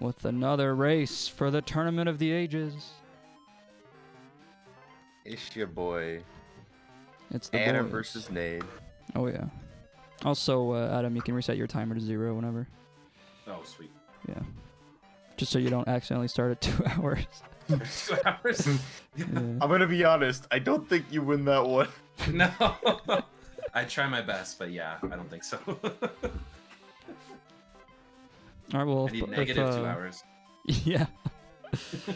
with another race for the Tournament of the Ages. It's your boy It's the Adam boys. versus Nade. Oh yeah. Also, uh, Adam, you can reset your timer to zero whenever. Oh, sweet. Yeah. Just so you don't accidentally start at two hours. Two hours? Yeah. I'm gonna be honest. I don't think you win that one. no. I try my best, but yeah, I don't think so. All right. Well, I if- need if, negative two uh, hours. Yeah. if,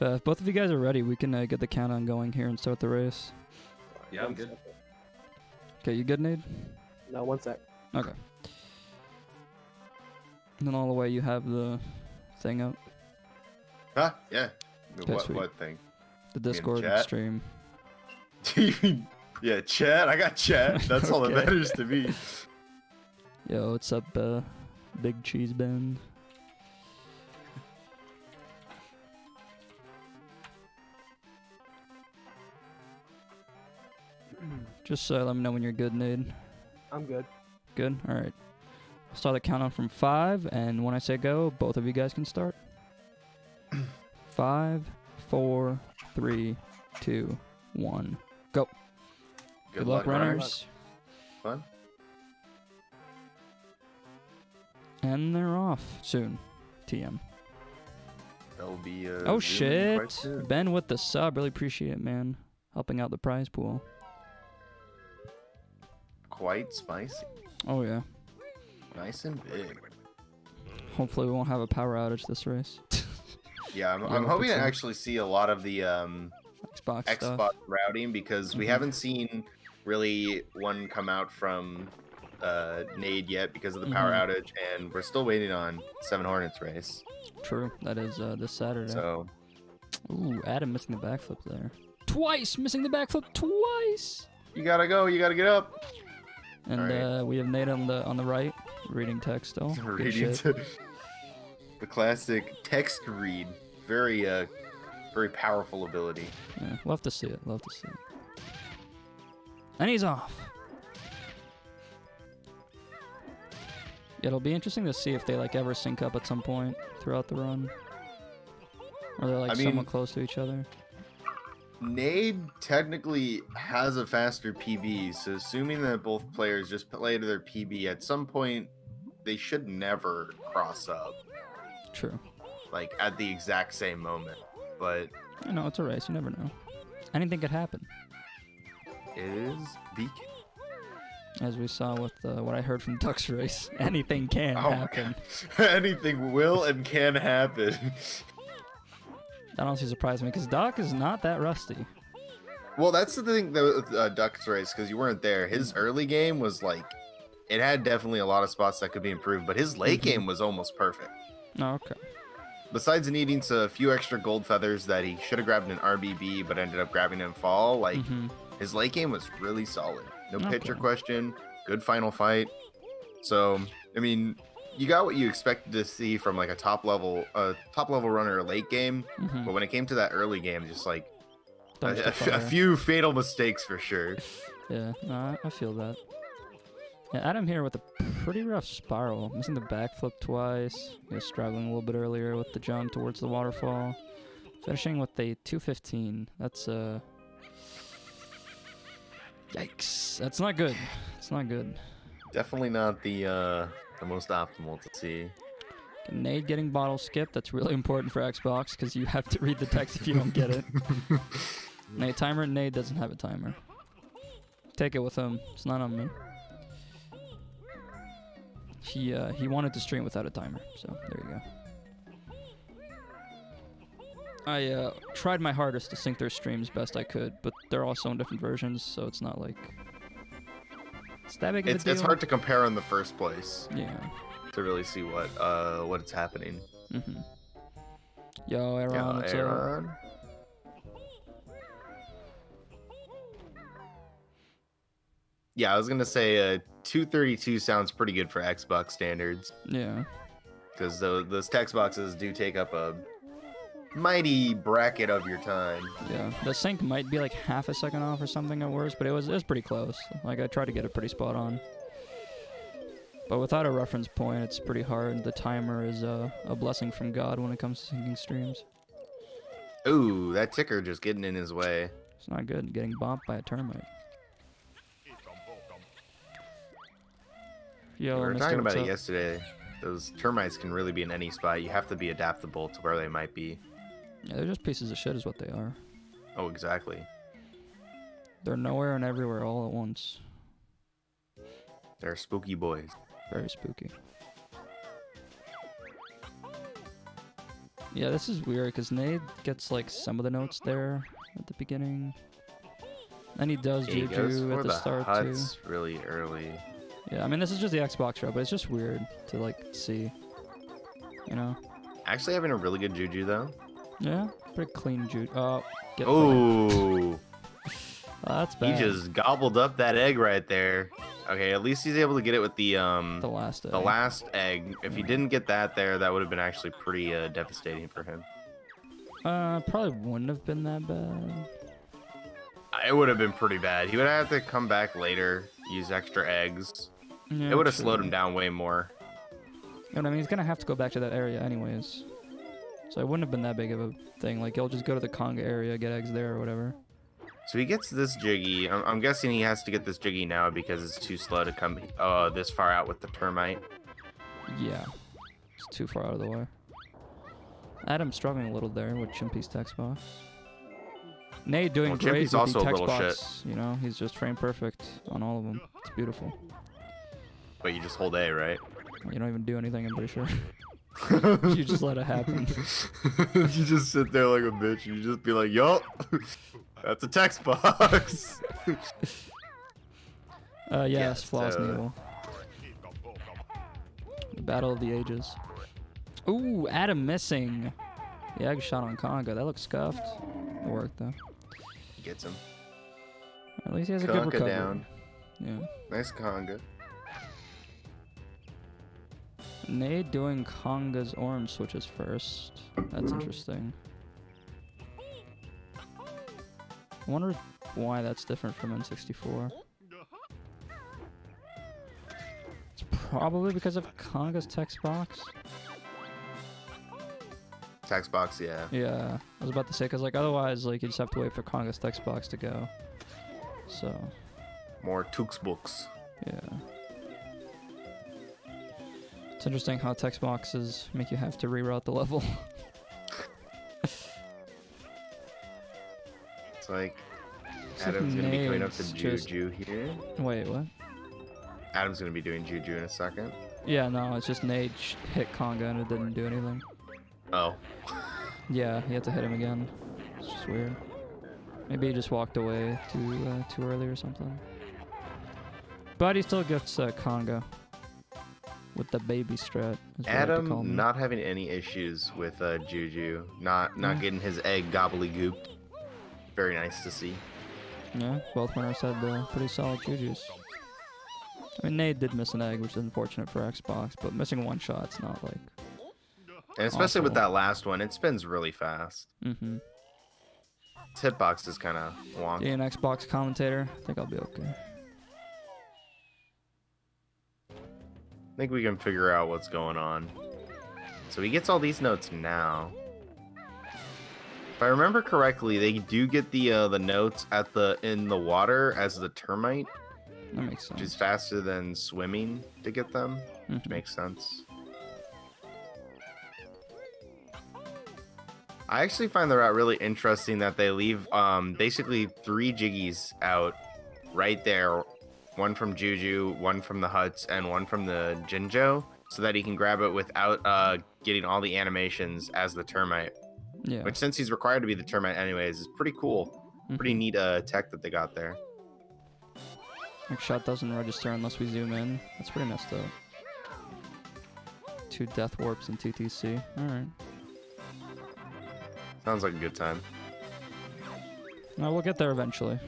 uh, if both of you guys are ready, we can uh, get the countdown going here and start the race. Yeah, I'm good. Okay, you good, Nade? No, one sec. Okay. And then all the way you have the thing up, Huh? Yeah. Okay, what sweet. what thing? the Discord chat? stream. Do you mean- yeah, chat. I got chat. That's all that matters to me. Yo, what's up, uh, Big Cheese Ben? Just uh, let me know when you're good, Nade. I'm good. Good? Alright. I'll start the countdown from five, and when I say go, both of you guys can start. five, four, three, two, one. Good, Good, luck, runners. Fun. And they're off soon. TM. Be. Uh, Oh shit! Ben with the sub, really appreciate it, man. Helping out the prize pool. Quite spicy. Oh yeah. Nice and big. Hopefully we won't have a power outage this race. Yeah, I'm, I'm hoping to actually see a lot of the um, Xbox stuff. Xbox routing because we Mhm. haven't seen really one come out from uh, Nade yet because of the power Mhm. outage, and we're still waiting on Seven Hornets race. True. That is uh, this Saturday. So Ooh, Adam missing the backflip there. Twice missing the backflip twice. you gotta go. You gotta get up. And Alright. uh, we have Nade on the on the right, reading text still. Reading to- the classic text read. Very uh, very powerful ability. Yeah, love to see it. Love to see it. And he's off. It'll be interesting to see if they like ever sync up at some point throughout the run, or they're like I mean- somewhat close to each other. Nade technically has a faster PB, so assuming that both players just play to their PB, at some point they should never cross up, True. like at the exact same moment. But I know it's a race. You never know. Anything could happen, it is Beacon. As we saw with uh, what I heard from Duck's race. Anything can Oh happen. Anything will and can happen. That honestly surprised me because Doc is not that rusty. well, that's the thing that with uh, Duck's race because you weren't there. His early game was like, it had definitely a lot of spots that could be improved, but his late Mhm. game was almost perfect. Oh, okay. besides needing a few extra gold feathers that he should have grabbed in RBB but ended up grabbing in fall, like Mhm. his late game was really solid. No pitcher Okay. question, good final fight. So, I mean, you got what you expected to see from like a top level, uh, top level runner late game, Mhm. but when it came to that early game, just like a, a a few fatal mistakes for sure. Yeah, no, I, I feel that. Yeah, Adam here with a pretty rough spiral. Missing the backflip twice. He was struggling a little bit earlier with the jump towards the waterfall. Finishing with a 215. That's uh. Yikes! That's not good. It's not good. Definitely not the uh, the most optimal to see. Nade getting bottle skip. That's really important for Xbox because you have to read the text if you don't get it. Nade timer. Nade doesn't have a timer. Take it with him. It's not on me. He uh, he wanted to stream without a timer, so there you go. I uh, tried my hardest to sync their streams best I could, but they're also in different versions, so it's not like it's that big of It's deal. it's hard to compare in the first place Yeah. to really see what uh what's happening. Mm-hmm. Yo, Aaron, up? Aaron. Yeah, I was gonna say uh, 232 sounds pretty good for Xbox standards Yeah. because those, those text boxes do take up a mighty bracket of your time. Yeah, the sync might be like half a second off or something at worst, but it was it was pretty close. Like I tried to get it pretty spot on. But without a reference point, it's pretty hard. The timer is uh, a blessing from God when it comes to syncing streams. Ooh, that ticker just getting in his way. It's not good getting bopped by a termite. Yo, we were Mr. talking about it yesterday. Those termites can really be in any spot. You have to be adaptable to where they might be. Yeah, they're just pieces of shit, is what they are. Oh, exactly. They're nowhere and everywhere all at once. They're spooky boys. Very spooky. Yeah, this is weird because Nade gets like some of the notes there at the beginning. And he does He Juju at the, the start huts really early. Yeah, I mean this is just the Xbox row, but it's just weird to like see. You know? Actually, having a really good juju though. Yeah, pretty clean Juju. Oh, get fucked. Oh, that's bad. he just gobbled up that egg right there. Okay, at least he's able to get it with the um the last. the egg. last egg. If he didn't get that there, that would have been actually pretty uh, devastating for him. Uh, probably wouldn't have been that bad. It would have been pretty bad. He would have to come back later, use extra eggs. Yeah, it would have slowed him down way more. You know what I mean? He's gonna have to go back to that area anyways. So it wouldn't have been that big of a thing. Like he'll just go to the Conga area, get eggs there or whatever. So he gets this jiggy. I'm, I'm guessing he has to get this jiggy now because it's too slow to come uh, this far out with the termite. Yeah. It's too far out of the way. Adam's struggling a little there with Chimpy's text box. Nade doing Well, great Chimpy's with also the text box. You know, he's just frame perfect on all of them. It's beautiful. But you just hold A, right? You don't even do anything, I'm pretty sure. you just let it happen. you just sit there like a bitch you just be like, yup, that's a text box. Uh, yes, Yes, Flaws uh, Needle. The Battle of the Ages. Ooh, Adam missing. The egg shot on Conga. That looks scuffed. It worked though. Gets him. At least he has a good Conga recovery. down. Yeah. Nice conga. Nade doing Conga's orange switches first. That's uh-huh. interesting. I wonder why that's different from N64. It's probably because of Conga's text box. Text box, yeah. Yeah, I was about to say because like otherwise like you just have to wait for Conga's text box to go. So More Tux books. yeah, it's interesting how text boxes make you have to reroute the level. It's like Adam's gonna be coming up to Nade's just- Juju here. Wait, what? Adam's gonna be doing Juju in a second. Yeah, no, it's just Nade hit Conga and it didn't do anything. Oh. Yeah, he had to hit him again. It's just weird. Maybe he just walked away too uh, too early or something. But he still gets uh, Conga with the baby strat. is what I like to call Adam not having any issues with uh, Juju, not not Yeah. getting his egg gobbledygooked. Very nice to see. Yeah, both winners had uh, pretty solid Jujus. I mean, Nade did miss an egg, which is unfortunate for Xbox, but missing one shot's not like. And especially with that last one, it spins really fast. Mm-hmm. Hitbox is kind of wonky. Being an Xbox commentator, I think I'll be okay. Think we can figure out what's going on. So he gets all these notes now. If I remember correctly, they do get the uh, the notes at the in the water as the termite, That makes sense. which is faster than swimming to get them. Which Mhm. makes sense. I actually find the route really interesting that they leave um, basically three jiggies out right there. One from Juju, one from the huts, and one from the Jinjo, so that he can grab it without uh, getting all the animations as the termite. Yeah. Which, since he's required to be the termite anyways, is pretty cool. mhm. Pretty neat uh, tech that they got there. Shot doesn't register unless we zoom in. That's pretty messed up. Two death warps in TTC. Alright. Sounds like a good time. Well, we'll get there eventually.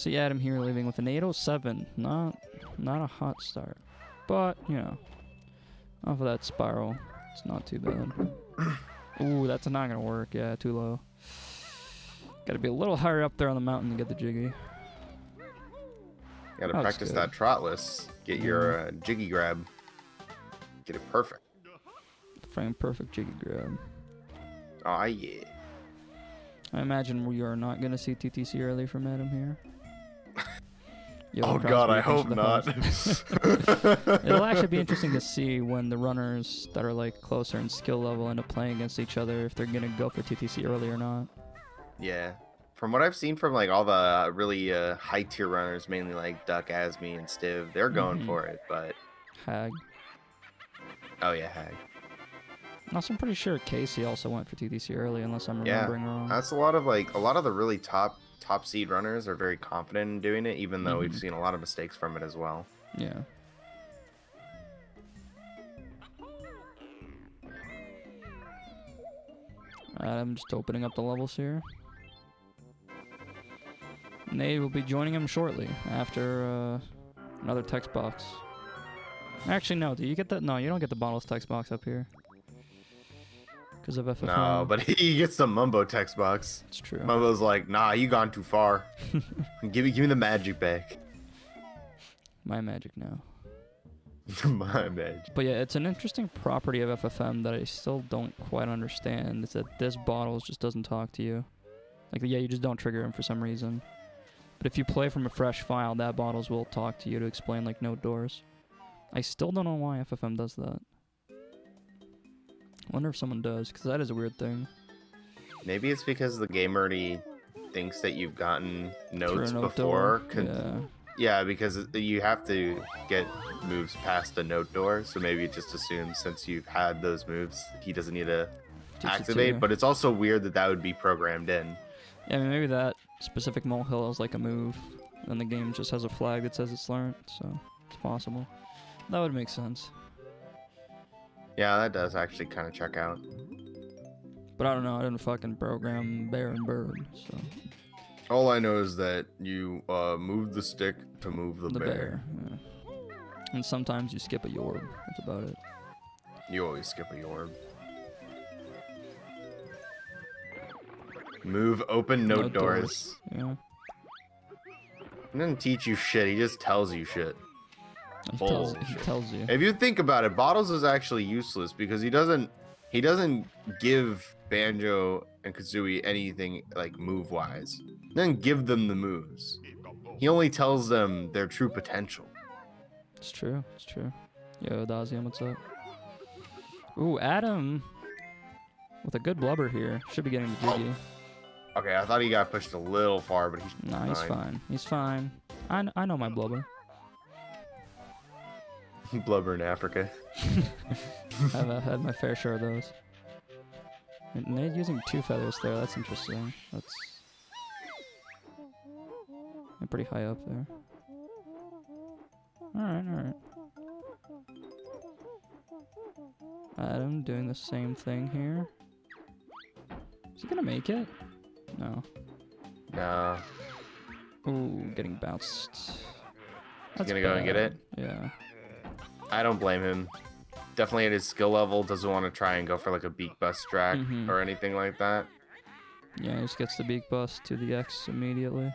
See Adam here leaving with an 807. Not not a hot start. But, you know. Off of that spiral. It's not too bad. Ooh, that's not gonna work. Yeah, too low. Gotta be a little higher up there on the mountain to get the jiggy. Gotta practice that trotless. Get your uh, jiggy grab. Get it perfect. Frame perfect jiggy grab. Oh yeah. I imagine we are not going to see TTC early from Adam here. Yo, Oh god, I hope not. It'll actually be interesting to see when the runners that are like closer in skill level end up playing against each other if they're gonna go for TTC early or not. Yeah. From what I've seen from like all the really uh, high tier runners, mainly like Duck, Asmi, and Stiv, they're going Mhm. for it. But Hag. oh yeah, Hag. Also, I'm pretty sure Casey also went for TTC early, unless I'm Yeah, remembering wrong. That's a lot of like a lot of the really top top seed runners are very confident in doing it, even though we've Mhm. seen a lot of mistakes from it as well. Yeah. I'm just opening up the levels here. Nade will be joining him shortly after uh, another text box. Actually, no. Do you get that? No, you don't get the bottles text box up here. Because of FFM. No, but he gets the Mumbo text box. it's true. Mumbo's like, nah, you gone too far. give me give me the magic back. My magic now. My magic. But yeah, it's an interesting property of FFM that I still don't quite understand. Is that this bottles just doesn't talk to you. Like, yeah, you just don't trigger him for some reason. But if you play from a fresh file, that bottles will talk to you to explain like no doors. I still don't know why FFM does that. Wonder if someone does, because that is a weird thing. Maybe it's because the game already thinks that you've gotten notes note before. yeah. Yeah, because you have to get moves past the note door, so maybe it just assumes since you've had those moves, he doesn't need to Teach it activate. you. But it's also weird that that would be programmed in. Yeah, I mean, maybe that specific molehill is like a move, and the game just has a flag that says it's learned, so it's possible. That would make sense. Yeah, that does actually kind of check out. But I don't know, I didn't fucking program Bear and Bird, so All I know is that you uh, move the stick to move the, the bear. bear. yeah. And sometimes you skip a Yorb. That's about it. You always skip a Yorb. Move open note, Note doors. doors. Yeah. He doesn't teach you shit. He just tells you shit. He tells, he tells you. If you think about it, Bottles is actually useless because he doesn't he doesn't give Banjo and Kazooie anything like move wise. He doesn't give them the moves. He only tells them their true potential. It's true. It's true. Yo, Dazium, what's up? Ooh, Adam with a good blubber here. Should be getting the oh. Jiggy. Okay, I thought he got pushed a little far, but he's Nah, he's fine. fine. He's fine. I, I know my blubber. blubber in Africa. I've uh, had my fair share of those. And Nade using two feathers there. That's interesting. That's I'm pretty high up there. All right, all right. Adam doing the same thing here. Is he gonna make it? No. Nah, Ooh, getting bounced. he's gonna go and get it. Yeah. I don't blame him. Definitely at his skill level, doesn't want to try and go for like a beak bust track Mhm. or anything like that. Yeah, he just gets the beak bust to the X immediately.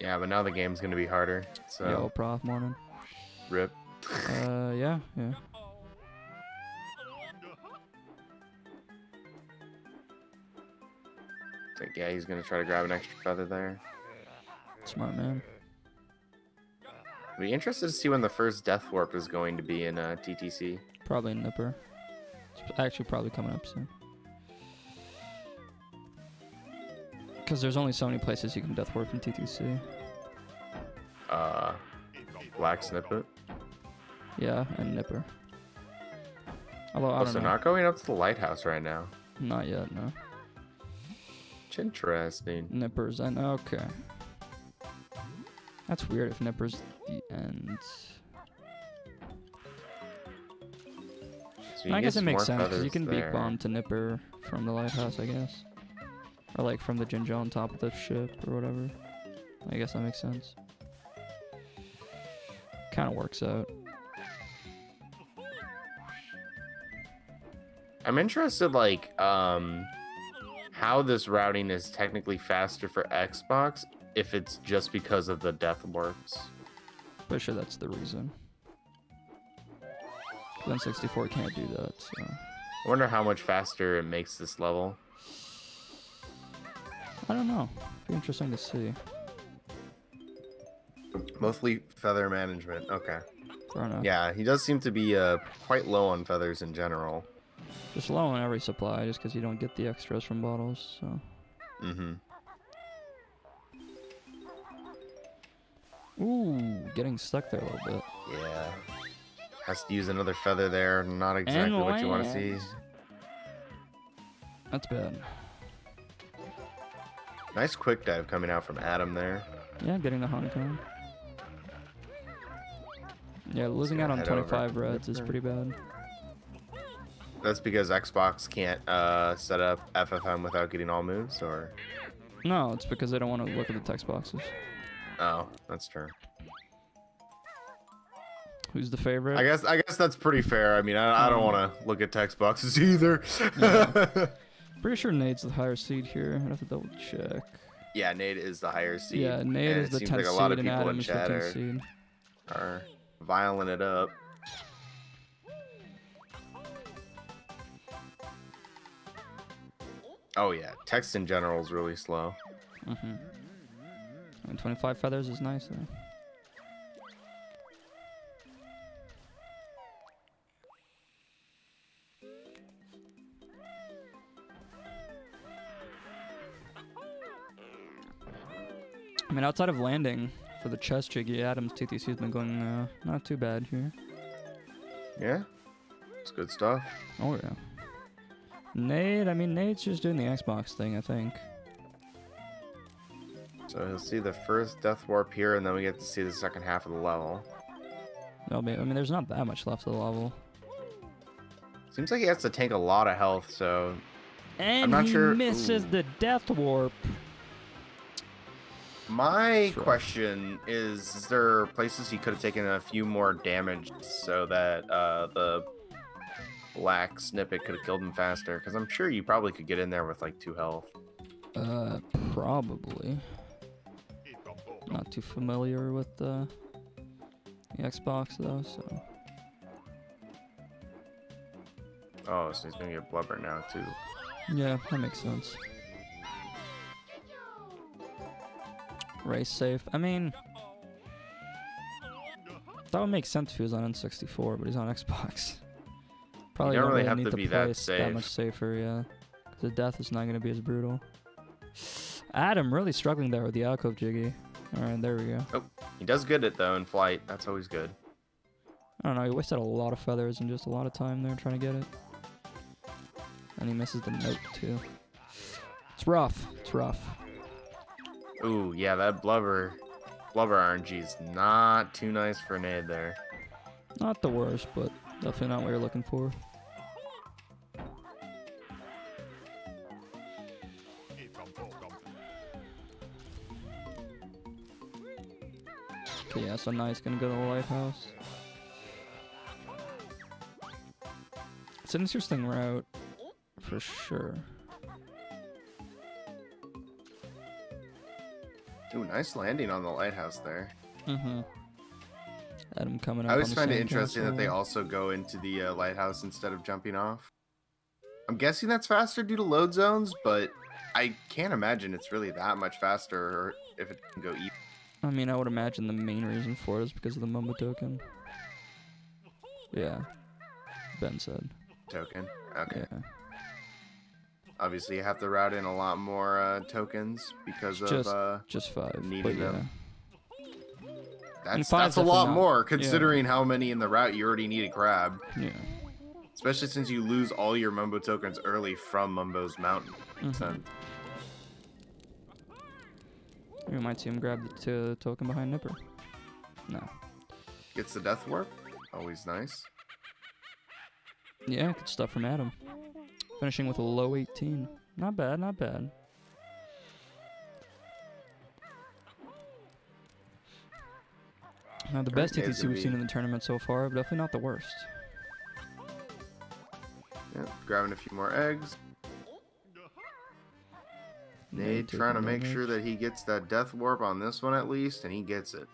Yeah, but now the game's gonna be harder. So Yo, prof morning. rip. Uh, yeah, yeah. Like, yeah, he's gonna try to grab an extra feather there. Smart man. Be interested to see when the first death warp is going to be in uh, TTC. Probably Nipper. It's actually probably coming up soon. Because there's only so many places you can death warp in TTC. Uh, Black Snippet. Yeah, and Nipper. Although I Oh, don't so know. not going up to the lighthouse right now. Not yet, no. It's interesting. Nipper's and okay. That's weird if Nipper's the end. So I guess it makes sense because you can beak bomb to Nipper from the lighthouse, I guess. Or like from the Jinjo on top of the ship or whatever. I guess that makes sense. Kind of works out. I'm interested, like, um, how this routing is technically faster for Xbox if it's just because of the death warps. Pretty sure that's the reason. Then 64 can't do that, so. I wonder how much faster it makes this level. I don't know. Be interesting to see. Mostly feather management. Okay. Fair enough. Yeah, he does seem to be uh, quite low on feathers in general. Just low on every supply, just because you don't get the extras from bottles. So. Mm-hmm. Ooh, getting stuck there a little bit. Yeah. Has to use another feather there. Not exactly what you want to see. That's bad. Nice quick dive coming out from Adam there. Yeah, getting the honeycomb. Yeah, losing out on head over 25 reds is pretty bad. That's because Xbox can't uh, set up FFM without getting all moves, or No, it's because they don't want to look at the text boxes. Oh, that's true. Who's the favorite? I guess I guess that's pretty fair. I mean, I, I don't Um, want to look at text boxes either. Yeah. Pretty sure Nade's the higher seed here. I'd have to double check. yeah, Nade is the higher seed. yeah, Nade and is the seems 10th like a seed lot of and people Adam in chat are, seed. are viling it up. Oh yeah, text in general is really slow. Mm-hmm. And 25 feathers is nice though. I mean, outside of landing for the chest jiggy, Adams TTC has been going uh, not too bad here. Yeah, it's good stuff. Oh yeah. Nade, I mean Nade's just doing the Xbox thing, I think. So he'll see the first death warp here, and then we get to see the second half of the level. That'll I mean, there's not that much left of the level. Seems like he has to tank a lot of health, so And not he sure- misses ooh. the death warp. My Sure. question is: Is there places he could have taken a few more damage so that uh, the black snippet could have killed him faster? Because I'm sure you probably could get in there with like two health. Uh, probably. Not too familiar with the, the Xbox though, so. Oh, so he's gonna get blubber now too. Yeah, that makes sense. Race safe. I mean, that would make sense if he was on N64, but he's on Xbox. Probably don't don't really have need to to be play that s- that much safe. safer, yeah. 'Cause the death is not going to be as brutal. Adam really struggling there with the alcove jiggy. All right, there we go. Oh, he does get it though in flight. That's always good. I don't know. He wasted a lot of feathers and just a lot of time there trying to get it. And he misses the note too. It's rough. It's rough. Ooh, yeah, that blubber, blubber RNG is not too nice for an Nade there. Not the worst, but definitely not what you're looking for. Okay, yeah, so now he's gonna go to the lighthouse. It's an interesting route, for sure. Ooh, nice landing on the lighthouse there. Mm-hmm. Adam coming up. I always find it interesting that they also go into the uh, lighthouse instead of jumping off. I'm guessing that's faster due to load zones, but I can't imagine it's really that much faster or if it can go eat. I mean, I would imagine the main reason for it is because of the Mumbo token. Yeah. Ben said. token. Okay. Yeah. Obviously, you have to route in a lot more uh, tokens because of Just- uh, Just five. Needing yeah. them. that's that's a lot not- more considering how many in the route you already need to grab. Yeah. Especially since you lose all your Mumbo tokens early from Mumbo's mountain. Mhm. So, We might see him grab the token behind Nipper. No. gets the death warp. Always nice. Yeah, good stuff from Adam. Finishing with a low 18. Not bad, not bad. Now, the Very best TTC we've seen in the tournament so far, but definitely not the worst. Yeah, grabbing a few more eggs. Nade trying to make damage. sure that he gets that death warp on this one at least, and he gets it.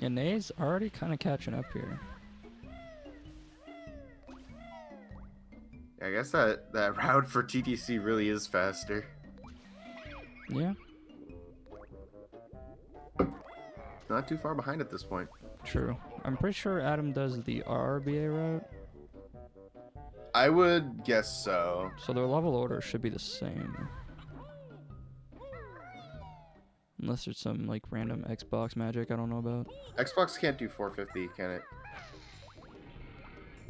Yeah, Nade's already kind of catching up here. I guess that that route for TTC really is faster. Yeah, Not too far behind at this point. true. I'm pretty sure Adam does the RBA route, I would guess so. so their level order should be the same. Unless there's some like random Xbox magic I don't know about. Xbox can't do 450, can it?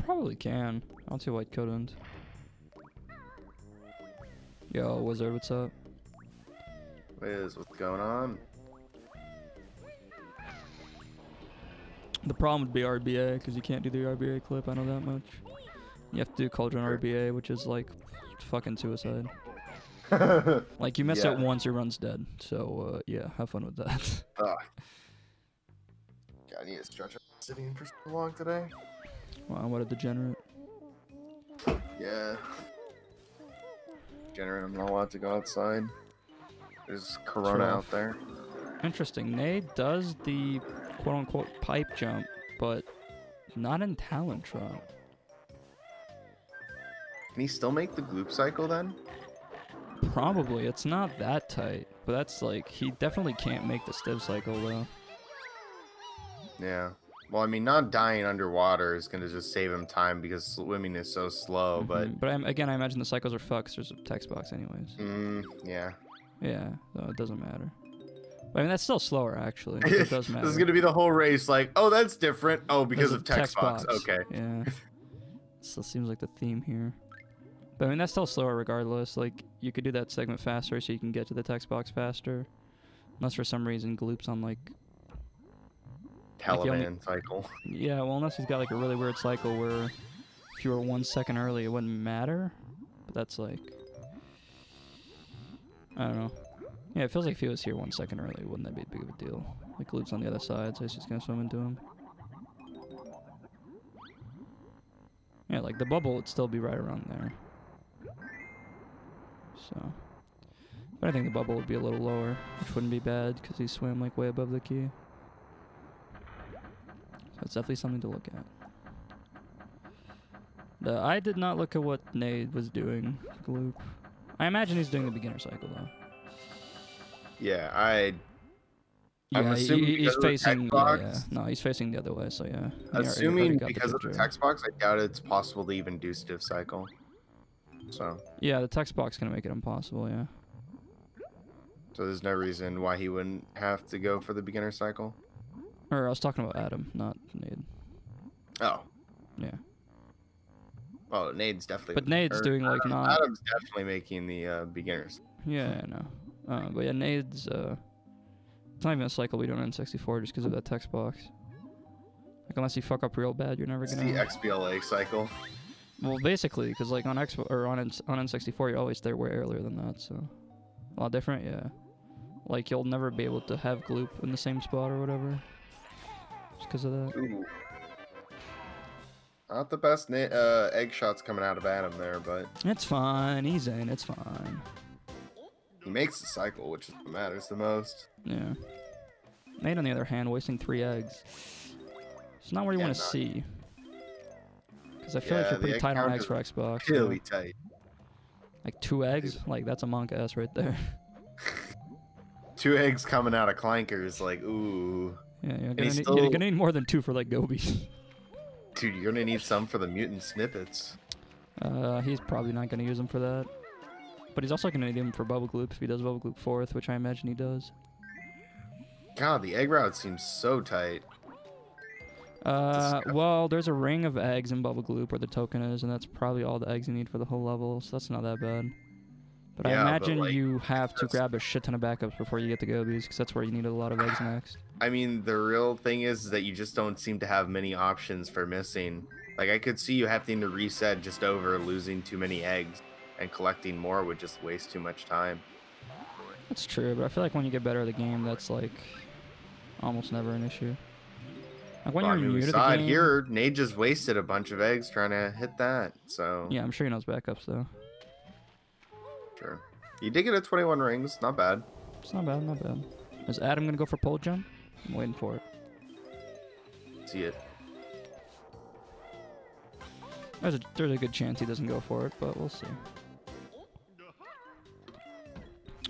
Probably can. I don't see why it couldn't. Yo, Wizard, what's up? Liz, what's going on? The problem would be RBA, because you can't do the RBA clip, I know that much. You have to do Cauldron RBA, which is like fucking suicide. Like, you miss Yeah. it once, your run's dead. So, uh, yeah, have fun with that. God, I need to stretch. Sitting for so long today. wow, what a degenerate. Yeah. Generate, I'm not allowed to go outside. There's Corona out there. Interesting. Nade does the quote unquote pipe jump, but not in Talon Trot. Can he still make the gloop cycle then? Probably. It's not that tight, but that's like, he definitely can't make the stiff cycle though. Yeah. Well, I mean, not dying underwater is gonna just save him time because swimming is so slow. But Mhm. but I'm, again, I imagine the cycles are fucked. There's a text box, anyways. mm, yeah, Yeah, so it doesn't matter. But I mean, that's still slower actually. It does matter. this is gonna be the whole race. Like, oh, that's different. Oh, because of a text, box. Okay. Yeah. Still seems like the theme here. But I mean, that's still slower regardless. Like, you could do that segment faster so you can get to the text box faster. Unless for some reason Gloop's on like, Like, only- Taliban cycle. yeah, well, unless he's got like a really weird cycle where if you were one second early, it wouldn't matter. But that's like, I don't know. Yeah, it feels like if he was here one second early, wouldn't that be a big of a deal? Like Gloop's on the other side, so he's just gonna swim into him. Yeah, like the bubble would still be right around there. So, but I think the bubble would be a little lower, which wouldn't be bad because he swam like way above the key. So it's definitely something to look at. The, I did not look at what Nade was doing. Gloop. I imagine he's doing the beginner cycle though. Yeah, I. Yeah, I'm assuming he- he's facing. Box? yeah. No, he's facing the other way. So yeah. He already- already Assuming because of the text box, I doubt it's possible to even do stiff cycle. So, Yeah, the text box gonna make it impossible. Yeah. so there's no reason why he wouldn't have to go for the beginner cycle. Or I was talking about Adam, not Nade. Oh, Yeah. well, Nade's definitely. But Nade's doing like Adam- not. Adam's definitely making the uh, beginners. Yeah, I know. Uh, but yeah, Nade's. Uh, it's not even a cycle we don't N64 just because of that text box. Like unless you fuck up real bad, you're never It's gonna. the XBLA cycle. Well, basically, because like on X or on N- on N64, you're always there way earlier than that, so a lot different, yeah. Like you'll never be able to have Gloop in the same spot or whatever, just because of that. Ooh. Not the best na- uh, egg shots coming out of Adam there, but It's fine. He's in. It's fine. he makes the cycle, which is what matters the most. Yeah. Nade, on the other hand, wasting three eggs. It's not where you Yeah, want to see. Because I feel like you're pretty tight on eggs for Xbox. so, Really tight. Like two eggs? Like that's a monk ass right there. Two eggs coming out of clankers, like ooh, Yeah, you're gonna, need, still- you're gonna need more than two for like Gobies. dude, you're gonna need some for the mutant snippets. Uh, he's probably not to use them for that. But he's also to need them for Bubble Gloop if he does Bubble Gloop fourth, which I imagine he does. God, the egg route seems so tight. Uh, well, there's a ring of eggs in Bubble Gloop where the token is, and that's probably all the eggs you need for the whole level, so that's not that bad. But Yeah, I but, imagine like, you have to grab a shit ton of backups before you get the Gobies, because that's where you need a lot of eggs next. I mean, the real thing is that you just don't seem to have many options for missing. Like, I could see you having to reset just over losing too many eggs, and collecting more would just waste too much time. That's true, but I feel like when you get better at the game, that's like almost never an issue. Like when Well, I you're mean, new to saw the it game, here. Nade just wasted a bunch of eggs trying to hit that. So yeah, I'm sure he knows backups though. sure. he did get a 21 rings, not bad. It's not bad, not bad. Is Adam gonna go for pole jump? I'm waiting for it. See it. There's a there's a good chance he doesn't go for it, but we'll see.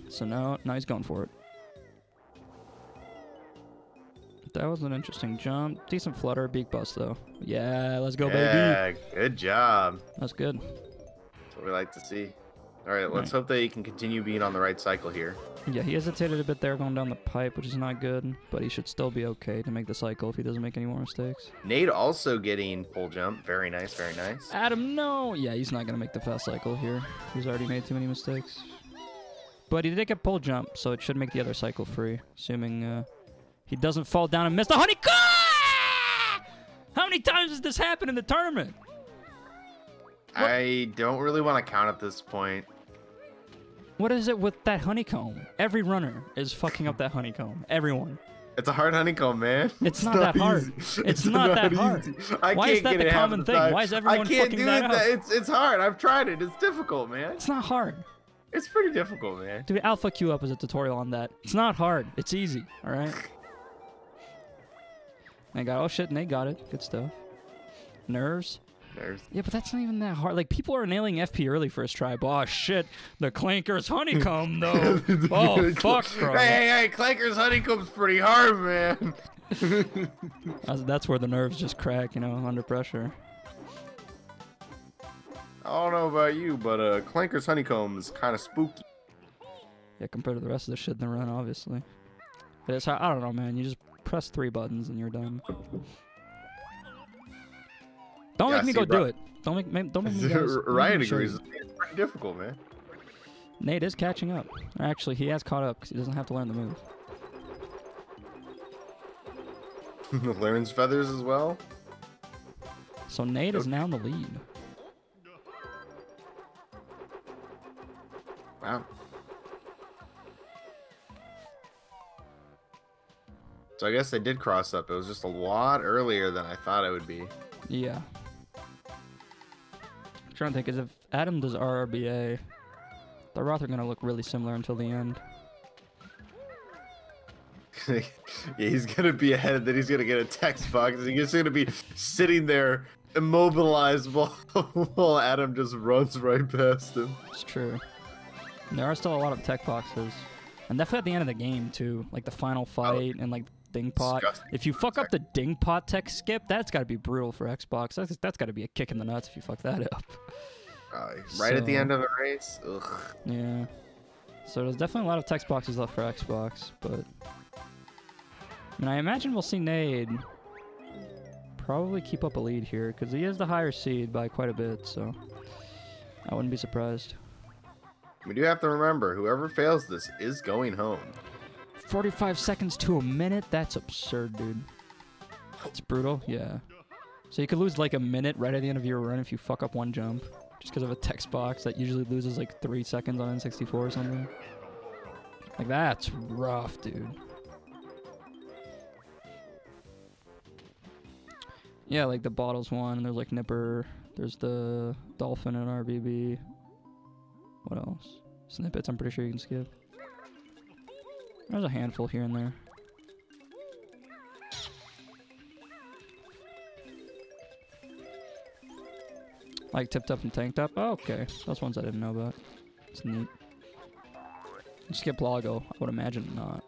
So now now he's going for it. That was an interesting jump. Decent flutter, beak bust though. Yeah, let's go, baby. yeah, good job. That's good. That's what we like to see. All right, let's hope that he can continue being on the right cycle here. Yeah, he hesitated a bit there going down the pipe, which is not good, but he should still be okay to make the cycle if he doesn't make any more mistakes. Nade also getting pole jump. Very nice, very nice. Adam, no! Yeah, he's not gonna make the fast cycle here. He's already made too many mistakes. But he did get pole jump, so it should make the other cycle free, assuming uh, he doesn't fall down and miss the honeycomb! How many times has this happened in the tournament? I don't really want to count at this point. What is it with that honeycomb? Every runner is fucking up that honeycomb. Everyone. It's a hard honeycomb, man. It's not that hard. easy. It's not that hard. easy. I Why can't is that the common thing? time. Why is everyone I can't fucking do that it. up? It's it's hard. I've tried it. It's difficult, man. It's not hard. It's pretty difficult, man. Dude, I'll fuck you up as a tutorial on that. It's not hard. It's easy. All right. They got oh shit, and they got it. Good stuff. Nerves. There's Yeah, but that's not even that hard. Like people are nailing FP early first try. But, oh shit, the clanker's honeycomb though. oh fuck, bro. Hey, hey, hey! Clanker's honeycomb's pretty hard, man. That's, that's where the nerves just crack, you know, under pressure. I don't know about you, but uh, Clanker's honeycomb is kind of spooky. Yeah, compared to the rest of the shit in the run, obviously. But it's I don't know, man. You just press three buttons and you're done. Don't Yeah, make me see, go do it. Don't make, make don't make me. Ryan agrees. It's pretty difficult, man. Nade is catching up. Actually, he has caught up because he doesn't have to learn the move. Learns feathers as well. So Nade is now in the lead. Wow. So I guess they did cross up. It was just a lot earlier than I thought it would be. Yeah. trying to think, is if Adam does RRBA, the Roth are gonna look really similar until the end. yeah, he's gonna be ahead, then he's gonna get a text box. and He's gonna be sitting there immobilized while, while Adam just runs right past him. It's true. And there are still a lot of tech boxes. And definitely at the end of the game too. Like the final oh. fight and like ding pot. Disgusting. If you fuck up the ding pot tech skip, that's gotta be brutal for Xbox. That's that's gotta be a kick in the nuts if you fuck that up. Uh, right at the end of the race. Ugh. Yeah. So there's definitely a lot of text boxes left for Xbox, but I mean I imagine we'll see Nade probably keep up a lead here, because he is the higher seed by quite a bit, so I wouldn't be surprised. We do have to remember, whoever fails this is going home. 45 seconds to a minute? That's absurd, dude. It's brutal, yeah. So you could lose like a minute right at the end of your run if you fuck up one jump. Just because of a text box that usually loses like three seconds on N64 or something. Like that's rough, dude. Yeah, like the bottles one, and there's like Nipper, there's the Dolphin and RBB. What else? Snippets, I'm pretty sure you can skip. There's a handful here and there. Like Tiptup and Tanktup? Oh, okay. Those ones I didn't know about. It's neat. Skip Loggo. I would imagine not.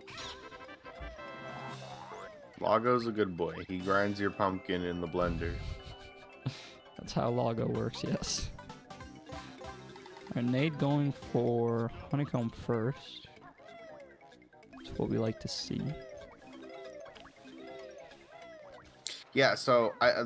Loggo's a good boy. He grinds your pumpkin in the blender. That's how Loggo works, yes. Alright, Nade going for Honeycomb first. What we like to see. Yeah, so I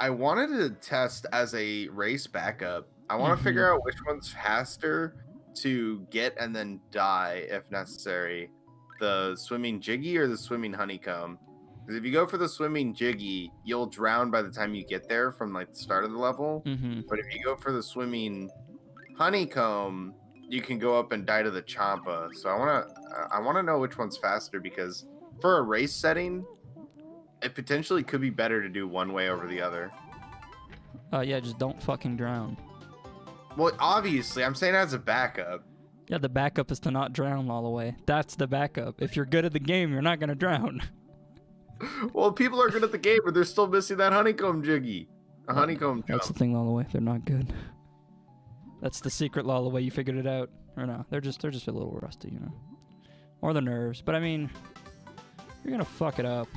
I wanted to test as a race backup. I want to figure out which one's faster to get and then die if necessary. The swimming jiggy or the swimming honeycomb. Because if you go for the swimming jiggy, you'll drown by the time you get there from like the start of the level. Mm-hmm. But if you go for the swimming honeycomb, you can go up and die to the champa. So I want to I want to know which one's faster because for a race setting, it potentially could be better to do one way over the other. Uh, yeah, just don't fucking drown. Well, obviously, I'm saying as a backup. Yeah, the backup is to not drown all the way. That's the backup. If you're good at the game, you're not gonna drown. Well, people are good at the game, but they're still missing that honeycomb jiggy. A honeycomb That's the jump. the way. They're not good. That's the secret Lullaway. You figured it out, or no? They're just they're just a little rusty, you know, or the nerves. But I mean, you're gonna fuck it up.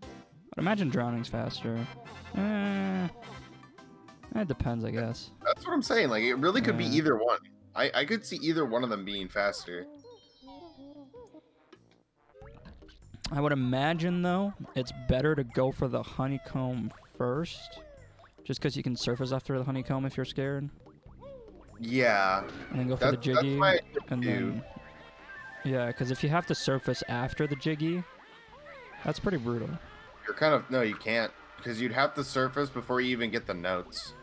But imagine drowning's faster. Eh, it depends, I guess. That's what I'm saying. Like, it really could be either one. I, I could see either one of them being faster. I would imagine though, it's better to go for the honeycomb first, just because you can surface after the honeycomb if you're scared, Yeah. and then go for That, the that's jiggy. And then, yeah, because if you have to surface after the jiggy, that's pretty brutal. You're kind of no, you can't because you'd have to surface before you even get the notes.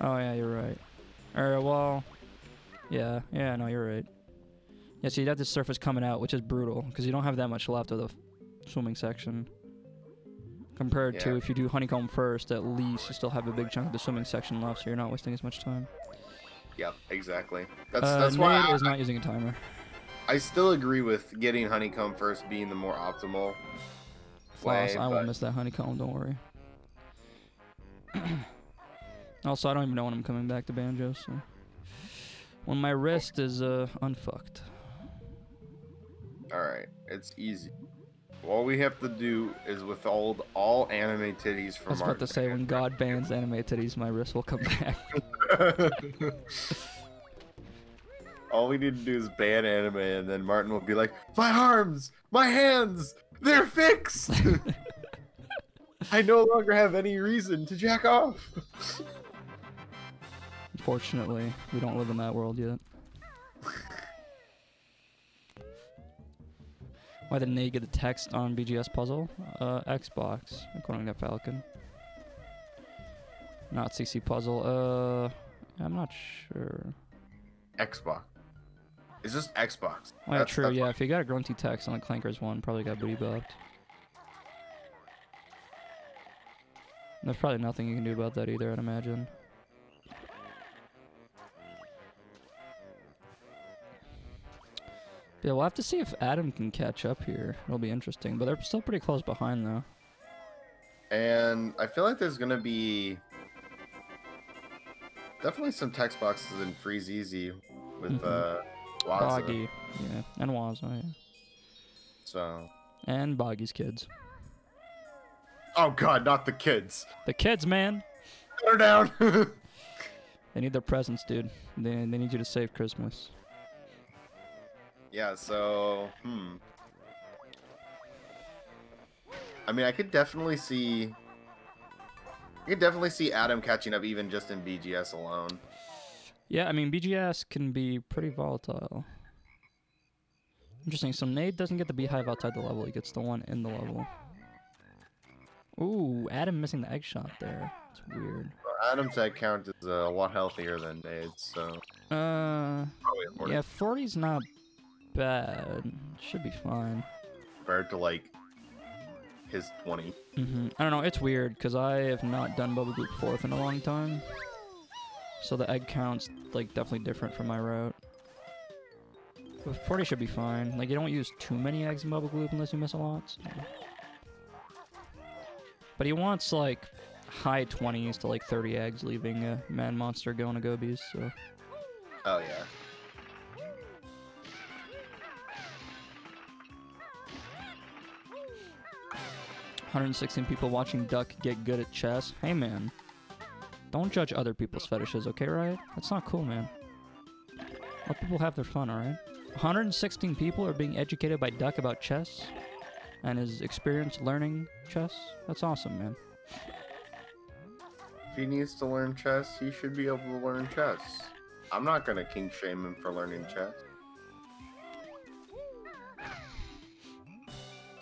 Oh yeah, you're right. All right, well, yeah, yeah, no, you're right. Yeah, so you'd have to surface coming out, which is brutal because you don't have that much left of the f- swimming section. Compared to if you do honeycomb first, at least you still have a big chunk of the swimming section left, so you're not wasting as much time. Yep, exactly. That's uh, that's why I, is not using a timer. I still agree with getting honeycomb first being the more optimal. Floss, way, I won't miss that honeycomb. Don't worry. also, I don't even know when I'm coming back to banjo. So when my wrist is uh unfucked. All right, it's easy. All we have to do is withhold all anime titties from. I was about to say when God bans anime titties, my wrist will come back. all we need to do is ban anime, and then Martin will be like, "My arms, my hands, they're fixed. I no longer have any reason to jack off." Unfortunately, we don't live in that world yet. Why didn't they get the text on BGS puzzle? Uh, Xbox, according to Falcon. Not CC puzzle. Uh, I'm not sure. Xbox. Is this Xbox. Oh, yeah, That's- true. that's Yeah, if you got a grunty text on the Clankers one, probably got booty bopped. There's probably nothing you can do about that either, I'd imagine. Yeah, we'll have to see if Adam can catch up here. It'll be interesting, but they're still pretty close behind, though. And I feel like there's gonna be definitely some text boxes in Freezeezy with Mhm. uh Wozza. Boggy, yeah, and Wozza, yeah, So and Boggy's kids. Oh god, not the kids. The kids, man, her down. they need their presents, dude. They they need you to save Christmas. Yeah, so hmm. I mean I could definitely see I could definitely see Adam catching up even just in BGS alone. Yeah, I mean BGS can be pretty volatile. Interesting. So Nade doesn't get the beehive outside the level; he gets the one in the level. Ooh, Adam missing the egg shot there. It's weird. Adam's egg count is uh, a lot healthier than Nade's, so Uh, probably important yeah, 40's not bad. Should be fine. compared to like his 20. hmm I don't know. It's weird because I have not done Bubble Gloop fourth in a long time. So the egg count's like definitely different from my route. But 40 should be fine. Like you don't use too many eggs in Bubble Gloop unless you miss a lot. so. But he wants like high 20s to like 30 eggs, leaving a Mad Monster going to Gobi's. So Oh yeah. 116 people watching Duck get good at chess. Hey man, don't judge other people's fetishes, okay, right? That's not cool, man. Let people have their fun, alright? 116 people are being educated by Duck about chess and his experience learning chess. That's awesome, man. If he needs to learn chess, he should be able to learn chess. I'm not gonna king shame him for learning chess.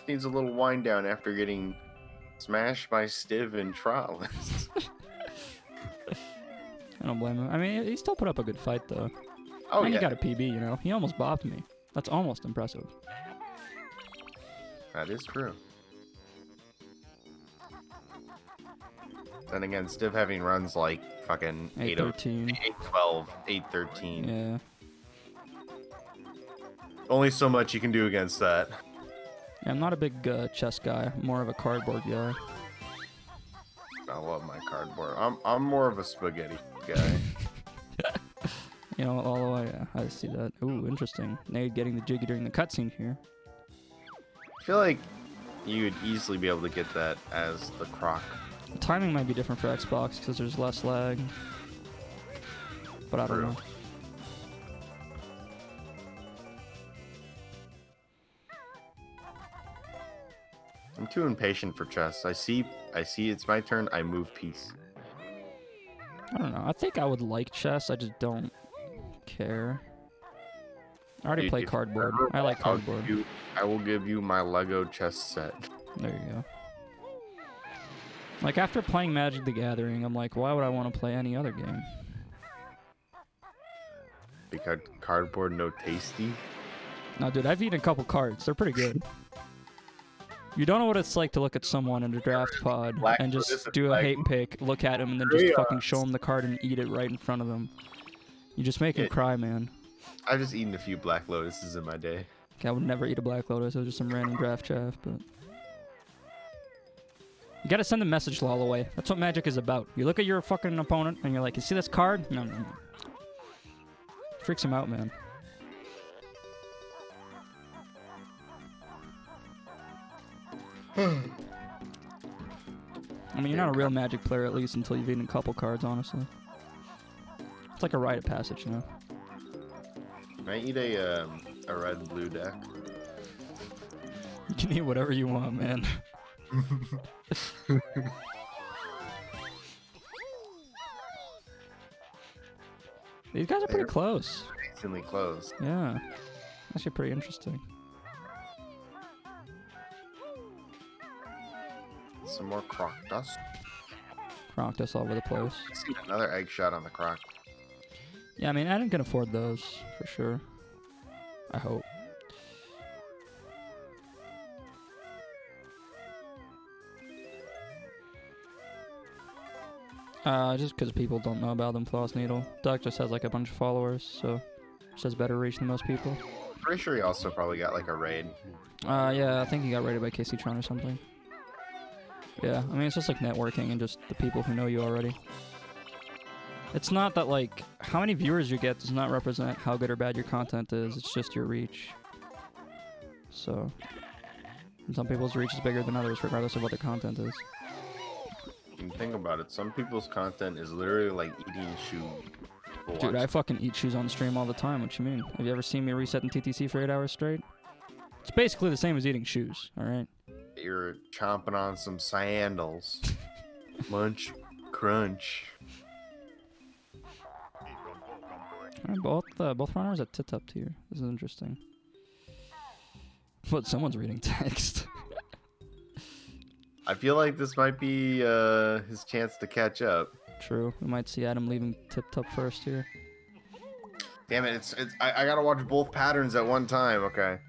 Needs a little wind down after getting smashed by Stiv and Trollis. I don't blame him. I mean, he still put up a good fight, though. oh and yeah, he got a PB, you know? He almost bopped me. That's almost impressive. that is true. Then again, Stiv having runs like fucking 8 813. 812, 813. Yeah. only so much you can do against that. Yeah, I'm not a big uh, chess guy. I'm more of a cardboard guy. I love my cardboard. I'm I'm more of a spaghetti guy. You know, although the way. Yeah, I see that. Ooh, interesting. Nade getting the jiggy during the cutscene here. I feel like you would easily be able to get that as the croc. The timing might be different for Xbox because there's less lag. But I don't True. know. I'm too impatient for chess. I see I see it's my turn. I move piece. I don't know. I think I would like chess. I just don't care. I already Dude, play cardboard. I like cardboard. you- I will give you my Lego chess set. There you go. Like after playing Magic the Gathering, I'm like, why would I want to play any other game? Because cardboard no tasty. No, dude, I've eaten a couple cards. They're pretty good. You don't know what it's like to look at someone in a draft pod and just do a hate pick, look at him, and then just fucking show him the card and eat it right in front of them. You just make him Yeah. cry, man. I've just eaten a few black lotuses in my day. Okay, I would never eat a Black Lotus. It was just some random draft chaff, but. You gotta send a message lol away. That's what magic is about. You look at your fucking opponent and you're like, you see this card? No, no, no. Freaks him out, man. I mean, you're not a real magic player at least until you've eaten a couple cards, honestly. It's like a rite of passage, you know? Can I eat a um, a red blue deck? You can eat whatever you want, man. These guys are pretty They're- close. Instantly closed. Yeah. Actually pretty interesting. Some more croc dust. Crocked dust all over the place. Another egg shot on the croc. Yeah, I mean, Adam can afford those for sure. I hope. Uh, just because people don't know about them, Floss Needle. Duck just has like a bunch of followers, so just has better reach than most people. Pretty sure he also probably got like a raid. Uh, yeah, I think he got raided by KC Tron or something. Yeah, I mean, it's just like networking and just the people who know you already. It's not that, like, how many viewers you get does not represent how good or bad your content is, it's just your reach. So, and some people's reach is bigger than others, regardless of what their content is. And think about it. Some people's content is literally like eating shoe. for Dude. I fucking eat shoes on stream all the time. What you mean? Have you ever seen me reset in TTC for eight hours straight? It's basically the same as eating shoes, alright? You're chomping on some sandals. Munch, crunch. Alright, both uh, both runners at Tiptup tier. This is interesting. But Someone's reading text. I feel like this might be uh, his chance to catch up. True. We might see Adam leaving Tiptup first here. Damn it! It's, it's I, I gotta watch both patterns at one time. Okay,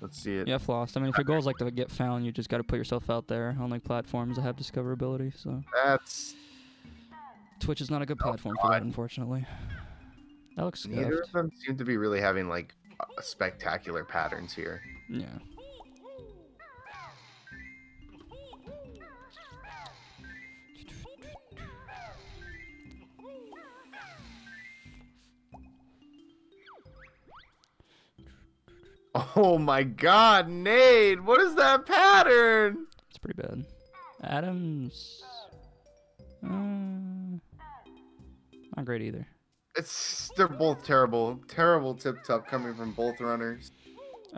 let's see it. Yeah, lost. I mean, if your goal is like to get found, you just got to put yourself out there on like platforms that have discoverability. So That's Twitch is not a good oh, platform for that, unfortunately. That looks neither scuffed. of them seem to be really having like spectacular patterns here. Yeah. Oh my God, Nade! What is that pattern? It's pretty bad. Adams. Uh, not great either. It's they're both terrible, terrible Tiptup coming from both runners.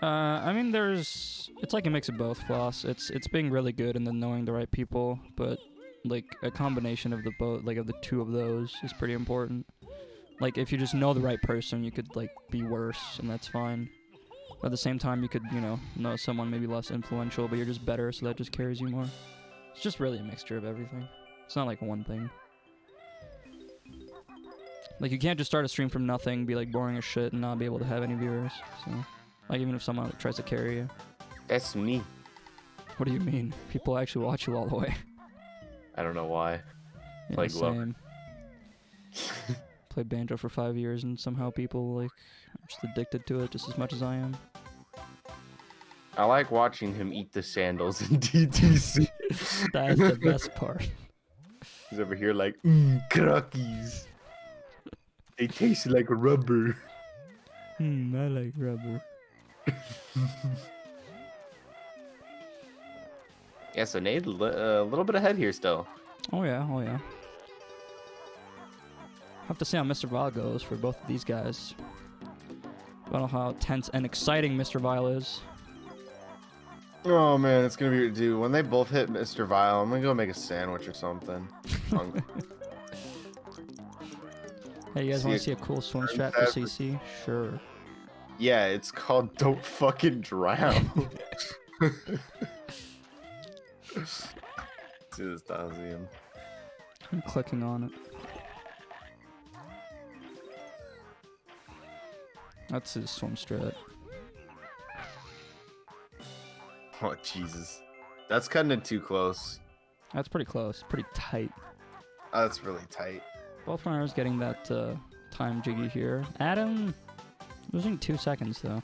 Uh, I mean, there's it's like a mix of both. Floss. It's it's being really good and then knowing the right people, but like a combination of the both, like of the two of those, is pretty important. Like if you just know the right person, you could like be worse, and that's fine. At the same time, you could you know know someone maybe less influential, but you're just better, so that just carries you more. It's just really a mixture of everything. It's not like one thing. Like you can't just start a stream from nothing, be like boring as shit, and not be able to have any viewers. So. Like even if someone tries to carry you. That's me. What do you mean? People actually watch you all the way. I don't know why. Yeah, Play same. Played banjo for five years and somehow people like are just addicted to it just as much as I am. I like watching him eat the sandals in TTC. That is the best part. He's over here like, mmm, crockies. They taste like rubber. Hmm, I like rubber. Yeah, so Nade, uh, a little bit ahead here still. Oh yeah, oh yeah. Have to see how Mr. Vile goes for both of these guys. I don't know how tense and exciting Mr. Vile is. Oh man, it's gonna be dude. When they both hit Mr. Vile, I'm gonna go make a sandwich or something. Hey, you guys want to see a cool swim strat for CC? Sure. yeah, it's called "Don't Fucking Drown." See this Dazzium. I'm clicking on it. That's his swim strat. Oh Jesus, that's cutting it too close. That's pretty close. Pretty tight. Oh, that's really tight. Both runners getting that uh, time jiggy here. Adam losing two seconds though.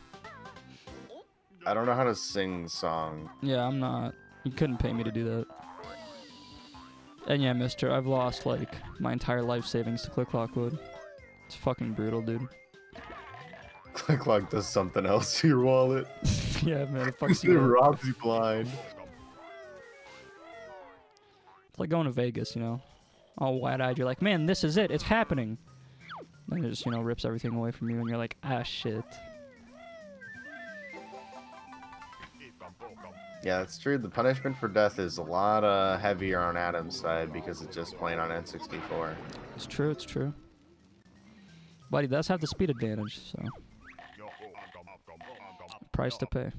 I don't know how to sing the song. Yeah, I'm not. You couldn't pay me to do that. And yeah, mister, I've lost like my entire life savings to Click Clock Wood. It's fucking brutal, dude. Click Clock does something else to your wallet. yeah, man, it fucks it you up. robs you blind. It's like going to Vegas, you know? All wide eyed, you're like, man, this is it, it's happening. Then it just, you know, rips everything away from you, and you're like, ah, shit. Yeah, it's true. The punishment for death is a lot uh, heavier on Adam's side because it's just playing on N64. It's true, it's true. But he does have the speed advantage, so. Price to pay.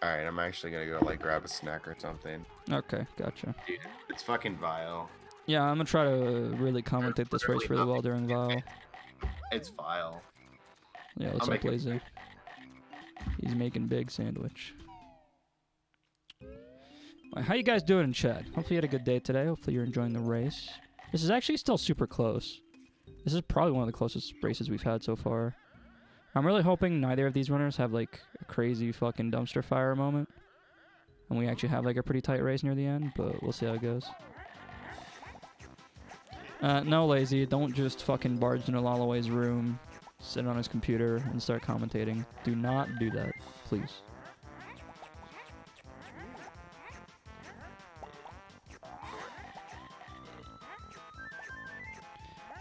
All right, I'm actually gonna go like grab a snack or something. Okay, gotcha. Dude, it's fucking vile. Yeah, I'm gonna try to really commentate this race really well during vile. It's vile. Yeah, I'll up, Lazy? He's making big sandwich. How you guys doing in chat? Hopefully you had a good day today. Hopefully you're enjoying the race. This is actually still super close. This is probably one of the closest races we've had so far. I'm really hoping neither of these runners have like a crazy fucking dumpster fire moment. And we actually have like a pretty tight race near the end, but we'll see how it goes. Uh, no, lazy. Don't just fucking barge into Lalaway's room, sit on his computer, and start commentating. Do not do that, please.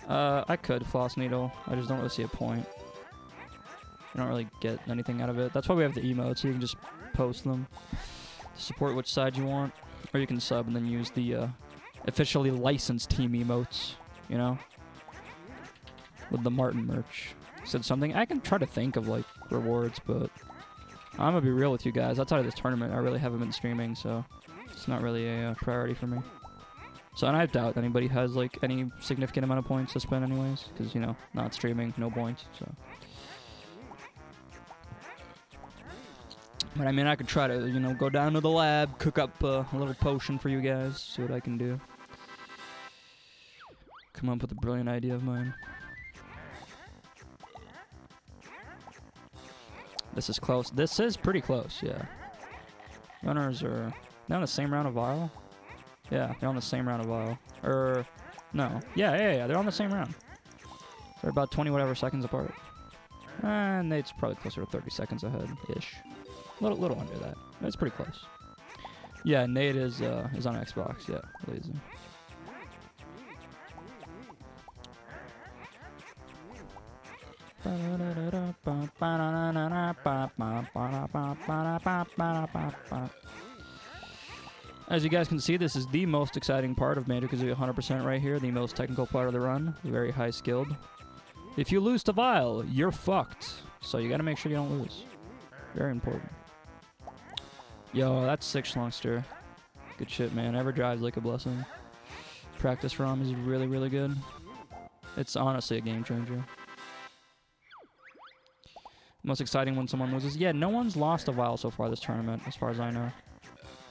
Uh, I could floss needle. I just don't really see a point. I don't really get anything out of it. That's why we have the emotes. You can just post them to support which side you want, or you can sub and then use the uh, officially licensed team emotes. You know, with the Martin merch. Said something. I can try to think of like rewards, but I'm gonna be real with you guys. Outside of this tournament, I really haven't been streaming, so it's not really a uh, priority for me. So, and I doubt anybody has like any significant amount of points to spend, anyways, because you know, not streaming, no points. So, but I mean, I could try to, you know, go down to the lab, cook up uh, a little potion for you guys, see what I can do. Come up with a brilliant idea of mine. This is close. This is pretty close, yeah. Runners are They're on the same round of Vile? Yeah, they're on the same round of Vile. Or no. Yeah, yeah, yeah, they're on the same round. They're about 20 whatever seconds apart. And Nade's probably closer to 30 seconds ahead ish. Little little under that. It's pretty close. Yeah, Nade is uh is on Xbox, yeah, lazy. As you guys can see, this is the most exciting part of Banjo Kazooie 100% right here, the most technical part of the run, very high skilled. If you lose to Vile, you're fucked. So you gotta make sure you don't lose. Very important. Yo, that's six Schlongster. Good shit, man. EverDrives like a blessing. Practice ROM is really, really good. It's honestly a game changer. Most exciting when someone loses. Yeah, no one's lost a while so far this tournament, as far as I know.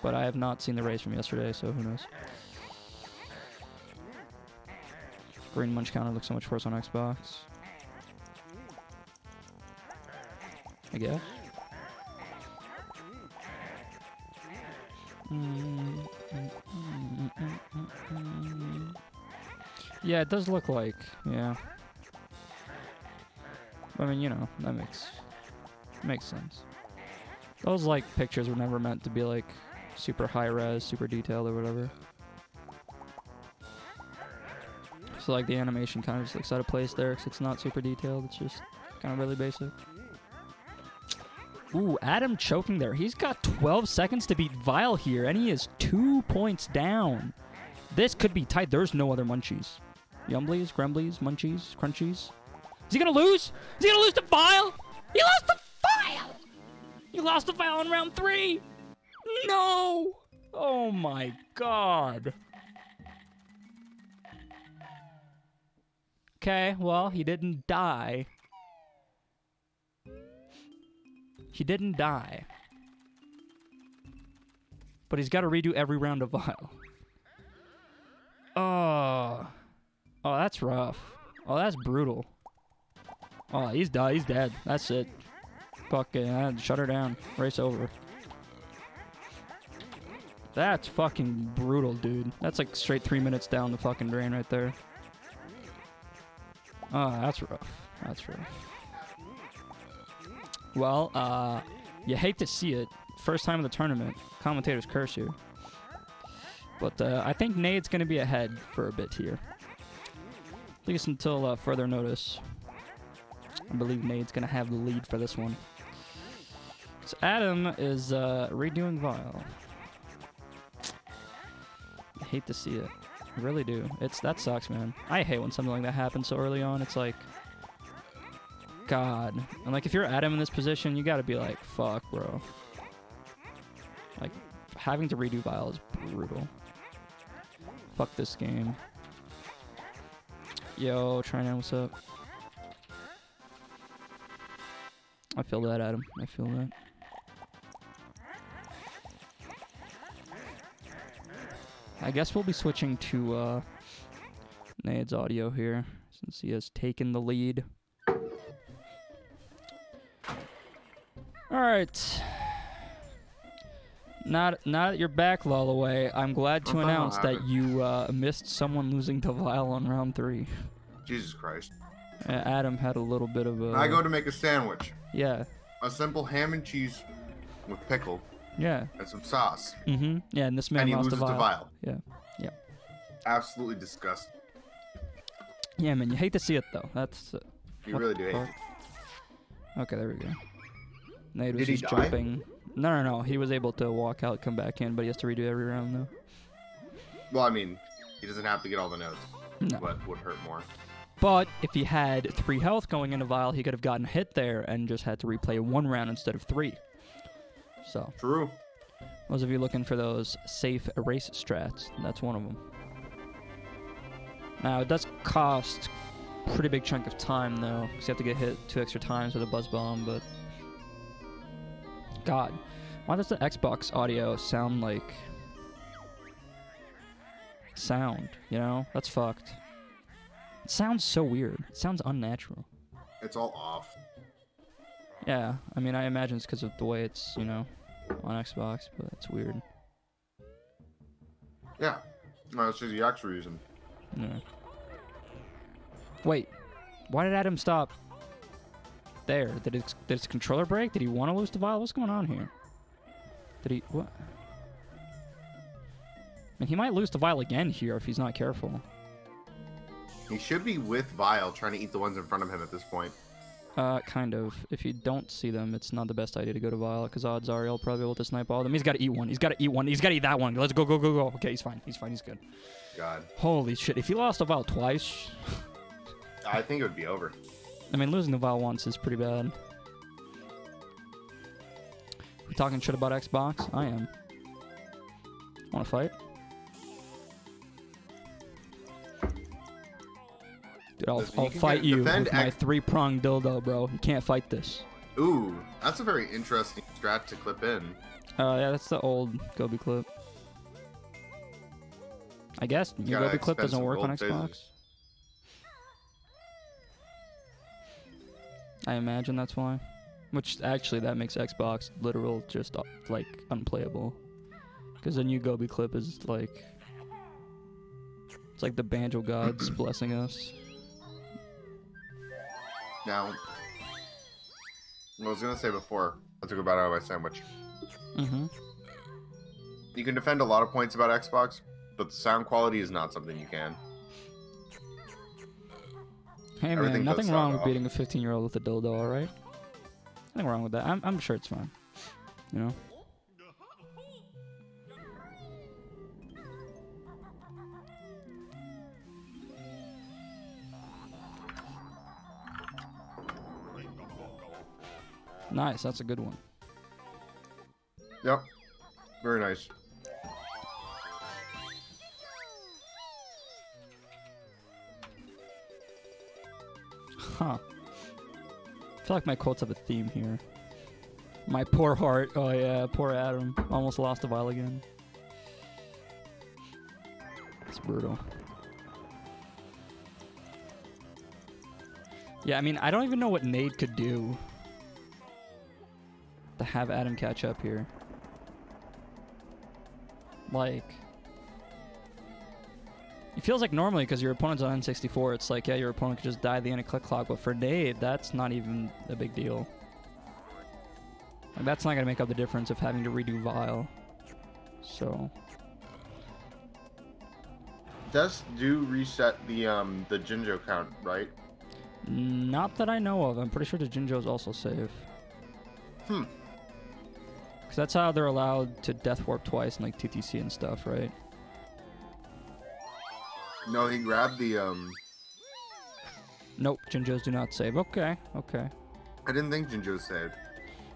But I have not seen the race from yesterday, so who knows. Green Munch counter looks so much worse on Xbox. I guess. Mm-hmm. Yeah, it does look like, yeah. I mean, you know, that makes makes sense. Those like pictures were never meant to be like super high res, super detailed or whatever. So like the animation kind of just looks out of place there 'cause it's not super detailed. It's just kind of really basic. Ooh, Adam choking there. He's got 12 seconds to beat Vile here, and he is two points down. This could be tight. There's no other munchies. Yumblies, Grumblies, Munchies, Crunchies. Is he gonna lose? Is he gonna lose to Vile? He lost to Vile! He lost to Vile in round three! No! Oh my god. Okay, well, he didn't die. He didn't die. But he's got to redo every round of Vile. Oh. Oh, that's rough. Oh, that's brutal. Oh, he's died. He's dead. That's it. Fucking uh, shut her down. Race over. That's fucking brutal, dude. That's like straight three minutes down the fucking drain right there. Oh, that's rough. That's rough. Well, uh, you hate to see it. First time of the tournament. Commentators curse you. But uh, I think Nade's going to be ahead for a bit here. At least until uh, further notice. I believe Nade's going to have the lead for this one. So Adam is uh, redoing Vile. I hate to see it. I really do. It's that sucks, man. I hate when something like that happens so early on. It's like, God. And like, if you're Adam in this position, you got to be like, fuck, bro. Like, having to redo Vile is brutal. Fuck this game. Yo, Trina, what's up? I feel that, Adam. I feel that. I guess we'll be switching to uh, Nade's audio here since he has taken the lead. Right. Not not at your back, Lullaway. I'm glad to announce that you uh, missed someone losing to Vile on round three. Jesus Christ. Adam had a little bit of a. I go to make a sandwich. Yeah, A simple ham and cheese with pickle yeah. and some sauce. Mm-hmm. Yeah, and this man and lost to to Vile. Vile. Yeah, yeah. Absolutely disgusting. Yeah, man, you hate to see it though. That's uh, You really do hate it. okay. There we go. Nade was Did just jumping. No, no, no. He was able to walk out, come back in, but he has to redo every round though. Well, I mean, he doesn't have to get all the notes. No. What would hurt more? But if he had three health going into Vile, he could have gotten hit there and just had to replay one round instead of three. So, True. those of you looking for those safe erase strats, that's one of them. Now, it does cost a pretty big chunk of time, though, because you have to get hit two extra times with a buzz bomb, but. God. Why does the Xbox audio sound like. Sound, you know? That's fucked. It sounds so weird. It sounds unnatural. It's all off. Yeah, I mean, I imagine it's because of the way it's, you know, on Xbox, but it's weird. Yeah. No, it's just the actual reason. Yeah. Wait, why did Adam stop there? Did his, did his controller break? Did he want to lose to Vile? What's going on here? Did he, what? And he might lose to Vile again here if he's not careful. He should be with Vile trying to eat the ones in front of him at this point. Uh, kind of. If you don't see them, it's not the best idea to go to Vile, because odds are he'll probably be able to snipe all of them. He's got to eat one. He's got to eat one. He's got to eat that one. Let's go, go, go, go. Okay, he's fine. He's fine. He's good. God. Holy shit. If he lost to Vile twice, I think it would be over. I mean, losing the Vile once is pretty bad. We're talking shit about Xbox? I am. Want to fight? Dude, I'll, Listen, I'll you fight you with my three prong dildo, bro. You can't fight this. Ooh, that's a very interesting strat to clip in. Uh, yeah, that's the old Gobi clip. I guess your Gobi clip doesn't work on Xbox. phases. I imagine that's why. Which actually that makes Xbox literal just uh, like unplayable. Because the new Gobi clip is like. It's like the banjo gods blessing us. Now, I was gonna say before I took a bite out of my sandwich. Mm-hmm. You can defend a lot of points about Xbox, but the sound quality is not something you can. Hey man, nothing wrong with off. beating a 15 year old with a dildo, alright? Nothing wrong with that. I'm, I'm sure it's fine. You know? Nice, that's a good one. Yep. Very nice. Huh. I feel like my quotes have a theme here. My poor heart. Oh yeah, poor Adam. Almost lost a Vile again. It's brutal. Yeah, I mean, I don't even know what Nade could do to have Adam catch up here. Like, it feels like normally because your opponent's on N64, it's like, yeah, your opponent could just die at the end of Click Clock, but for Nade, that's not even a big deal. Like, that's not going to make up the difference of having to redo Vile. So, Does do reset the um the Jinjo count, right? not that I know of. I'm pretty sure the Jinjo's also save. Hmm. Because that's how they're allowed to Death Warp twice in, like, TTC and stuff, right? No, he grabbed the um. Nope, Jinjos do not save. Okay, okay. I didn't think Jinjo saved.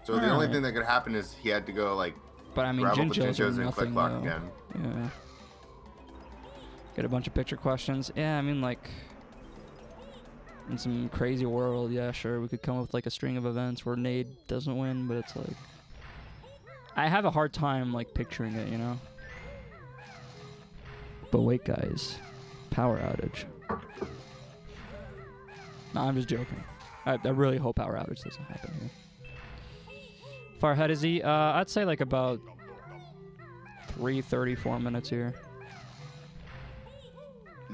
So the only thing that could happen is he had to go like But I mean, grab all Jinjos Jinjos and click nothing, lock though. again. Yeah. Get a bunch of picture questions. Yeah, I mean, like, in some crazy world, yeah, sure, we could come up with like a string of events where Nade doesn't win, but it's like, I have a hard time like picturing it, you know. But wait, guys, power outage. No, I'm just joking. I, I really hope power outage doesn't happen here. Far ahead is he? Uh, I'd say like about three thirty-four minutes here.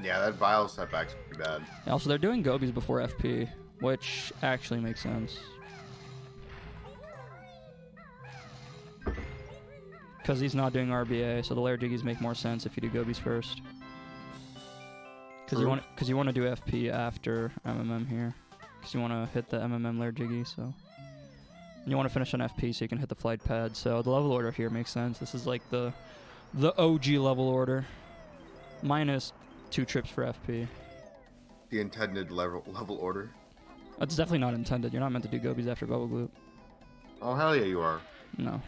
Yeah, that Vile setback's pretty bad. Also, they're doing Gobi's before FP, which actually makes sense. Because he's not doing RBA, so the layer jiggies make more sense if you do Gobi's first. Because you want, because you want to do FP after MMM here, because you want to hit the MMM layer jiggy. So and you want to finish on FP so you can hit the flight pad. So the level order here makes sense. This is like the the OG level order, minus two trips for FP. The intended level level order. That's definitely not intended. You're not meant to do Gobi's after bubble gloop. Oh hell yeah, you are. No.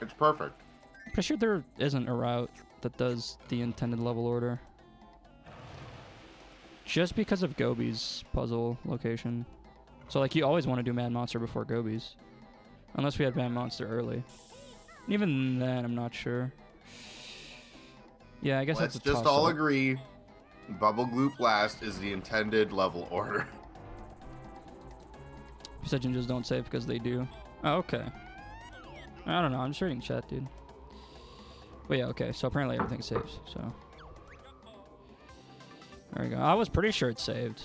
It's perfect. I'm pretty sure there isn't a route that does the intended level order. Just because of Gobi's puzzle location. So like you always want to do Mad Monster before Gobi's. Unless we had Mad Monster early. And even then I'm not sure. Yeah, I guess Let's that's just all agree. Bubble Gloop last is the intended level order. Such just don't save because they do. Oh, okay. I don't know. I'm just reading chat, dude. But yeah, okay. So apparently everything saves. So there we go. I was pretty sure it saved.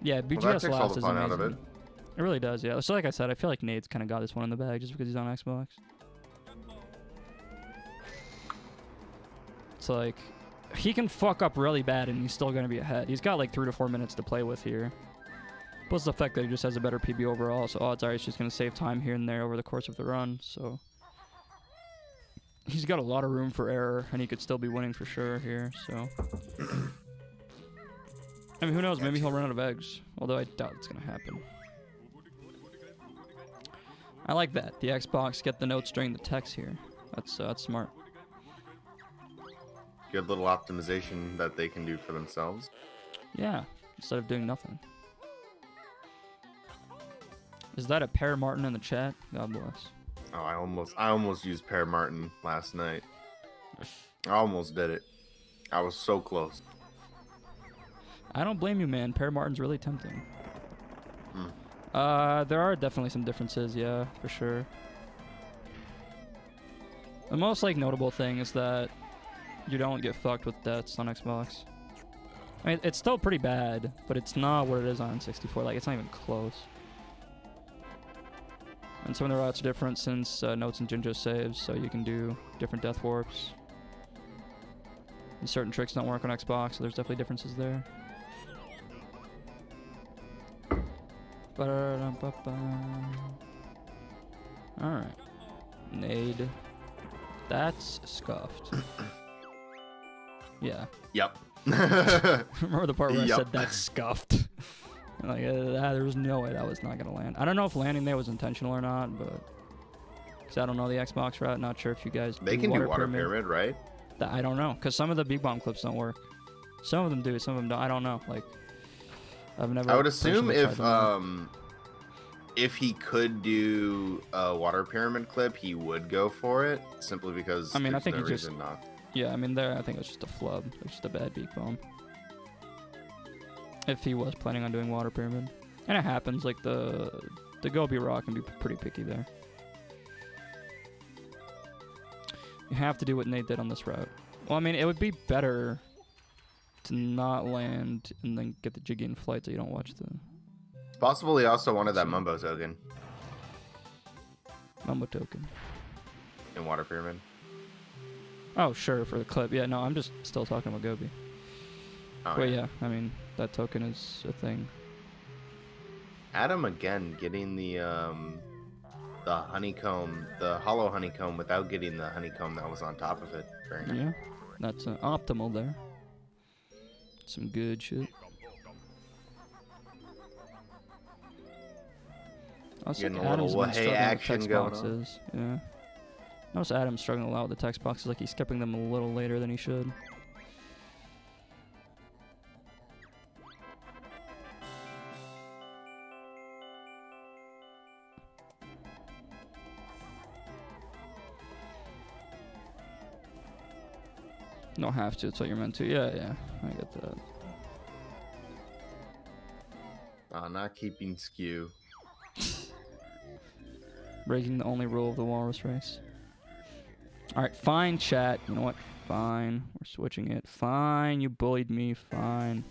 Yeah, BGS all last is amazing. out of it. It really does. Yeah. So like I said, I feel like Nade's kind of got this one in the bag just because he's on Xbox. It's like he can fuck up really bad and he's still gonna be ahead. He's got like three to four minutes to play with here. Plus the fact that he just has a better PB overall, so odds are he's just gonna save time here and there over the course of the run. So he's got a lot of room for error, and he could still be winning for sure here. So I mean, who knows? Maybe he'll run out of eggs. Although I doubt it's gonna happen. I like that. The Xbox get the notes during the text here. That's uh, that's smart. Good little optimization that they can do for themselves. Yeah, instead of doing nothing. Is that a Pear Martin in the chat? God bless. Oh, I almost I almost used Per Martin last night. I almost did it. I was so close. I don't blame you, man. Pear Martin's really tempting. Hmm. Uh, there are definitely some differences, yeah, for sure. The most like notable thing is that you don't get fucked with deaths on Xbox. I mean, it's still pretty bad, but it's not what it is on 64. Like, it's not even close. And some of the routes are different since uh, Notes and Jinjo saves, so you can do different death warps. And certain tricks don't work on Xbox, so there's definitely differences there. Alright. Nade. That's scuffed. yeah. Yep. Remember the part where I said that's scuffed? like, uh, there was no way that was not going to land. I don't know if landing there was intentional or not, but. Because I don't know the Xbox route. Not sure if you guys. they can do water pyramid, right? That- I don't know. Because some of the beak bomb clips don't work. Some of them do, some of them don't. I don't know. Like. I've never. I would assume if um if he could do a water pyramid clip, he would go for it simply because I mean, I think no he just- not. Yeah, I mean, there. I think it was just a flub. It was just a bad beak bomb. If he was planning on doing water pyramid, and it happens, like the the Gobi Rock can be pretty picky there. You have to do what Nade did on this route. Well, I mean, it would be better to not land and then get the jiggy in flight so you don't watch the possible he also wanted that mumbo token Mumbo token. in water pyramid. Oh, sure, for the clip. Yeah, no, I'm just still talking about Gobi. Oh, but yeah, I mean, that token is a thing. Adam again getting the um the honeycomb, the hollow honeycomb without getting the honeycomb that was on top of it. Very nice. Yeah, that's uh, optimal there. Some good shit. Also, Getting a little Adam's been struggling with action text going on. boxes. Yeah. Notice Adam's struggling a lot with the text boxes, like he's skipping them a little later than he should. You don't have to, it's what you're meant to. Yeah, yeah, I get that. Uh, not keeping skew. Breaking the only rule of the walrus race. Alright, fine, chat. You know what? Fine. We're switching it. Fine, you bullied me. Fine.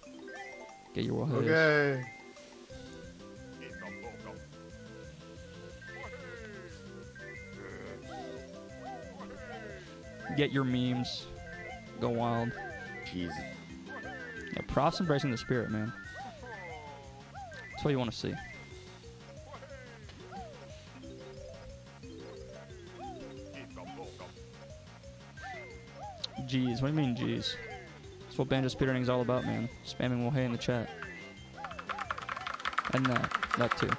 Get your wahoos. Okay. Get your memes. Go wild. Jeez. Yeah, props embracing the spirit, man. That's what you want to see. Jeez, what do you mean, jeez? That's what banjo speedrunning is all about, man. Spamming Wohei in the chat. And that. That too.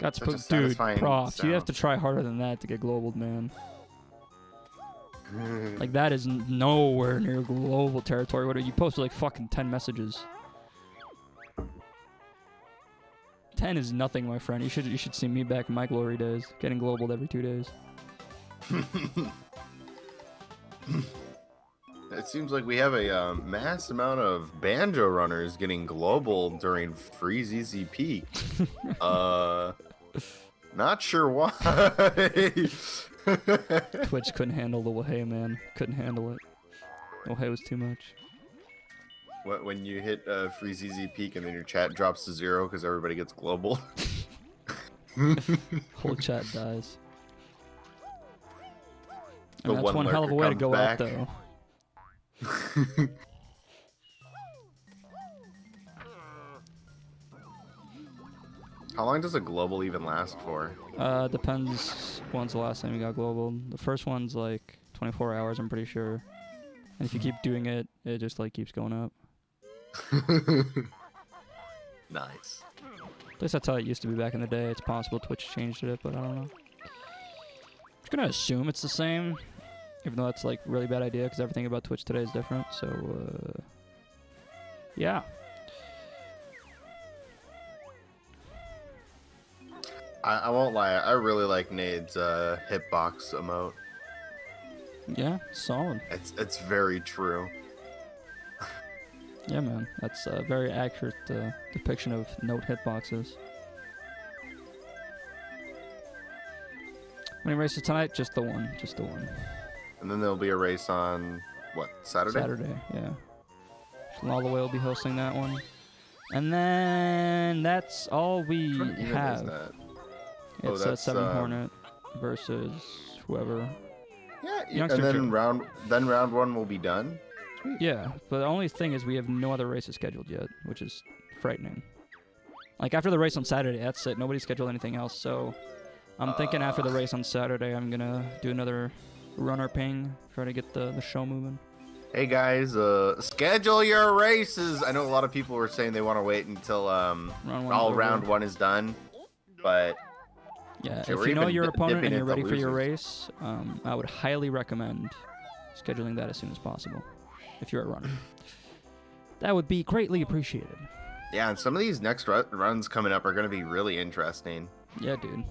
Got spooked, dude. Props. You have to try harder than that to get global, man. Like that is nowhere near global territory. What are you posted like fucking ten messages? Ten is nothing, my friend. You should you should see me back in my glory days, getting globaled every two days. it seems like we have a uh, mass amount of banjo runners getting global during Freezeezy Peak. uh, not sure why. Twitch couldn't handle the Wahey man. Couldn't handle it. Wahey was too much. When- when you hit uh, Freezeezy Peak and then your chat drops to zero because everybody gets global. Whole chat dies. The that's one one hell of a way to go out, though. How long does a global even last for? Uh, depends when's the last time you got global. The first one's like 24 hours, I'm pretty sure. And if you keep doing it, it just like keeps going up. nice. At least that's how it used to be back in the day. It's possible Twitch changed it, but I don't know. I'm just gonna assume it's the same, even though that's like really bad idea because everything about Twitch today is different. So, uh, yeah. I, I won't lie. I really like Nade's uh, hitbox emote. Yeah, solid. It's it's very true. Yeah, man. That's a very accurate uh, depiction of note hitboxes. Many races tonight? Just the one. Just the one. And then there'll be a race on what Saturday? Saturday, yeah. Lala will be hosting that one. And then that's all we What even is have. Oh, It's a Seven um, Hornet versus whoever. Yeah, Youngster and then round then round one will be done. Yeah, but the only thing is we have no other races scheduled yet, which is frightening. Like after the race on Saturday, that's it. Nobody scheduled anything else, so I'm thinking after the Uh. race on Saturday, I'm gonna do another runner ping, try to get the, the show moving. Hey guys, uh, schedule your races. I know a lot of people were saying they want to wait until um Round all round one is done, but Yeah, if you know your opponent and you're ready for your race, um, I would highly recommend scheduling that as soon as possible. If you're a runner, that would be greatly appreciated. yeah, and some of these next ru- runs coming up are going to be really interesting. Yeah, dude.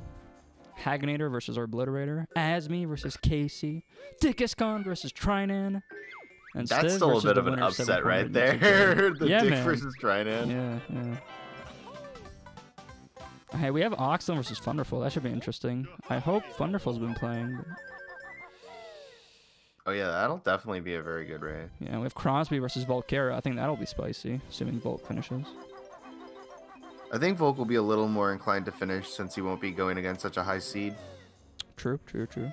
Haganator versus Obliterator. Asmi versus Casey. Dickuscon versus Trinan. And That's still a bit of an upset right there. The Yeah, Dick man. versus Trinan. Yeah, yeah. Hey, we have Oxlin versus Thunderful. That should be interesting. I hope Thunderful's been playing. Oh yeah, that'll definitely be a very good race. Yeah, we have Crosby versus Volkera. I think that'll be spicy, assuming Volk finishes. I think Volk will be a little more inclined to finish since he won't be going against such a high seed. True, true, true.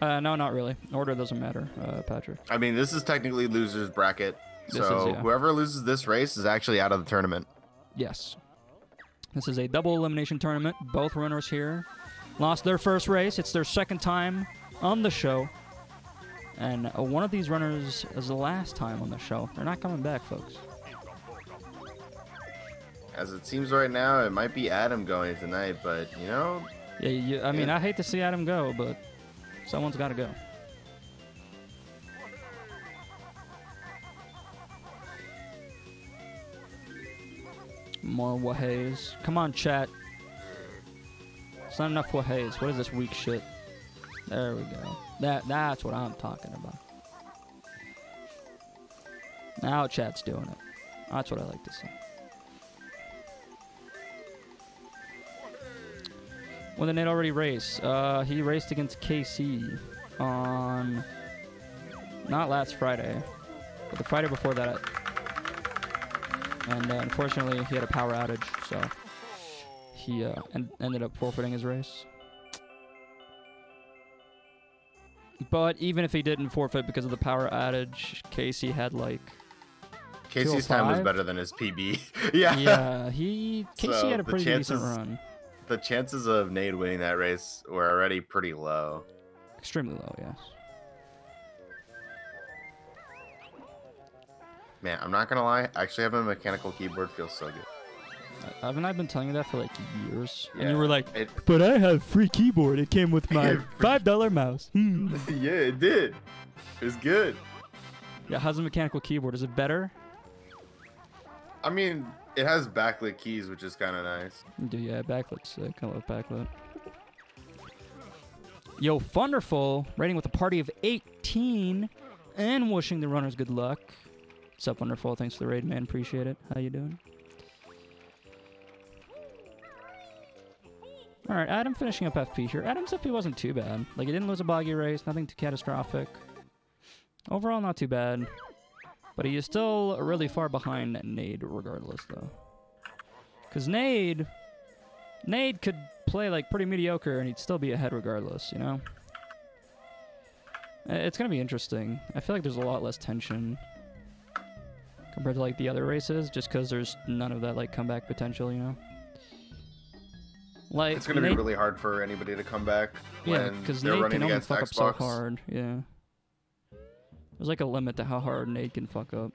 Uh, no, not really. Order doesn't matter, uh, Patrick. I mean, this is technically losers bracket, This so is, yeah. whoever loses this race is actually out of the tournament. Yes. This is a double elimination tournament. Both runners here lost their first race. It's their second time on the show. And uh, one of these runners is the last time on the show. They're not coming back, folks. As it seems right now, it might be Adam going tonight, but you know, Yeah, you, I mean, Yeah. I hate to see Adam go, but someone's got to go. More Wahays. Come on, chat. It's not enough Wahays. What is this weak shit? There we go. That That's what I'm talking about. Now chat's doing it. That's what I like to see. When did Nade already race? Uh, he raced against KC on not last Friday, but the Friday before that. And uh, unfortunately, he had a power outage, so he uh, en- ended up forfeiting his race. But even if he didn't forfeit because of the power outage, Casey had like Casey's time was better than his PB. yeah. yeah, he Casey So, had a pretty decent run, The chances of Nade winning that race were already pretty low. extremely low. Yes. Man, I'm not gonna lie. Actually, having a mechanical keyboard feels so good. Uh, Haven't I been telling you that for like years? Yeah, And you were like, It, But I have free keyboard. It came with my five dollar mouse. Hmm. yeah, it did. It's good. Yeah, how's the mechanical keyboard? Is it better? I mean, it has backlit keys, which is kind of nice. Do yeah, backlit sick. I kind of love backlit. Yo, Thunderful, rating with a party of 18 and wishing the runners good luck. What's up, Thunderful? Thanks for the raid, man. Appreciate it. How you doing? All right, Adam finishing up FP here. Adam's FP wasn't too bad. Like, he didn't lose a boggy race, nothing too catastrophic. Overall, not too bad. But he is still really far behind Nade, regardless, though. Because Nade, Nade could play like pretty mediocre and he'd still be ahead regardless, you know? It's gonna be interesting. I feel like there's a lot less tension compared to like the other races, just because there's none of that like comeback potential, you know? Like It's gonna be really hard for anybody to come back yeah, because Nade running can only fuck up so hard. Yeah. There's like a limit to how hard Nade can fuck up.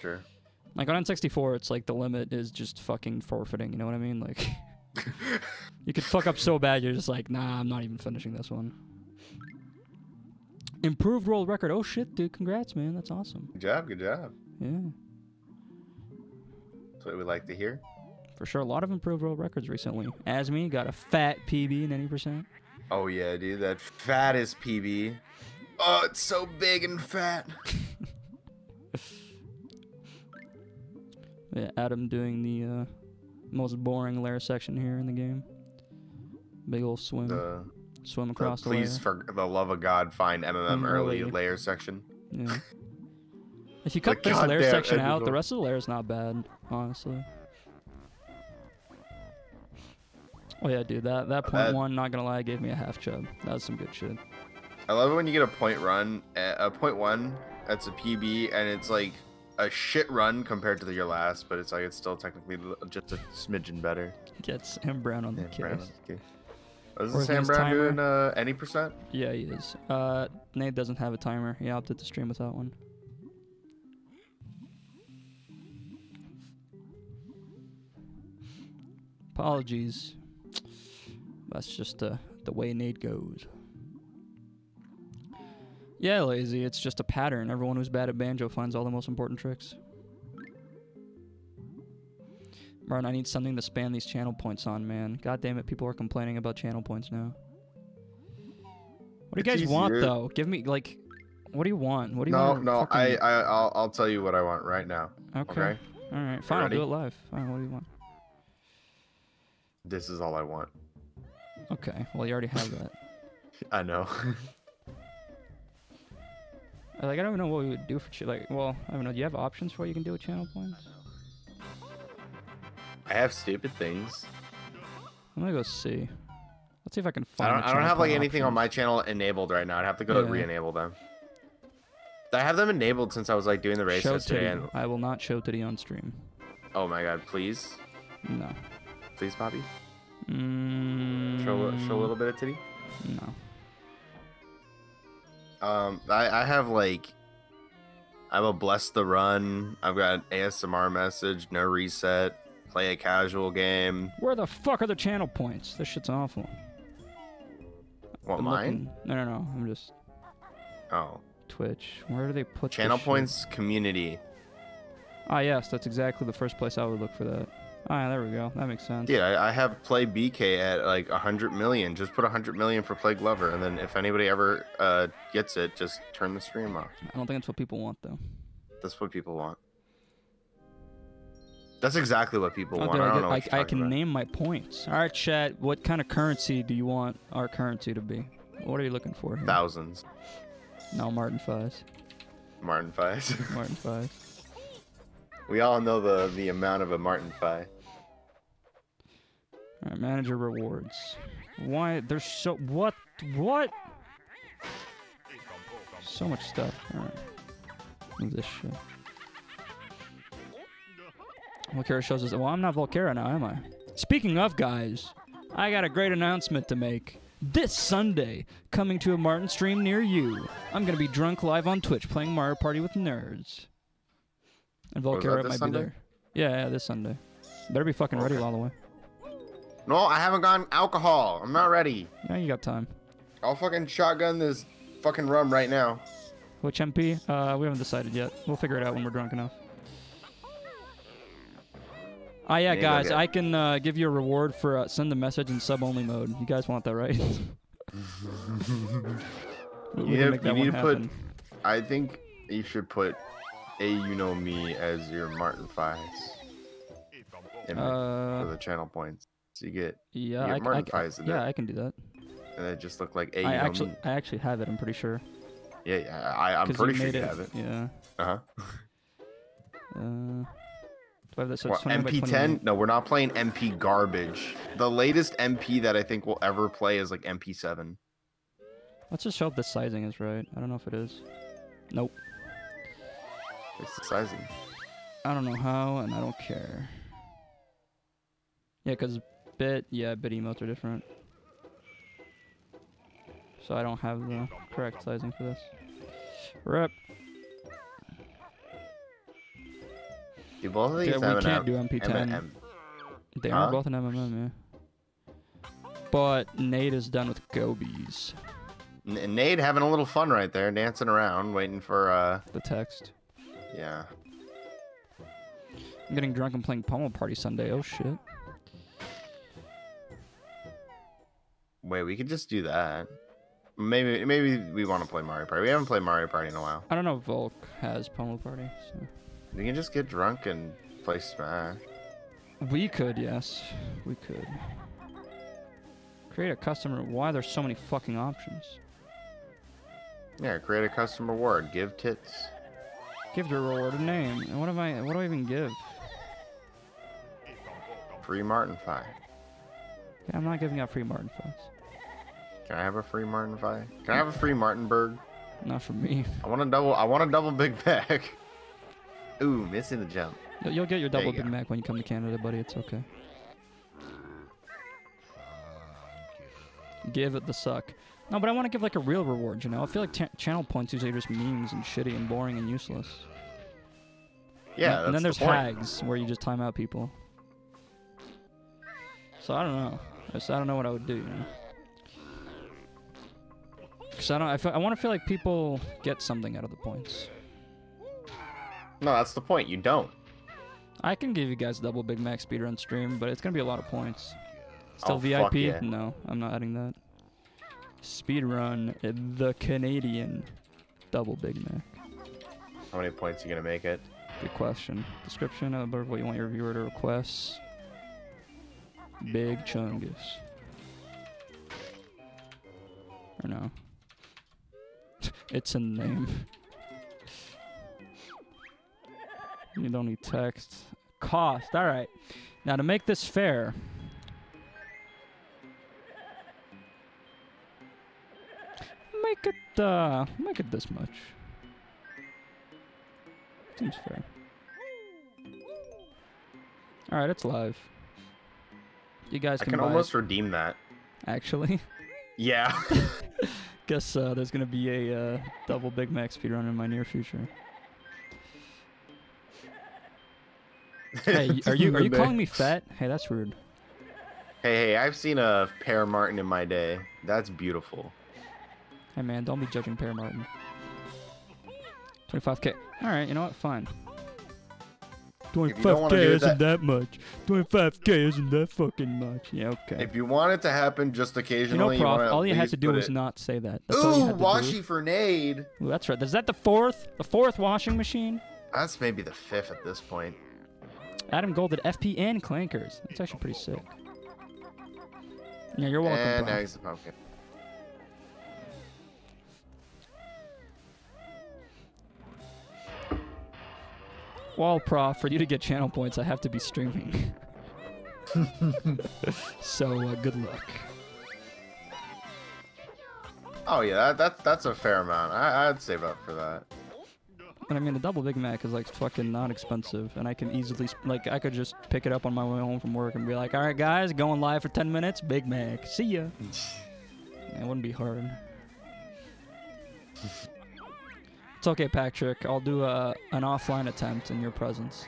Sure. Like on N64, it's like the limit is just fucking forfeiting. You know what I mean? Like you could fuck up so bad, you're just like, nah, I'm not even finishing this one. Improved world record. Oh shit, dude! Congrats, man. That's awesome. Good job. Good job. Yeah, That's what we like to hear. for sure. A lot of improved world records recently. Asmi got a fat PB, 90%. Oh yeah, dude, that fattest PB. Oh, it's so big and fat. Yeah, Adam doing the uh, most boring layer section here in the game. Big ol' swim, The, swim the across the, please, layer. for the love of God, find MMM Mm, early early. layer section. Yeah. If you cut Like, this layer goddamn section out, the rest of the layer is not bad, honestly. Oh yeah, dude, that that point That- one, not gonna lie, gave me a half chub. That was some good shit. I love it when you get a point run, a point one. That's a PB, and it's like a shit run compared to your last, but it's like it's still technically just a smidgen better. Gets him brown on the Yeah, Brown, okay. Sam Brown doing uh, any percent? Yeah, he is. Uh, Nade doesn't have a timer. He opted to stream without one. Apologies. That's just uh, the way Nade goes. Yeah, lazy. It's just a pattern. Everyone who's bad at banjo finds all the most important tricks. Martin, I need something to span these channel points on, man. God damn it, people are complaining about channel points now. What do you It's guys want though? Give me like, what do you want? What do you No, want? no. I, I, I'll, I'll tell you what I want right now. okay. Okay. All right, fine. I'll do it live. Fine. What do you want? This is all I want. Okay. Well, you already have that. I know. Like I don't even know what we would do for like. Well, I don't know. Do you have options for what you can do with channel points? I have stupid things. I'm gonna go see. Let's see if I can I find. don't, I don't have like point anything on my channel enabled right now. I'd have to go Yeah. re-enable them. I have them enabled since I was like doing the race Show yesterday. And I will not show titty on stream. oh my god, please, No. please, Bobby, Mm, show a- show a little bit of titty. No. Um, I, I have like, I have a bless the run. I've got an ASMR message, no reset, play a casual game. Where the fuck are the channel points? This shit's awful. What I'm mine? looking- No, no, no. I'm just Oh, Twitch. Where do they put channel shit? points, community. Ah, yes, that's exactly the first place I would look for that. Ah, there we go. That makes sense. Dude, I, I have play BK at like a hundred million. Just put a hundred million for play Glover, and then if anybody ever uh, gets it, just turn the stream off. I don't think that's what people want though. That's what people want. That's exactly what people Oh, want. I I, don't know. I- What I can about. name my points. All right, chat. What kind of currency do you want our currency to be? What are you looking for here? thousands. No, Martin Fives. Martin Fies. Martin Fives. we all know the the amount of a Martin Fi. All right, manager rewards. Why? There's so what? What? So much stuff. All right. This shit. Volcara shows us. Well, I'm not Volcara now, am I? Speaking of guys, I got a great announcement to make. This Sunday, coming to a Martin stream near you, I'm gonna be drunk live on Twitch playing Mario Party with nerds. And Was Volcara might Sunday? be there. Yeah, yeah, this Sunday. Better be fucking ready Okay. all the way. No, I haven't gotten alcohol. I'm not ready. Yeah, you got time. I'll fucking shotgun this fucking rum right now. Which MP? Uh, we haven't decided yet. We'll figure it out when we're drunk enough. Ah, yeah, guys. I can uh, give you a reward for uh, send a message in sub-only mode. You guys want that, right? we You have- you need to put- I think you should put a you know me as your Martin Fies. it for Uh, the channel points. So you get yeah, get I, Martin I, Fies in yeah. I can do that. and it just looked like a you I know actually, me. I actually have it. I'm pretty sure. Yeah, yeah. I, I'm pretty you sure you have it. Yeah. Uh huh. Do I? So Well, it's 21 by 21. MP10? No, we're not playing MP garbage. The latest MP that I think we'll ever play is like MP7. Let's just hope the sizing is right. I don't know if it is. Nope. It's the sizing. I don't know how, and I don't care. Yeah, because bit, yeah, bit emotes are different. So I don't have the correct sizing for this. Rep. Do both of these Yeah, we an can't do MP10. M- They are both an MMM, yeah. But Nade is done with Gobi's. N- Nade having a little fun right there, dancing around, waiting for uh, The text. yeah. I'm getting drunk and playing Pummel Party Sunday. Oh shit. Wait, we could just do that. Maybe maybe we want to play Mario Party. We haven't played Mario Party in a while. I don't know if Volk has Pummel Party, so We can just get drunk and play Smash. we could, yes, we could. Create a customer. Why there's so many fucking options? Yeah, create a custom reward. Give tits. Give the reward a name. And what am I? What do I even give? Free Martin Fi. Yeah, I'm not giving out free Martin Fuzz. Can I have a free Martin Fi? Can I have a free Martinberg? Not for me. I want a double. I want a double Big Mac. Ooh, missing the jump. You'll- get your double you Big go. Mac when you come to Canada, buddy. It's okay. Give it the suck. No, but I want to give like a real reward. You know, I feel like channel points usually are just memes and shitty and boring and useless. Yeah, and, and then there's the hags where you just time out people. So I don't know. I just I don't know what I would do. You know. Cause I don't. I, feel, I want to feel like people get something out of the points. No, that's the point. You don't. I can give you guys double Big Mac speedrun stream, but it's gonna be a lot of points. Still Oh, VIP? yeah. No, I'm not adding that. Speedrun uh, the Canadian double Big Mac. How many points are you gonna make it? Good question. Description of what you want your viewer to request. Big Chungus. Or no. it's a name. You don't need text. Cost. Alright. Now to make this fair. Make it uh make it this much. Seems fair. All right, it's live. You guys can, I can, almost it, redeem that. actually. Yeah. Guess uh, there's gonna be a uh, double Big Mac speedrun in my near future. Hey, are you are you calling me fat? Hey, that's rude. Hey, hey, I've seen a pear Martin in my day. That's beautiful. Hey man, don't be judging Pear Martin. 25k. All right, you know what? Fine. you don't wanna 25k do it isn't that- that much. 25k isn't that fucking much. Yeah, okay. If you want it to happen just You occasionally, know, Prof, wanna all you had to do put was it- not say that. That's Ooh, had to Washi do. for Nade. Ooh, that's right. Is that the fourth? The fourth washing machine? That's maybe the fifth at this point. Adam Gold did FP and Clankers. That's actually pretty sick. Yeah, you're welcome. and Prof. eggs the pumpkin. Well, Prof, for you to get channel points, I have to be streaming. so, uh, good luck. Oh yeah, that, that that's a fair amount. I, I'd save up for that. And I mean, the double Big Mac is like fucking not expensive, and I can easily like I could just pick it up on my way home from work and be like, "All right, guys, going live for 10 minutes, Big Mac, see ya." It wouldn't be hard. it's okay, Patrick. I'll do a an offline attempt in your presence.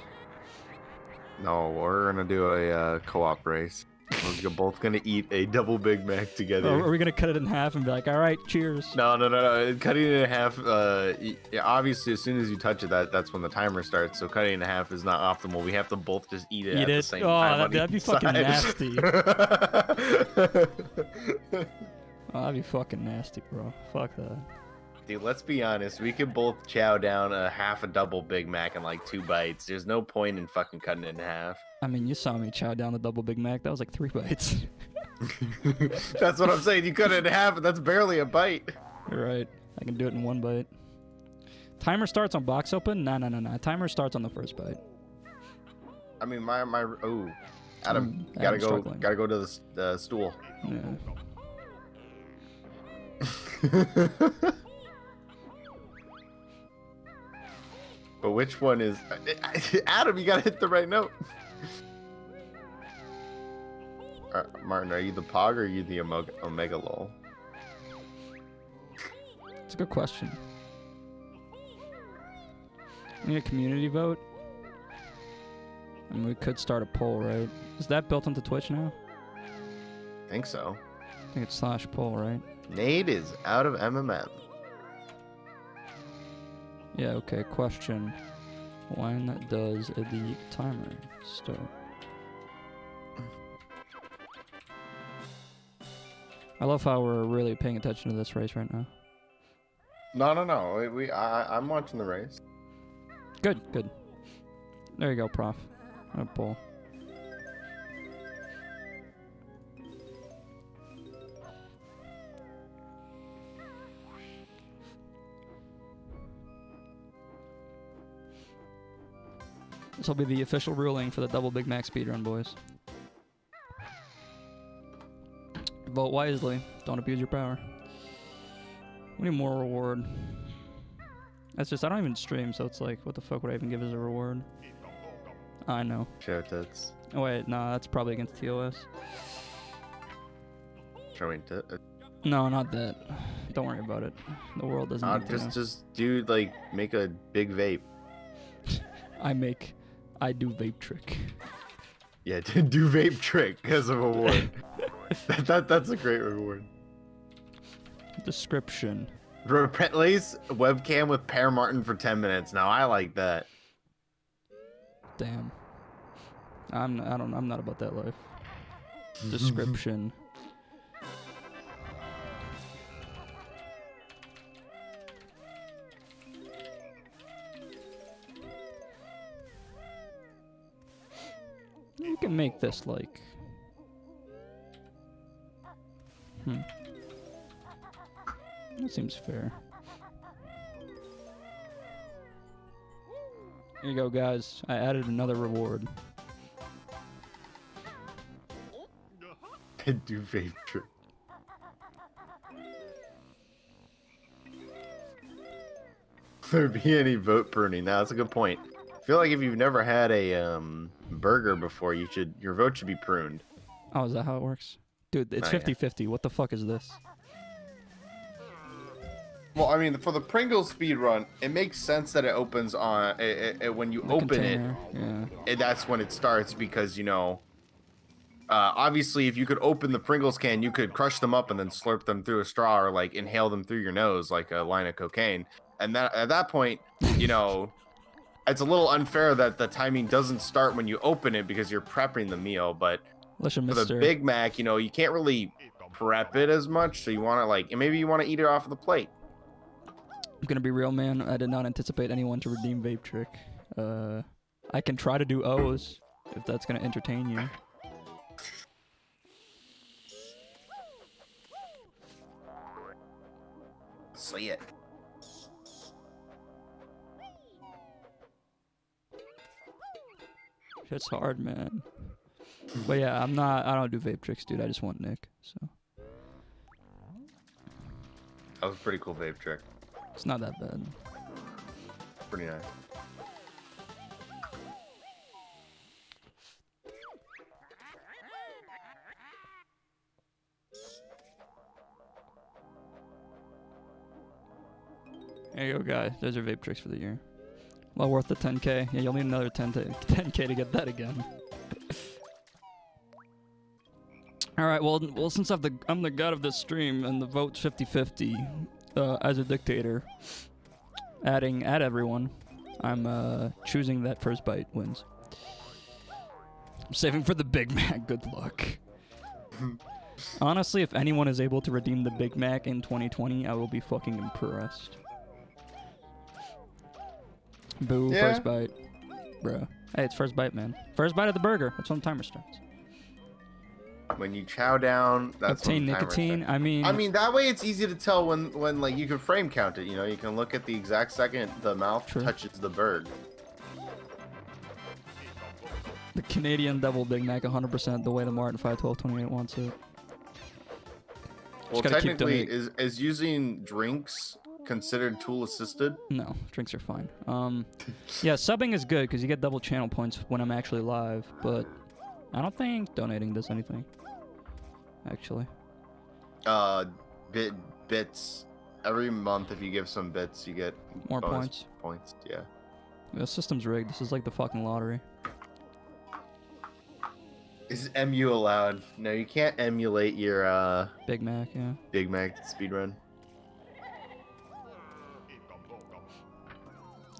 No, we're gonna do a uh, co-op race. We're both gonna eat a double Big Mac together. Or are we gonna cut it in half and be like, "All right, cheers"? No, no, no, no. Cutting it in half. Uh, obviously, as soon as you touch it, that that's when the timer starts. So cutting it in half is not optimal. We have to both just eat it Eat at it? the same Oh, time. that- that'd be each fucking side. Oh, that'd be fucking nasty, bro. Fuck that. Dude, let's be honest. We could both chow down a half a double Big Mac in like two bites. There's no point in fucking cutting it in half. I mean, you saw me chow down the double Big Mac. That was like three bites. that's what I'm saying. You cut it in half, and that's barely a bite. You're right. I can do it in one bite. Timer starts on box open? No, no, no, no. Timer starts on the first bite. I mean, my my. Oh, Adam, Mm, gotta Adam's go. struggling. Gotta go to the the stool. Yeah. But which one is Adam? You gotta hit the right note. Uh, Martin, are you the Pog or are you the Omega, Omega Lol? It's a good question. We need a community vote. And we could start a poll, right? Is that built into Twitch now? I think so. I think it's slash poll, right? Nade is out of MMM. Yeah, okay. Question. When does the timer start? I love how we're really paying attention to this race right now. No, no, no. We, we I, I'm watching the race. Good, good. There you go, Prof. A pull. This will be the official ruling for the double Big Mac speedrun, boys. Vote wisely. Don't abuse your power. We need more reward. That's just I don't even stream, so it's like, what the fuck would I even give as a reward? I know. Shout outs. Oh wait, no, that's probably against TOS. Showing to. Uh, No, not that. Don't worry about it. The world doesn't. uh, just, just do like make a big vape. I make, I do vape trick. Yeah, do vape trick as a reward. that, that that's a great reward. Description. Replace webcam with Per Martin for 10 minutes. Now I like that. Damn. I'm. I don't. I'm not about that life. Description. You can make this like. Hmm. That seems fair. Here you go, guys. I added another reward. do vape trick. There be any vote pruning? Now that's a good point. I feel like if you've never had a um, burger before, you should your vote should be pruned. Oh, is that how it works? Dude, it's Oh, yeah. 50 50. What the fuck is this? Well, I mean, for the Pringles speed run, it makes sense that it opens on it, it, when you The open container. Yeah. it, it. That's when it starts because you know. Uh, obviously, if you could open the Pringles can, you could crush them up and then slurp them through a straw or like inhale them through your nose like a line of cocaine. And that at that point, you know, it's a little unfair that the timing doesn't start when you open it because you're prepping the meal. But Listen, for the. Big Mac, you know, you can't really prep it as much, so you want to like, and maybe you want to eat it off of the plate. I'm gonna be real, man. I did not anticipate anyone to redeem Vape Trick. Uh, I can try to do O's if that's gonna entertain you. See it. Shit's hard, man. But yeah, I'm not. I don't do Vape Tricks, dude. I just want Nick. So That was a pretty cool vape trick. it's not that bad. Pretty nice. There you go, guys. Those are Vape Tricks for the year. Well worth the 10k. Yeah, you'll need another 10 to 10k to get that again. All right. Well, well, since I'm the I'm the god of this stream and the vote's 50-50, uh, as a dictator, adding add everyone, I'm uh, choosing that first bite wins. I'm saving for the Big Mac. Good luck. Honestly, if anyone is able to redeem the Big Mac in 2020, I will be fucking impressed. Boo, Yeah. first bite. bro. Hey, it's first bite, man. First bite of the burger. That's when the timer starts. When you chow down, that's Obtain nicotine. starts. I mean, I mean, that way it's easy to tell when, when like you can frame count it. You know, you can look at the exact second the mouth True. touches the bird. the Canadian Double Big Mac 100% the way the Martin 51228 wants it. Well, technically, is is using drinks considered tool assisted? No, drinks are fine. Um, yeah, subbing is good because you get double channel points when I'm actually live, but I don't think donating does anything. Actually, Uh, bit bits every month. If you give some bits, you get more points. Points, yeah. The system's rigged. This is like the fucking lottery. Is MU allowed? No, you can't emulate your uh Big Mac, yeah. Big Mac speedrun.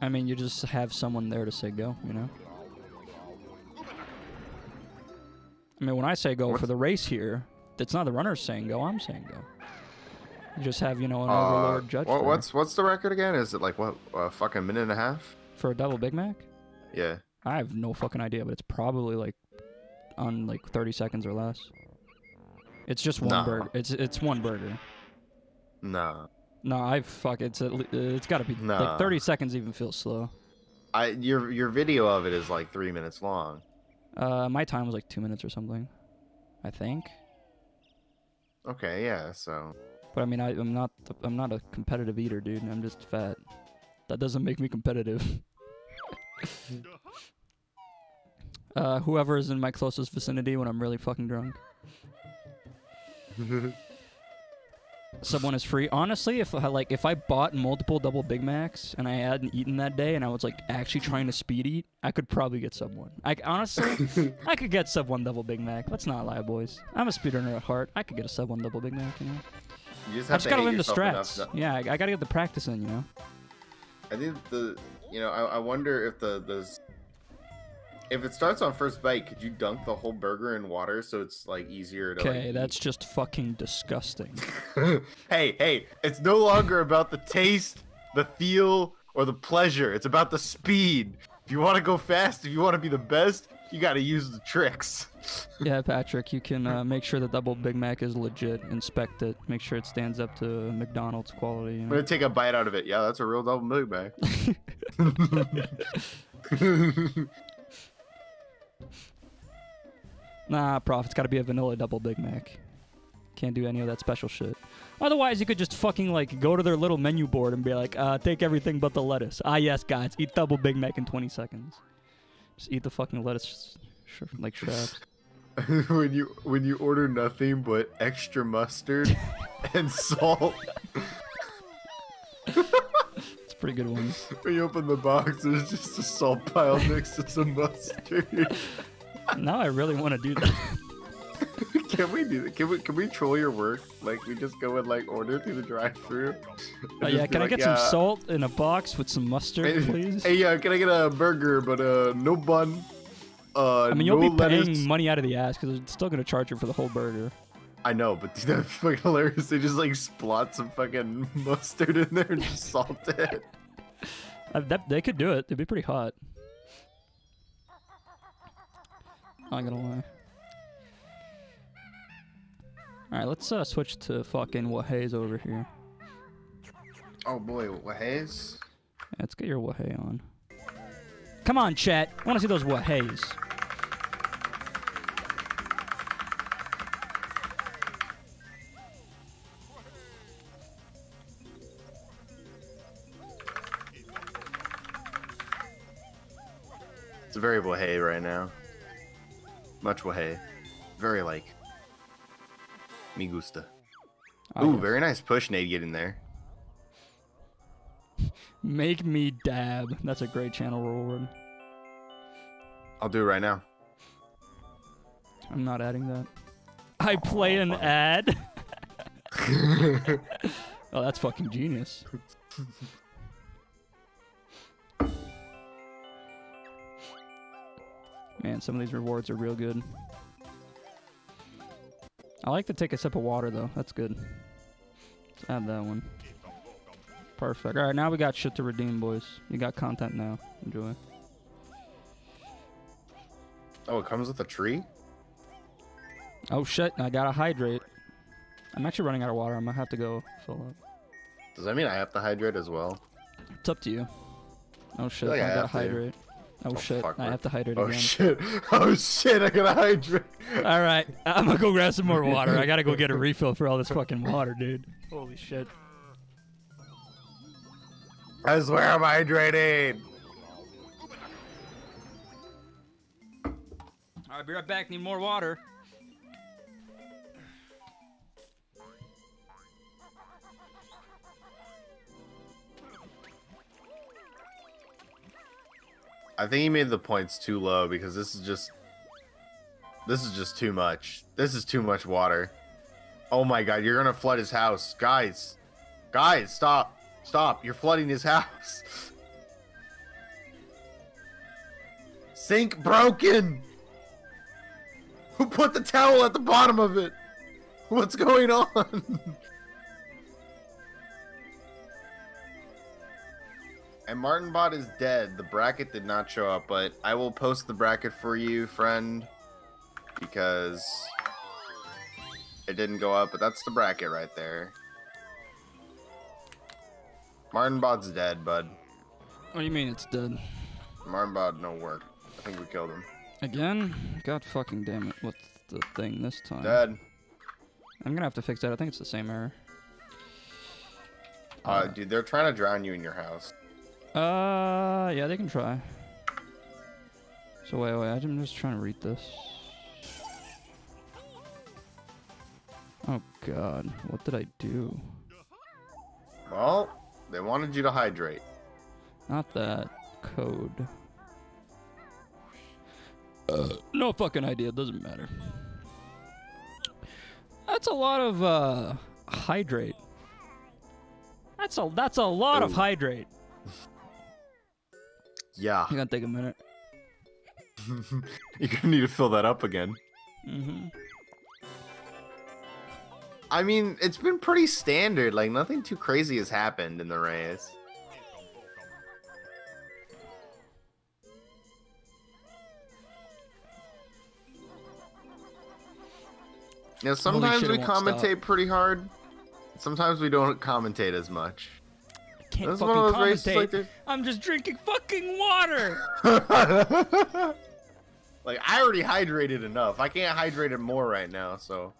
I mean, you just have someone there to say go, you know? I mean, when I say go for the race here, it's not the runners saying go. I'm saying go. You just have you know an Uh, overlord judge what- what's what's the record again? Is it like what a fucking minute and a half? for a double Big Mac. Yeah. I have no fucking idea, but it's probably like on like 30 seconds or less. It's just one Nah. burger. It's it's one burger. Nah. No, I fuck. It's at le- it's got to be Nah. like 30 seconds. Even feels slow. I your your video of it is like three minutes long. Uh, my time was like two minutes or something, I think. Okay, yeah. So But I mean, I, I'm not I'm not a competitive eater, dude. I'm just fat. That doesn't make me competitive. uh, whoever is in my closest vicinity when I'm really fucking drunk. Someone is free. Honestly, if I like if I bought multiple double Big Macs and I hadn't eaten that day and I was like actually trying to speed eat, I could probably get sub one. I honestly, I could get sub one double Big Mac. Let's not lie, boys. I'm a speedrunner at heart. I could get a sub one double Big Mac. You know. you just I have just to gotta learn the yourself enough strats. not- Yeah, I, I gotta get the practice in, you know. I think the you know I, I wonder if the the if it starts on first bite, could you dunk the whole burger in water so it's like easier to? Okay, like, that's just fucking disgusting. hey, hey! It's no longer about the taste, the feel, or the pleasure. It's about the speed. If you want to go fast, if you want to be the best, you got to use the tricks. yeah, Patrick, you can uh, make sure the double Big Mac is legit. Inspect it. Make sure it stands up to McDonald's quality. You I'm gonna take a bite out of it. Yeah, that's a real double Big Mac. Nah, prof, it's gotta be a vanilla double Big Mac. Can't do any of that special shit. Otherwise, you could just fucking like go to their little menu board and be like, uh, take everything but the lettuce. Ah, yes, guys, eat double Big Mac in 20 seconds. Just eat the fucking lettuce, sh- like straps. when you when you order nothing but extra mustard and salt. It's a pretty good one. When you open the box, there's just a salt pile next to some mustard. Now I really want to do that. can we do that? Can we can we troll your work? Like we just go and like order through the drive-through. Uh, yeah, can I get some salt in a box with some mustard, Hey, please? Hey, yeah, can I get a burger but uh no bun? Uh, I mean, you'll no be lettuce. paying money out of the ass because it's still gonna charge you for the whole burger. I know, but dude, that'd be fucking hilarious. They just like splot some fucking mustard in there and just salt it. Uh, that, they could do it. They'd be pretty hot. Not gonna lie. All right, let's uh, switch to fucking Wahey's over here. Oh boy? Yeah, let's get your Wahey on. Come on, chat. I want to see those Waheys. It's very Wahay right now. Much Wahay. Very like. Me gusta. Ah, Ooh, very nice push nade getting there. Make me dab. That's a great channel reward. I'll do it right now. I'm not adding that. I play an ad. oh, that's fucking genius. Man, some of these rewards are real good. I like to take a sip of water though. That's good. Let's add that one. Perfect. All right, now we got shit to redeem, boys. You got content now. Enjoy. Oh, it comes with a tree? Oh shit! I gotta hydrate. I'm actually running out of water. I'm gonna have to go fill up. Does that mean I have to hydrate as well? It's up to you. Oh shit! like I, I gotta hydrate. to. Hydrate. Oh, Oh, shit! fuck, I have to hydrate Oh again. shit. Oh shit, I gotta hydrate. All right, I'm gonna go grab some more water. I gotta go get a refill for all this fucking water, dude. Holy shit! I swear I'm hydrating. All right, be right back. Need more water. I think he made the points too low because this is just this is just too much. This is too much water. Oh my god, you're gonna flood his house. Guys. Guys, stop. Stop. You're flooding his house. Sink broken. Who put the towel at the bottom of it? What's going on? and Martinbot is dead. The bracket did not show up, but I will post the bracket for you, friend, because it didn't go up. But that's the bracket right there. Martin Martinbot's dead, bud. What do you mean it's dead? Martin Martinbot no work. I think we killed him. Again? God fucking damn it. What's the thing this time? Dead. I'm gonna have to fix that. I think it's the same error. Uh, dude, they're trying to drown you in your house. Uh, yeah, they can try. So wait, wait, I'm just trying to read this. Oh god, what did I do? Well, they wanted you to hydrate. Not that code. Uh, no fucking idea. It doesn't matter. That's a lot of uh hydrate. That's a that's a lot of hydrate. Yeah. You're gonna take a minute. You're gonna need to fill that up again. Mm-hmm. I mean, it's been pretty standard. Like nothing too crazy has happened in the race. You know, sometimes we won't stop. commentate pretty hard. Sometimes we don't commentate as much. Can't This is fucking one of those races commentate. like. I'm just drinking fucking water. like I already hydrated enough. I can't hydrate it more right now, so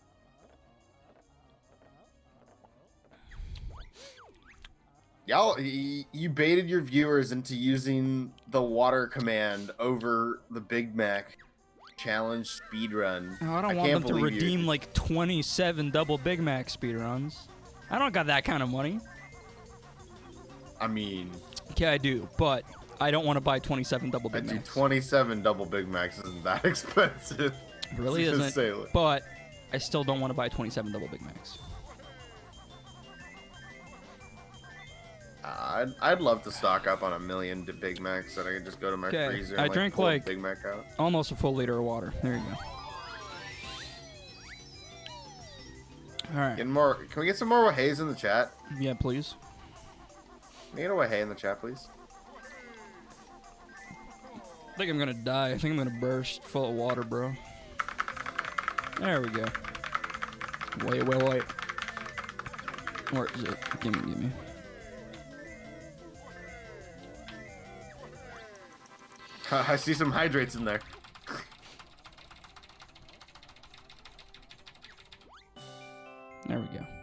Y'all, you baited your viewers into using the water command over the Big Mac challenge speedrun. Oh, I don't I want can't them to believe you. redeem like 27 double Big Mac speedruns. I don't got that kind of money. I mean, Okay, I do, but I don't want to buy 27 double I Big Macs. 27 double Big Macs isn't that expensive. really Just isn't. But I still don't want to buy 27 double Big Macs. I'd, I'd love to stock up on a million to Big Macs that I could just go to my 'Kay, freezer. I pull a like- Big Mac out. Almost a full liter of water. There you go. All right. Get more. Can we get some more Wahays in the chat? Yeah, please. Can we get a Wahey in the chat, please? I think I'm gonna die. I think I'm gonna burst full of water, bro. There we go. Wait, wait, wait. Where is it? Gimme, gimme. I see some hydrates in there. There we go.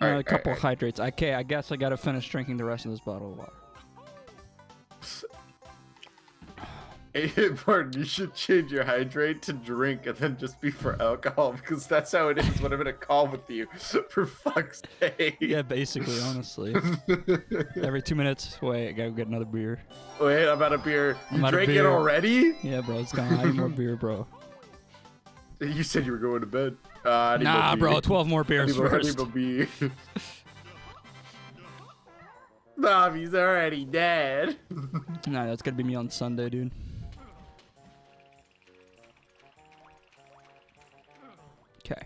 All Uh, right, a couple all right, hydrates. Okay, I guess I gotta finish drinking the rest of this bottle of water. Hey, Martin, you should change your hydrate to drink and then just be for alcohol because that's how it is when I'm in a call with you. For fuck's sake. Yeah, basically, honestly. Every two minutes, wait, I gotta get another beer. Wait, I'm out of beer. I'm You out of it already? Yeah, bro, it's gone. I need more beer, bro. You said you were going to bed. Uh, Nah, beer. bro, 12 more beers need more, I need first. beer. Bobby's already dead. Nah, that's gonna be me on Sunday, dude. Okay.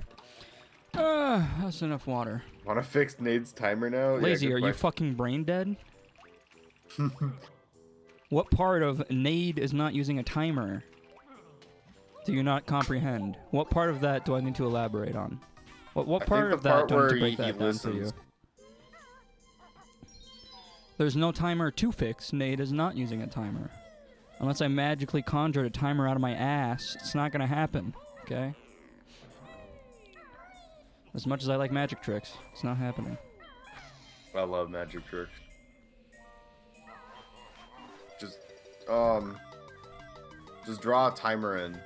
Uh, that's enough water. Want to fix Nade's timer now? Lazy, good are you fucking brain dead? what part of Nade is not using a timer? Do you not comprehend? What part of that do I need to elaborate on? What what part of that part do I need to break that down for you? There's no timer to fix. Nade is not using a timer. Unless I magically conjured a timer out of my ass, it's not gonna happen. Okay? As much as I like magic tricks, it's not happening. I love magic tricks. Just, um, just draw a timer in.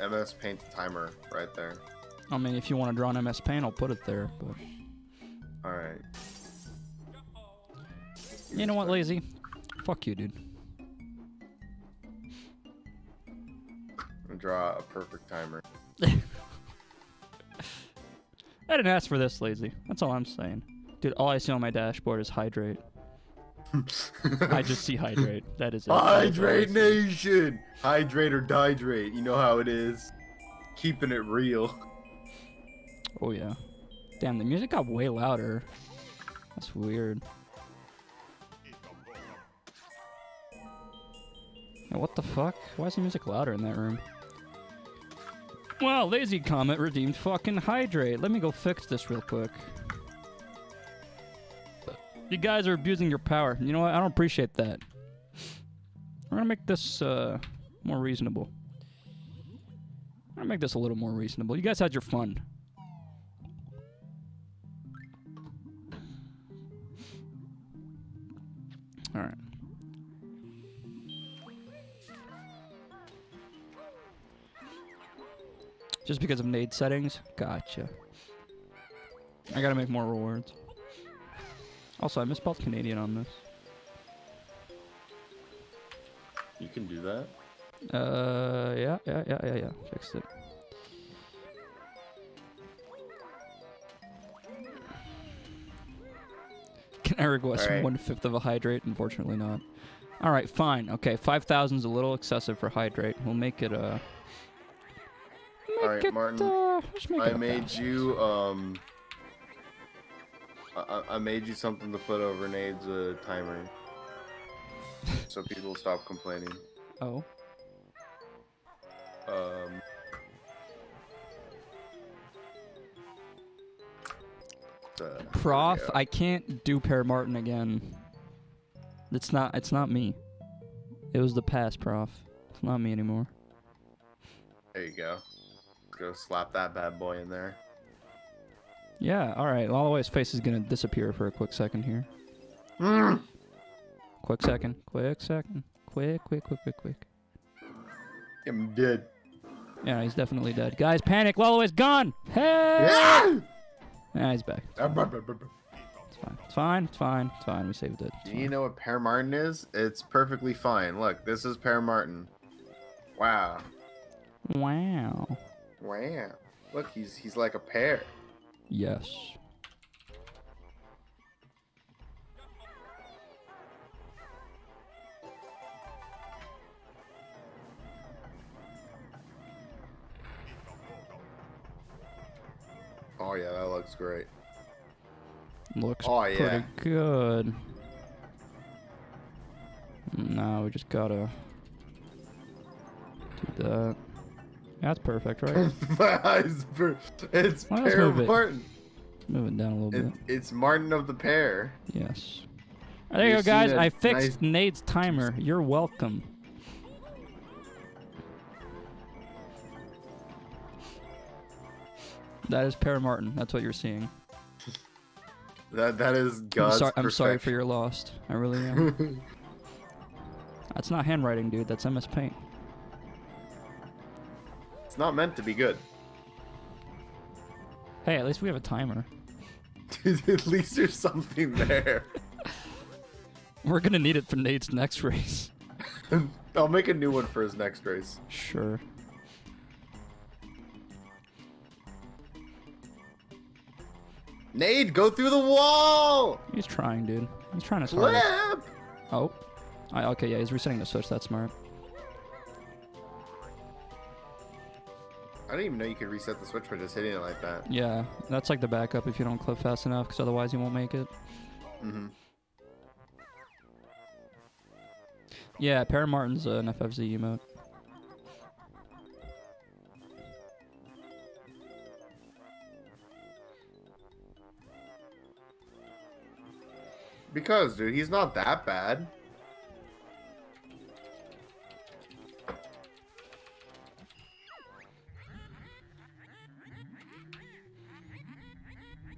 MS Paint timer right there. I mean, if you want to draw an MS Paint, I'll put it there. But All right. you know what, lazy? Fuck you, dude. Draw a perfect timer. I didn't ask for this, lazy. That's all I'm saying. Dude, all I see on my dashboard is hydrate. I just see hydrate. That is it. Hydrate. Nation! Hydrate or dihydrate. You know how it is. Keeping it real. Oh yeah. Damn, the music got way louder. That's weird. Yeah, what the fuck? Why is the music louder in that room? Well, Lazy Comet redeemed fucking Hydrate. Let me go fix this real quick. You guys are abusing your power. You know what? I don't appreciate that. We're gonna make this uh, more reasonable. I'm gonna make this a little more reasonable. You guys had your fun. All right. Just because of nade settings? Gotcha. I gotta make more rewards. Also, I misspelled Canadian on this. You can do that. Uh, yeah, yeah, yeah, yeah, yeah. Fixed it. Can I request Alright. one fifth of a hydrate? Unfortunately, not. All right, fine. Okay, five thousand is a little excessive for hydrate. We'll make it uh. Make Alright, it, Martin, Uh, I made you um. I, I- made you something to put over Nade's uh, timer, so people stop complaining. Oh, Um. uh, Prof, yeah. I can't do Per Martin again. It's not. It's not me. It was the past, Prof. It's not me anymore. There you go. Go slap that bad boy in there. Yeah. All right. Holloway's face is gonna disappear for a quick second here. Quick second. Quick second. Quick. Quick. Quick. Quick. Quick. I'm dead. Yeah, he's definitely dead. Guys, panic! Holloway's gone. Hey! Yeah! Yeah, he's back. Ah, it's fine. It's fine. It's fine. It's fine. We saved it. It's Do you know what pear martin is? It's perfectly fine. Look, this is pear martin. Wow. Wow. Wow. Look, he's he's like a pear. Yes. Oh yeah, that looks great. Looks Oh, yeah. pretty good. Now we just gotta do that. That's perfect, right? it's per- it's Well, pear move it. martin. Move it down a little It, bit. it's Martin of the pear. Yes. There you You go, guys. I fixed nice- Nade's timer. You're welcome. That is Per Martin. That's what you're seeing. That that is I'm, God's sorry, I'm sorry for your lost. I really am. That's not handwriting, dude. That's MS Paint. It's not meant to be good. Hey, at least we have a timer. Dude, at least there's something there. We're gonna need it for Nade's next race. I'll make a new one for his next race. Sure. Nade, go through the wall! He's trying, dude. He's trying to. Flip! Oh. I, okay, yeah, he's resetting the switch. That's smart. Didn't even know you could reset the switch by just hitting it like that. Yeah, that's like the backup if you don't clip fast enough, because otherwise you won't make it. hmm Yeah, Paramartin's uh, an FFZ emote. Because, dude, he's not that bad.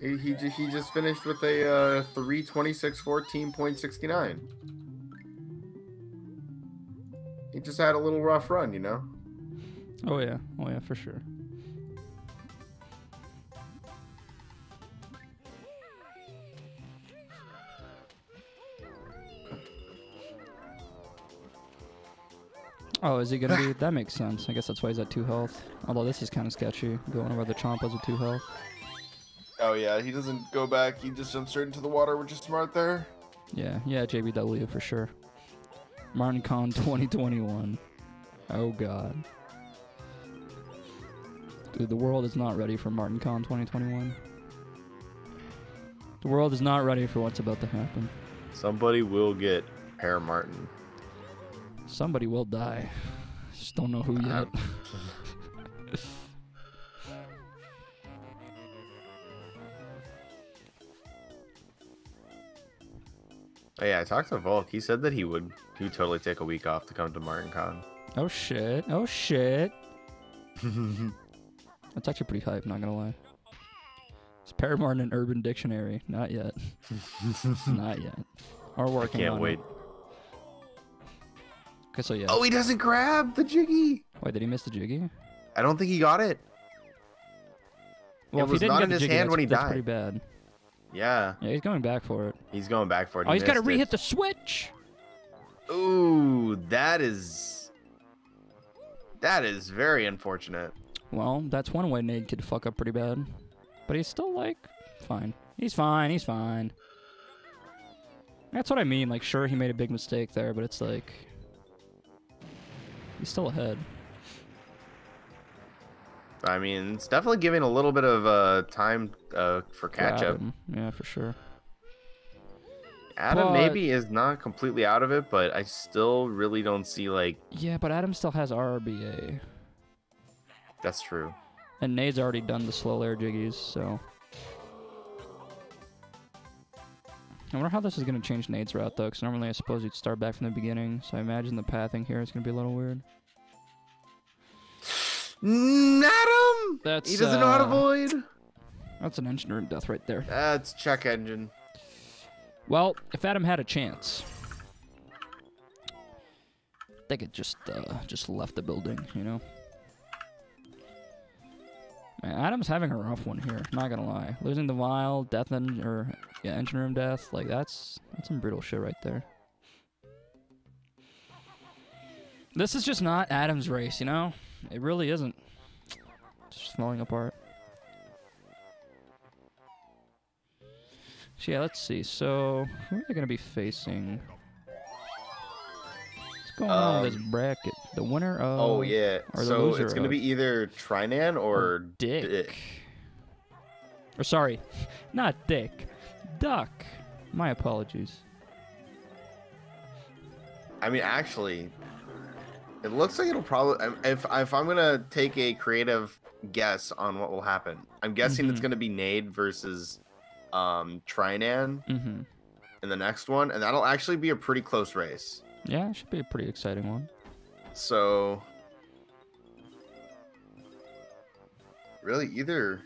He, he, ju- he just finished with a uh, 32614.69. He just had a little rough run, you know? Oh yeah, oh yeah, for sure. Oh, is he gonna be? That makes sense. I guess that's why he's at two health. Although this is kind of sketchy, going over the Chompas at two health. Oh, yeah, he doesn't go back. He just jumps straight into the water, which is smart there. Yeah, yeah, JBW for sure. Martin Con 2021. Oh god. Dude, the world is not ready for Martin Con 2021. The world is not ready for what's about to happen. Somebody will get Pear Martin. Somebody will die. Just don't know who yet. Oh, yeah, I talked to Volk. He said that he would he would totally take a week off to come to Martin Con. oh shit. Oh shit. That's actually pretty hype, not gonna lie. Is Paramartin an urban dictionary? Not yet. not yet. Or working Can't on wait. It. Okay, so yeah. Oh, he doesn't grab the Jiggy. Wait, did he miss the jiggy? I don't think he got it. Well, It was didn't not get in his jiggy, hand when he that's died. pretty bad. Yeah, Yeah, he's going back for it. he's going back for it. Oh, He he's got to re-hit the switch. Ooh, that is that is very unfortunate. Well, that's one way Nade could fuck up pretty bad. But he's still like fine. He's fine. He's fine. That's what I mean. Like, sure, he made a big mistake there, but it's like he's still ahead. I mean, it's definitely giving a little bit of uh, time uh, for catch for up. Yeah, for sure. Adam But- maybe is not completely out of it, but I still really don't see like Yeah, but Adam still has RBA, that's true. and Nade's already done the slow layer jiggies, so. I wonder how this is going to change Nade's route, though, because normally I suppose you'd start back from the beginning, so I imagine the pathing here is going to be a little weird. Adam, That's, he doesn't know how to uh, void. That's an engine room death right there. That's check engine. Well, if Adam had a chance, they could just uh, just left the building, you know. Man, Adam's having a rough one here. Not gonna lie, losing the vial, death en- or yeah, engine room death. Like that's that's some brutal shit right there. This is just not Adam's race, you know. It really isn't. It's just falling apart. So yeah, let's see. So who are they gonna be facing? What's going on with this Um, bracket? The winner of Oh, yeah. or the So loser it's gonna be either Trinan or Dick. Dick. Or sorry, not Dick. Duck. My apologies. I mean, actually, it looks like it'll probably. If if I'm gonna take a creative guess on what will happen, I'm guessing it's Mhm. gonna be Nade versus um Trinan Mm-hmm. in the next one, and that'll actually be a pretty close race. Yeah, it should be a pretty exciting one. So, really, either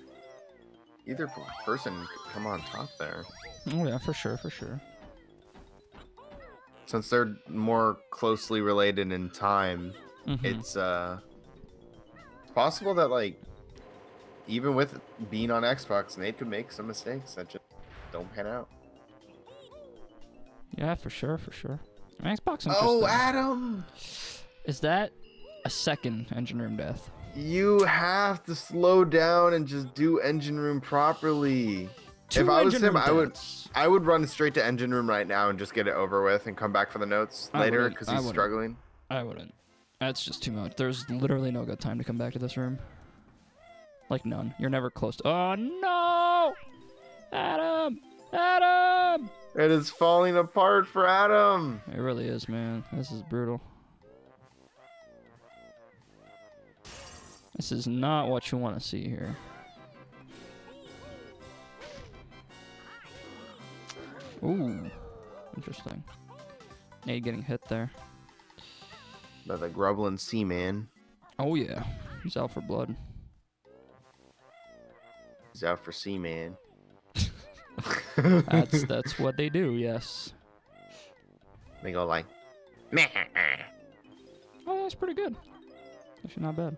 either person could come on top there, Oh yeah, for sure, for sure. Since they're more closely related in time. Mhm. it's uh possible that like even with being on Xbox, Nade could make some mistakes that just don't pan out. Yeah, for sure, for sure. Xbox. Oh, Adam, Is that a second engine room death? you have to slow down and just do engine room properly. Two if I was him, room I would. I would run straight to engine room right now and just get it over with and come back for the notes I later because he's wouldn't. struggling. I wouldn't. That's just too much. There's literally no good time to come back to this room. Like none. You're never close to. Oh no! Adam! Adam! It is falling apart for Adam. It really is, man. This is brutal. This is not what you want to see here. Ooh, interesting. Nade getting hit there. By the Grublin Sea Man. Oh yeah, he's out for blood. He's out for Sea Man. That's that's what they do. Yes. They go like, meh. Oh, that's pretty good. Actually, not bad.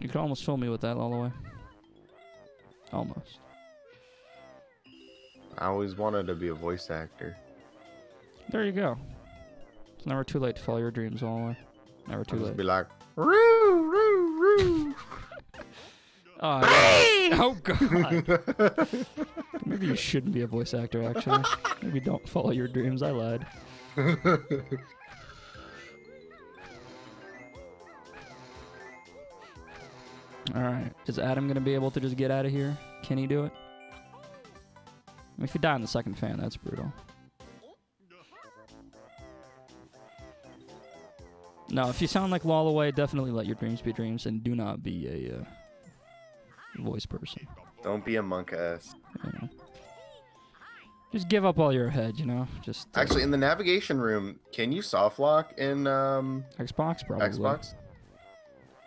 You could almost fill me with that all the way. Almost. I always wanted to be a voice actor. There you go. It's never too late to follow your dreams all the way. Never too I'll just late. be like, roo, roo, roo. Oh, yeah. oh god. Maybe you shouldn't be a voice actor. Actually, maybe don't follow your dreams. I lied. All right. Is Adam gonna be able to just get out of here? Can he do it? If you die in the second fan, that's brutal. No, if you sound like Lawlaway, definitely let your dreams be dreams and do not be a uh, voice person. Don't be a monk ass. Just give up all your head, you know? Just uh, Actually, in the navigation room, can you soft lock in um, Xbox probably. Xbox?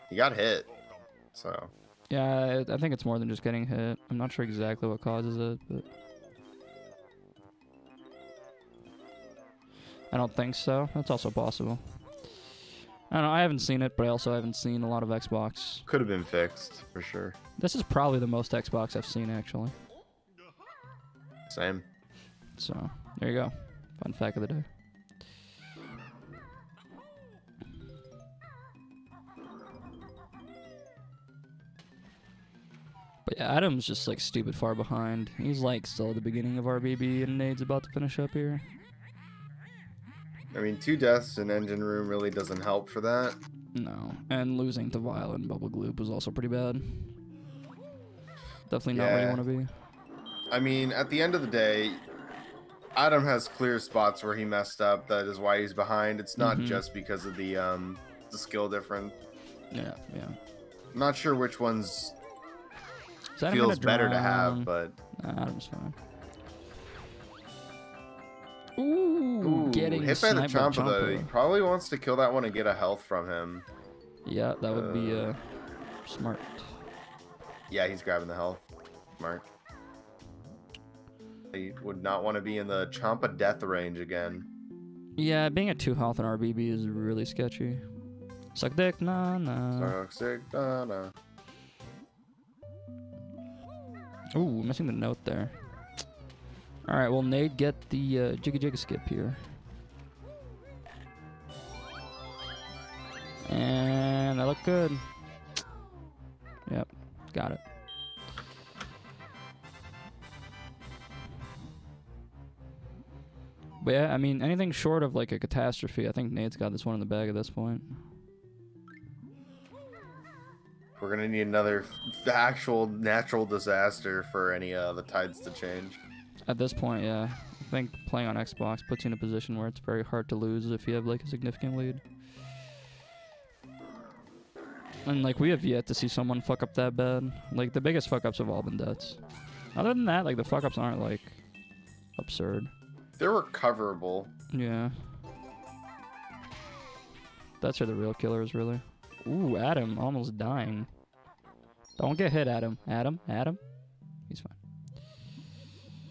You got hit. So Yeah, I I think it's more than just getting hit. I'm not sure exactly what causes it, but I don't think so. That's also possible. I don't know. I haven't seen it, but I also haven't seen a lot of Xbox. could have been fixed for sure. This is probably the most Xbox I've seen actually. Same. So there you go. Fun fact of the day. But yeah, Adam's just like stupid far behind. He's like still at the beginning of RBB, and Nade's about to finish up here. I mean, two deaths in engine room really doesn't help for that. No, and losing to Vile and Bubble Gloop was also pretty bad. Definitely not where you want to be. I mean, at the end of the day, Adam has clear spots where he messed up. That is why he's behind. It's not Mhm. just because of the um the skill difference. Yeah, yeah. I'm not sure which ones feels better to have, but Nah, Adam's fine. Ooh, Ooh, getting hit by the by Chompa though. He probably wants to kill that one and get a health from him. Yeah, that would be Uh, uh, smart. Yeah, he's grabbing the health. Smart. He would not want to be in the Chompa death range again. Yeah, being at two health in RBB is really sketchy. Suck dick, nah, nah. Toxic Donna. Ooh, missing the note there. All right, well, Nade, get the uh, jiggy jiggy skip here. And that looked good. Yep, got it. But yeah, I mean, anything short of like a catastrophe, I think Nade's got this one in the bag at this point. We're gonna need another actual natural disaster for any uh the tides to change. At this point, yeah. I think playing on Xbox puts you in a position where it's very hard to lose if you have like a significant lead. And like we have yet to see someone fuck up that bad. Like the biggest fuck ups have all been deaths. Other than that, like the fuck ups aren't like absurd. They're recoverable. Yeah. That's where the real killer is really. Ooh, Adam almost dying. Don't get hit, Adam. Adam, Adam.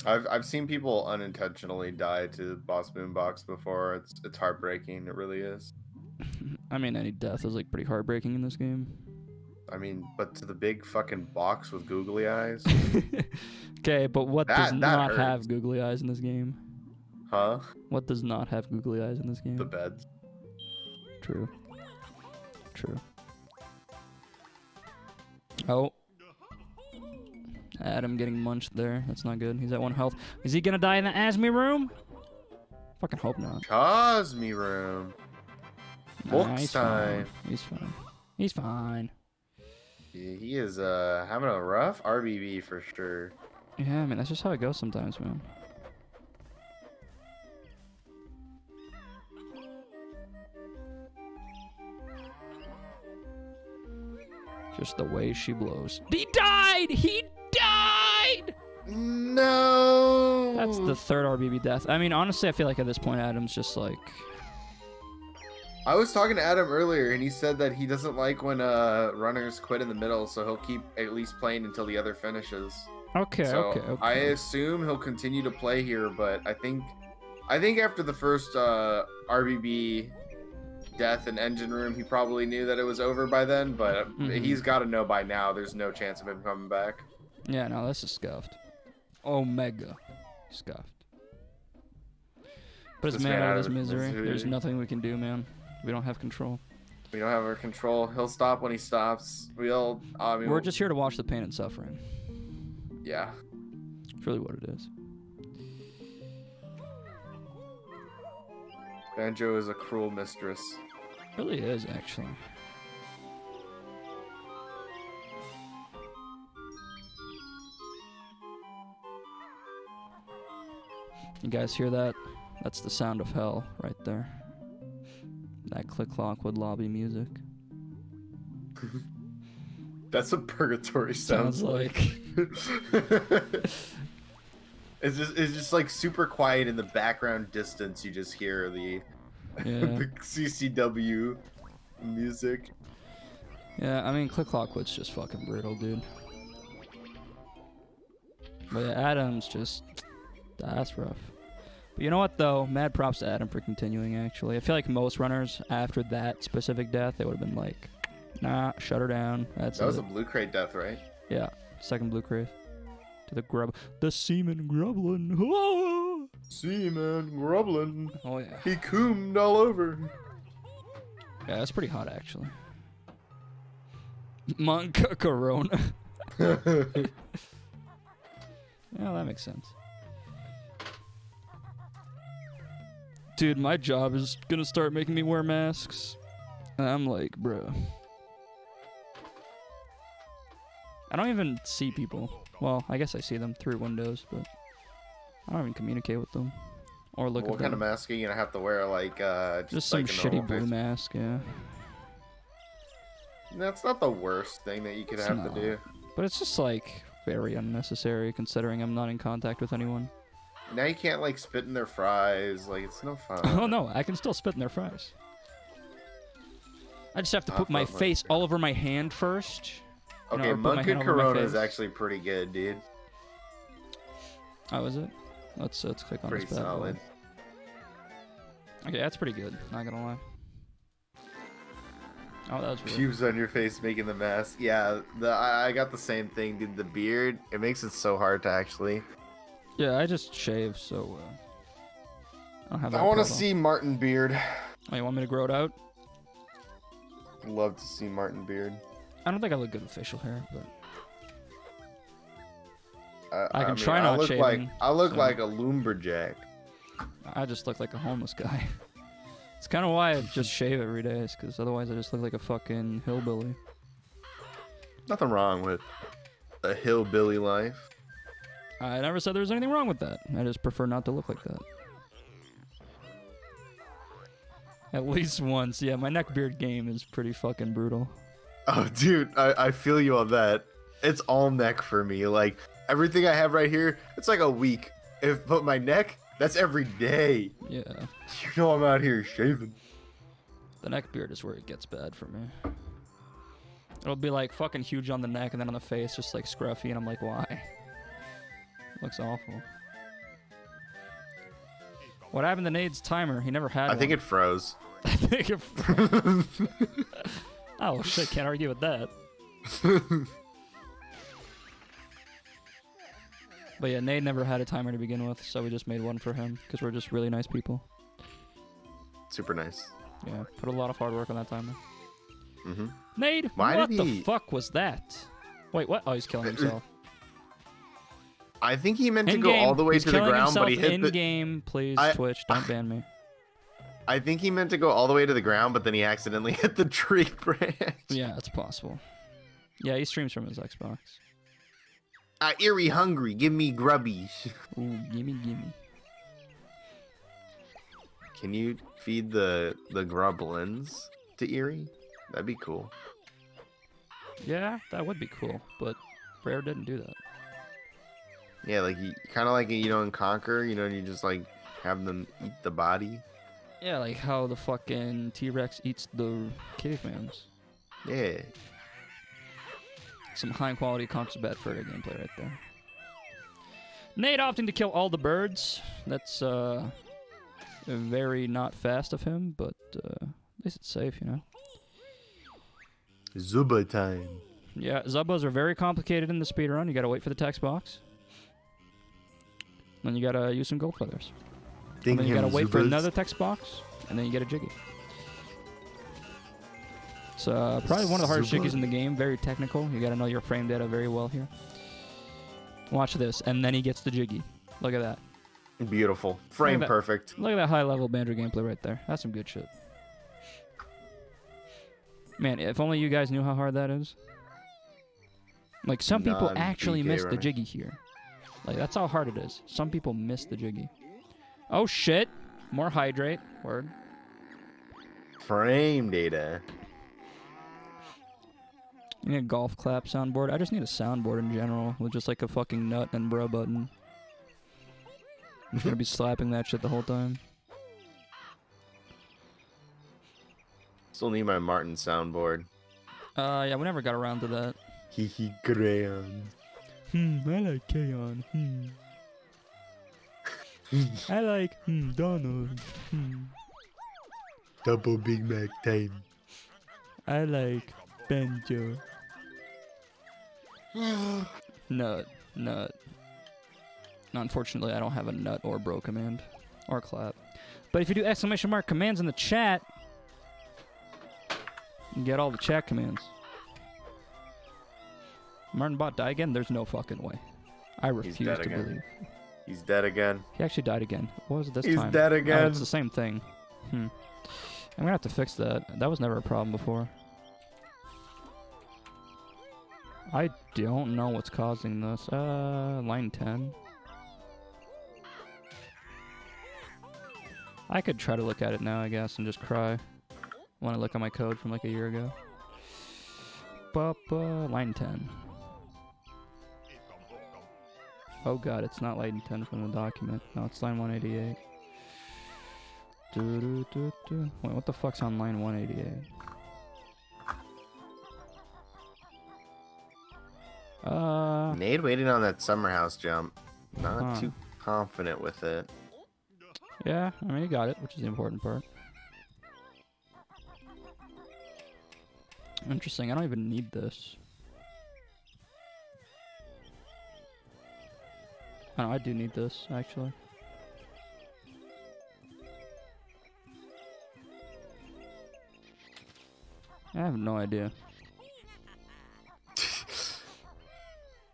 I've I've seen people unintentionally die to Boss Boom Box before. It's it's heartbreaking. It really is. I mean, any death is like pretty heartbreaking in this game. I mean, but to the big fucking box with googly eyes, okay, but what does That- that not hurts. have googly eyes in this game? huh? What does not have googly eyes in this game? The beds. True. True. Oh. Adam getting munched there. That's not good. He's at one health. Is he gonna die in the Asmi room? Fucking hope not. Cosme room. Nah, he's fine. time. He's fine. He's fine. Yeah, He is uh having a rough RBB for sure. Yeah, I mean that's just how it goes sometimes, man. Just the way she blows. He died! He died! No. That's the third RBB death. I mean, honestly, I feel like at this point, Adam's just like, I was talking to Adam earlier, and he said that he doesn't like when uh runners quit in the middle, so he'll keep at least playing until the other finishes. okay, so okay, okay. I assume he'll continue to play here, but I think, I think after the first uh, RBB death in engine room, he probably knew that it was over by then. But Mhm. he's got to know by now. There's no chance of him coming back. Yeah, no, this is scuffed. Omega. Scuffed. Put his This man out of his misery. misery. There's nothing we can do, man. We don't have control. We don't have our control. He'll stop when he stops. We'll. I mean, We're just here to watch the pain and suffering. Yeah. It's really what it is. Banjo is a cruel mistress. Really is, actually. You guys hear that? That's the sound of hell right there. That Click Clock Wood lobby music. That's what purgatory sounds, Sounds like. it's just it's just like super quiet in the background distance. You just hear the, Yeah. the CCW music. Yeah, I mean, Click Clock Wood's just fucking brutal, dude. But yeah, Adam's just. That's rough. But you know what, though? Mad props to Adam for continuing, actually. I feel like most runners, after that specific death, they would have been like, nah, shut her down. That's That was it. a blue crate death, right? Yeah, second blue crave. To the grub. The seaman grublin. Oh, Seaman grublin. oh yeah. He coomed all over. Yeah, that's pretty hot, actually. Monk Corona. Yeah, that makes sense. Dude, my job is gonna start making me wear masks. And I'm like, bro. I don't even see people. Well, I guess I see them through windows, but I don't even communicate with them or look at it. what at kind them. of mask are you gonna have to wear? Like, uh, just, Just some like a shitty blue face? mask, yeah. That's not the worst thing that you could It's have not. to do. But it's just like very unnecessary considering I'm not in contact with anyone. Now you can't like spit in their fries. Like it's no fun. oh no, I can still spit in their fries. I just have to put my face all over my hand first. you know, Okay, my Monk and Corona is actually pretty good, dude. Oh, is it? Let's let's click on Pretty this boy. solid. Okay, that's pretty good. Not gonna lie. Oh, that was weird. Pubes on your face making the mask. Yeah, the I, I got the same thing, dude. The beard, it makes it so hard to actually. Yeah, I just shave, so uh, I don't have. That I want to see Martin Beard. Oh, you want me to grow it out? Love to see Martin Beard. I don't think I look good with facial hair, but I, I can mean, try I not look shaving, like I look so- like a lumberjack. I just look like a homeless guy. It's kind of why I just shave every day, is because otherwise I just look like a fucking hillbilly. Nothing wrong with a hillbilly life. I never said there was anything wrong with that. I just prefer not to look like that. At least once, yeah. My neck beard game is pretty fucking brutal. Oh, dude, I, I feel you on that. It's all neck for me. Like everything I have right here, it's like a week. If but my neck, that's every day. Yeah, You know I'm out here shaving. the neck beard is where it gets bad for me. It'll be like fucking huge on the neck and then on the face, just like scruffy, and I'm like, why? Looks awful. What happened to Nade's timer? He never had I think it froze. I think it. Froze. oh shit! Can't argue with that. But yeah, Nade never had a timer to begin with, so we just made one for him because we're just really nice people. Super nice. Yeah, put a lot of hard work on that timer. hmm Nade, Why what the he- fuck was that? Wait, what? Oh, he's killing himself. I think he meant to go game, all the way he's to the ground, but he hit in the. game. Please, I- Twitch, don't ban me. I think he meant to go all the way to the ground, but then he accidentally hit the tree branch. Yeah, it's possible. Yeah, he streams from his Xbox. I Eyrie hungry. Give me grubbies. Ooh, gimme, gimme. Can you feed the the grublins to Eyrie? That'd be cool. Yeah, that would be cool, but Rare didn't do that. Yeah, like kind of like you know in Conker, you know, you just like have them eat the body. Yeah, like how the fucking T Rex eats the cavemans. Yeah. Some high quality Conker's Bad Fur Day gameplay right there. Nade opting to kill all the birds. That's uh very not fast of him, but uh, at least it's safe, you know. Zubba time. Yeah, Zubbas are very complicated in the speedrun. You gotta wait for the text box. Then you gotta use some gold feathers. And then you gotta wait for another text box, and then you get a jiggy. It's uh, probably one of the hardest jiggies in the game. Very technical. You gotta know your frame data very well here. Watch this, and then he gets the jiggy. Look at that. Beautiful. Frame that. perfect. Look at that high level banjo gameplay right there. That's some good shit. Man, if only you guys knew how hard that is. Like some people actually miss the jiggy here. Like that's how hard it is. Some people miss the jiggy. Oh shit! More hydrate. Word. Frame data. You need a golf clap soundboard. I just need a soundboard in general with just like a fucking nut and bro button. I'm gonna be slapping that shit the whole time. Still need my Martin soundboard. Uh, yeah, we never got around to that. Hee hee. Hmm, I like Kaon. Hmm. I like hmm Donald. Hmm. Double Big Mac time. I like Benjo. nut, nut. Unfortunately, I don't have a nut or bro command or clap. But if you do exclamation mark commands in the chat, you get all the chat commands. Martin bot die again? There's no fucking way. I refuse to again. believe. He's dead again. He actually died again. What was it this He's time? dead Oh, again. it's the same thing. Hmm. I'm gonna have to fix that. That was never a problem before. I don't know what's causing this. Uh, line 10. I could try to look at it now, I guess, and just cry when I look at my code from like a year ago. Papa, line 10. Oh god, it's not line 10 from the document. No, it's line 188. Doo-doo-doo-doo. Wait, what the fuck's on line 188? Uh, Nade waiting on that summer house jump. Not Huh. too confident with it. yeah, I mean, he got it, which is the important part. Interesting, I don't even need this. Oh, I do need this, actually. I have no idea.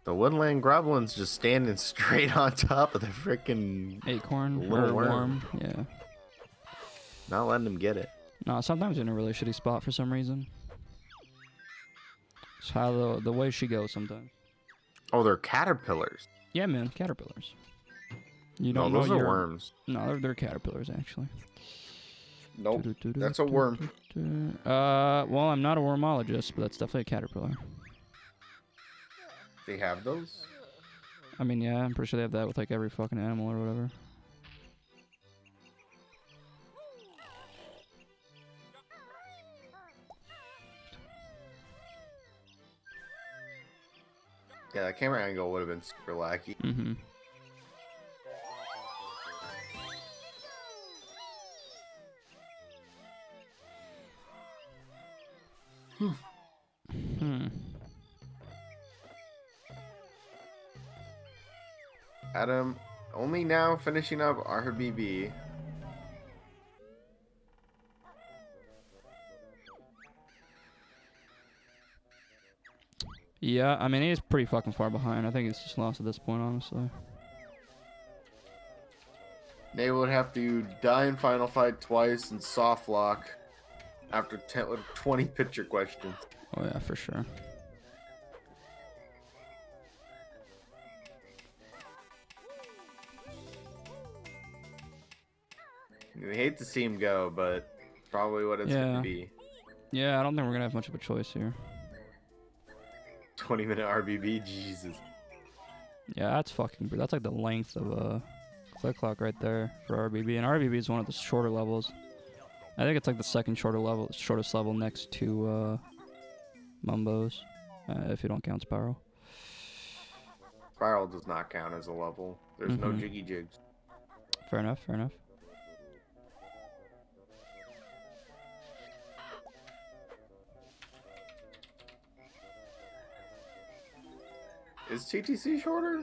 The woodland Grublin's just standing straight on top of the freaking. Acorn or worm. worm, yeah. Not letting him get it. No, sometimes in a really shitty spot for some reason. It's how the the way she goes sometimes. Oh, they're caterpillars. Yeah, man, caterpillars. You No, don't those know are your- worms. No, they're, they're caterpillars actually. Nope. That's a worm. Uh, well, I'm not a wormologist, but that's definitely a caterpillar. They have those? I mean, yeah, I'm pretty sure they have that with like every fucking animal or whatever. Yeah, that camera angle would have been super lacky. Mm-hmm. Hmm. Adam, only now finishing up RBB. Yeah, I mean he's pretty fucking far behind. I think he's just lost at this point, honestly. Nade would have to die in final fight twice and soft lock after 10, uh, 20 picture questions. Oh yeah, for sure. We hate to see him go, but probably what it's Yeah. going to be. Yeah, I don't think we're gonna have much of a choice here. 20 minute RBB, Jesus. Yeah, that's fucking. That's like the length of a click clock right there for RBB, and RBB is one of the shorter levels. I think it's like the second shorter level, shortest level next to uh, Mumbo's, uh, if you don't count Spiral. Spiral does not count as a level. There's no Mhm. jiggy jigs. Fair enough. Fair enough. Is TTC shorter?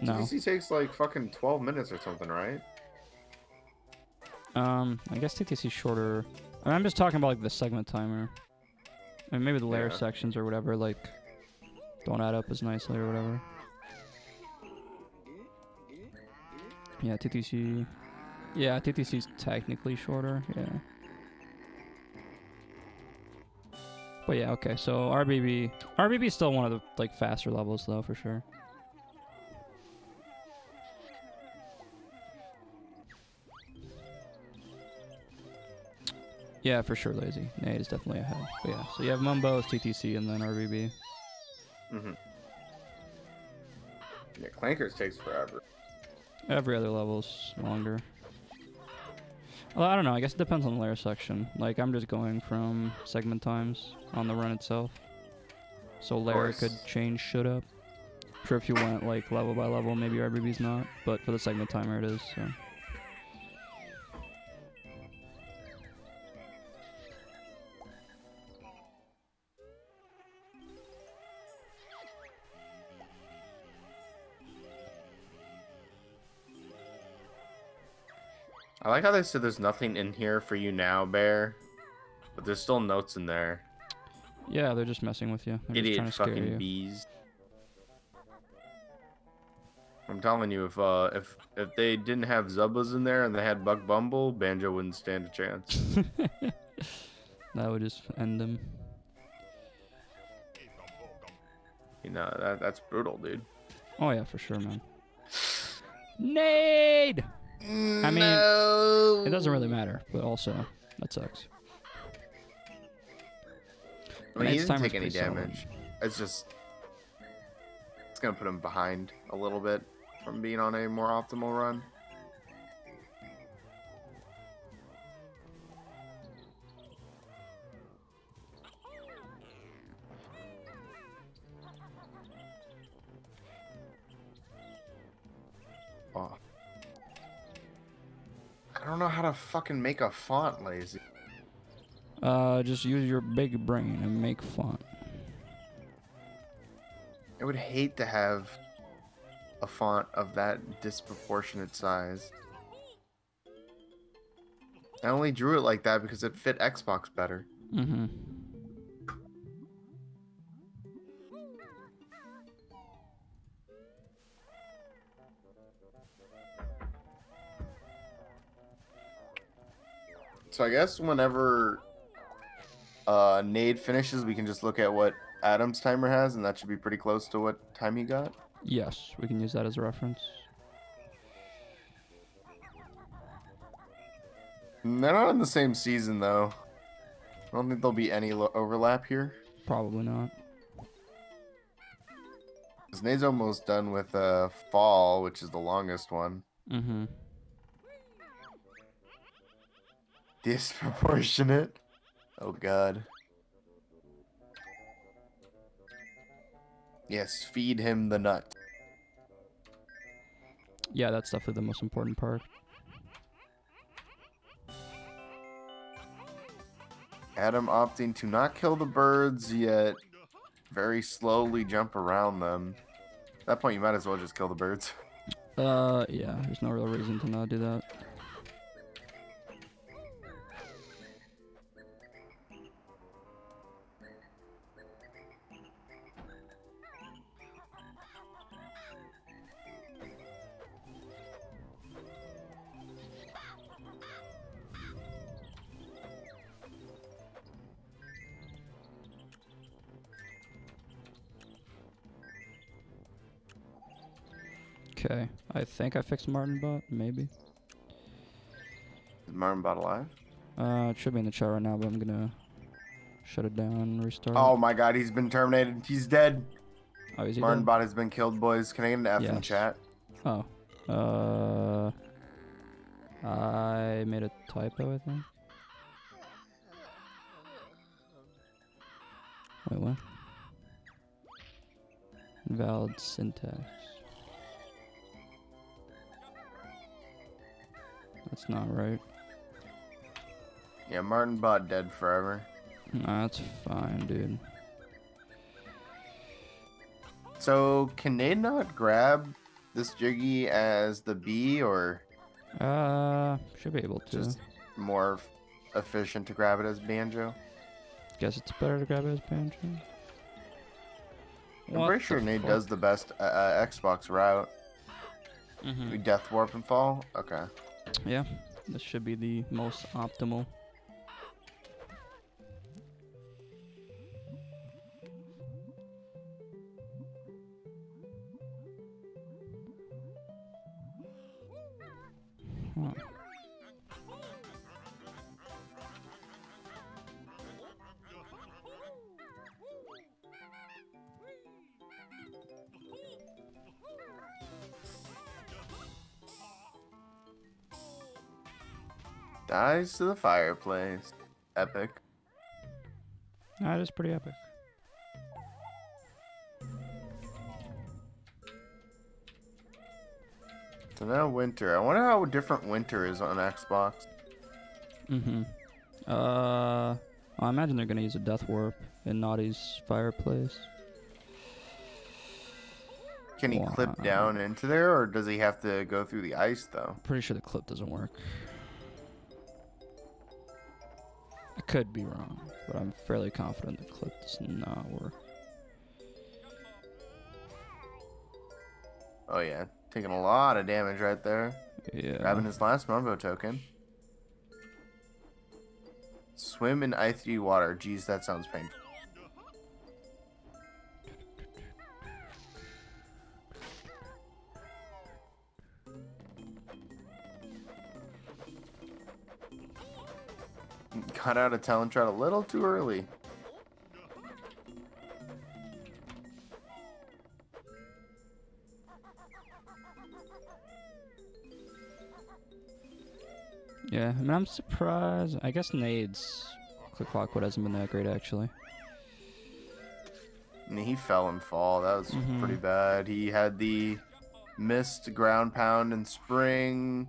No. TTC takes like fucking 12 minutes or something, right? Um, I guess TTC is shorter. I mean, I'm just talking about like the segment timer. I mean, maybe the layer Yeah. sections or whatever, like, don't add up as nicely or whatever. Yeah, TTC. Yeah, TTC's technically shorter. Yeah. But yeah, okay. So RBB, RBB is still one of the like faster levels though for sure. Yeah, for sure, Lazy. Nade is definitely ahead. But yeah, so you have Mumbo's TTC and then RBB. Mm-hmm. Yeah, Clankers takes forever. Every other level's longer. Well, I don't know. I guess it depends on the layer section. Like, I'm just going from segment times on the run itself. So layer could change should up. Sure, if you went like level by level, maybe RBB's not. But for the segment timer, it is. So. Like how they said there's nothing in here for you now, Bear. But there's still notes in there. Yeah, they're just messing with you. They're Idiot trying to scare fucking you. bees. I'm telling you, if uh, if if they didn't have Zubbas in there and they had Buck Bumble, Banjo wouldn't stand a chance. that would just end them. You know that that's brutal, dude. Oh yeah, for sure, man. Nade. I mean, no. It doesn't really matter, but also that sucks. I mean, he didn't take any pretty solid. damage. It's just it's gonna put him behind a little bit from being on a more optimal run. Know how to fucking make a font lazy. Uh, just use your big brain and make font. I would hate to have a font of that disproportionate size. I only drew it like that because it fit Xbox better. Mm-hmm. So I guess whenever uh, Nade finishes, we can just look at what Adam's timer has, and that should be pretty close to what time he got. Yes, we can use that as a reference. They're not in the same season, though. I don't think there'll be any overlap here. Probably not. Nade's almost done with uh, Fall, which is the longest one. Mm-hmm. Disproportionate. Oh god. Yes, feed him the nut. Yeah, that's definitely the most important part. Adam opting to not kill the birds, yet very slowly jump around them. At that point, you might as well just kill the birds. Uh, yeah, there's no real reason to not do that. Think I fixed Martin bot, maybe. Is Martin bot alive? Uh, it should be in the chat right now, but I'm gonna shut it down and restart. Oh my god, he's been terminated. He's dead. oh is he Martin dead? bot has been killed, boys. Can I get an F in Yes. chat? Oh, uh, I made a typo, I think. Wait, what? Invalid syntax. That's not right. Yeah, Martin bot dead forever. Nah, that's fine, dude. So can they not grab this Jiggy as the B or Uh, should be able to. just more efficient to grab it as Banjo? Guess it's better to grab it as banjo. I'm pretty sure Nade does the best uh, uh, Xbox route. hmm We Death Warp and Fall? Okay. Yeah, this should be the most optimal. To the fireplace. Epic. That is pretty epic. So now winter. I wonder how different winter is on Xbox. Mm-hmm. Uh, I imagine they're gonna use a death warp in Nabnut's fireplace. Can he clip down into there, or does he have to go through the ice though? Pretty sure the clip doesn't work. Could be wrong, but I'm fairly confident the clip does not work. Oh yeah, taking a lot of damage right there. Yeah. Grabbing his last Mumbo token. Swim in icy water. Jeez, that sounds painful. Got out of Talon Trot a little too early. Yeah, I mean, I'm surprised. I guess Nade's Click Clock Wood hasn't been that great, actually. And he fell and fall. That was Mhm. pretty bad. He had the missed ground pound in spring,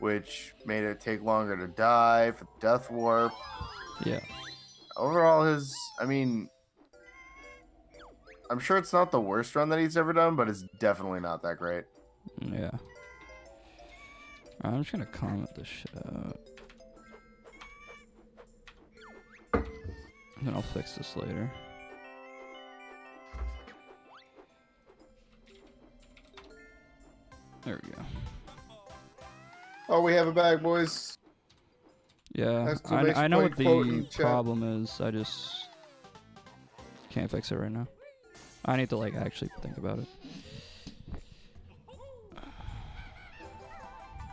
which made it take longer to die for the death warp. Yeah. Overall, his, I mean, I'm sure it's not the worst run that he's ever done, but it's definitely not that great. Yeah. I'm just gonna comment this shit out. Then I'll fix this later. There we go. Oh, we have a bag, boys. Yeah, I, I know what the quote in chat. problem is. I just can't fix it right now. I need to like actually think about it.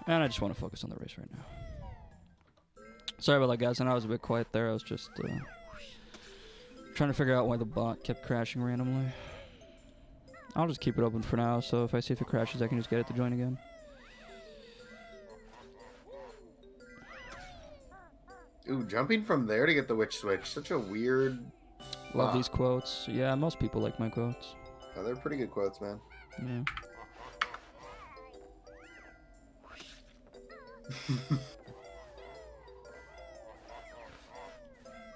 And I just want to focus on the race right now. Sorry about that, guys. I know I was a bit quiet there. I was just uh, trying to figure out why the bot kept crashing randomly. I'll just keep it open for now, so if I see if it crashes, I can just get it to join again. Ooh, jumping from there to get the witch switch. Such a weird. Love these quotes. Yeah, most people like my quotes. Oh, they're pretty good quotes, man. Yeah.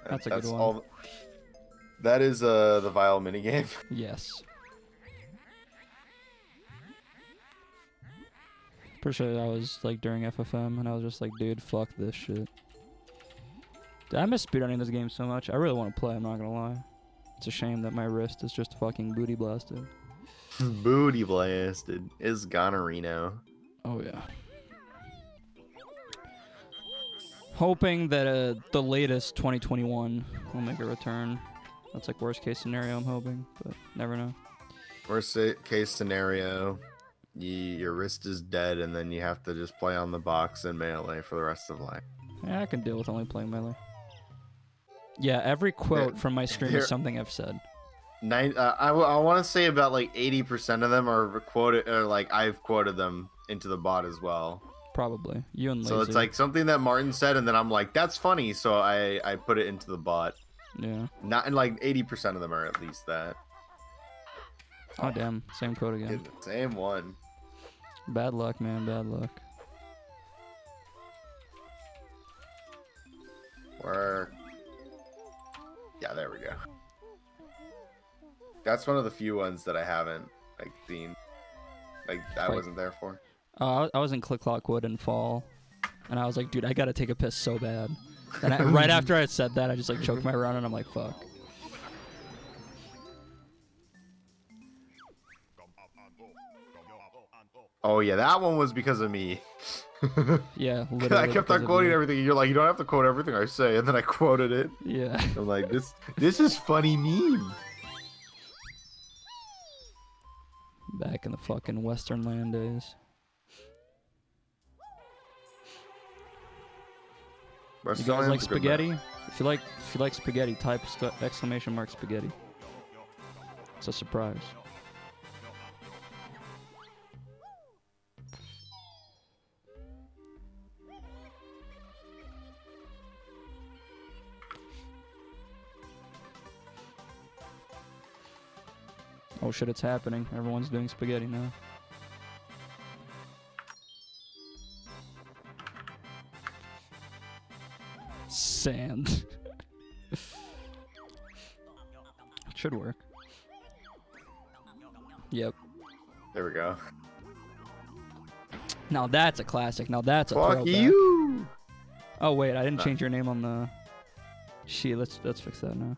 That's a good one. All... That is uh the vile minigame. Yes. Pretty sure that was like during FFM, and I was just like, dude, fuck this shit. Dude, I miss speedrunning this game so much. I really want to play. I'm not gonna lie. It's a shame that my wrist is just fucking booty blasted. Booty blasted is Gonorino. Oh yeah. Hoping that uh, the latest 2021 will make a return. That's like worst case scenario. I'm hoping, but never know. Worst case scenario, you, your wrist is dead, and then you have to just play on the box and melee for the rest of life. Yeah, I can deal with only playing melee. Yeah, every quote from my stream is something I've said. Nine, uh, I, want to say about like eighty percent of them are quoted, or like I've quoted them into the bot as well. Probably you and Lazy. So it's like something that Martin said, and then I'm like, "That's funny," so I I put it into the bot. yeah. Not and like eighty percent of them are at least that. Oh damn, same quote again. Same one. Bad luck, man. Bad luck. Or yeah, there we go. That's one of the few ones that I haven't like seen. Like I Like- wasn't there for. Uh, I was- in Click Clock Wood and Fall, and I was like, dude, I gotta take a piss so bad. And I, right after I said that, I just like choked my run, and I'm like, fuck. Oh yeah, that one was because of me. Yeah, I kept on quoting everything. You're like, you don't have to quote everything I say, and then I quoted it. Yeah. I'm like, this this is funny meme. Back in the fucking Western land days. You guys like spaghetti? If you like, if you like spaghetti, type exclamation mark spaghetti. It's a surprise. Oh shit, it's happening. Everyone's doing spaghetti now. Sand. Should work. Yep. There we go. Now that's a classic. Now that's a Fuck throwback. you. Oh wait, I didn't change your name on the She, Let's let's fix that now.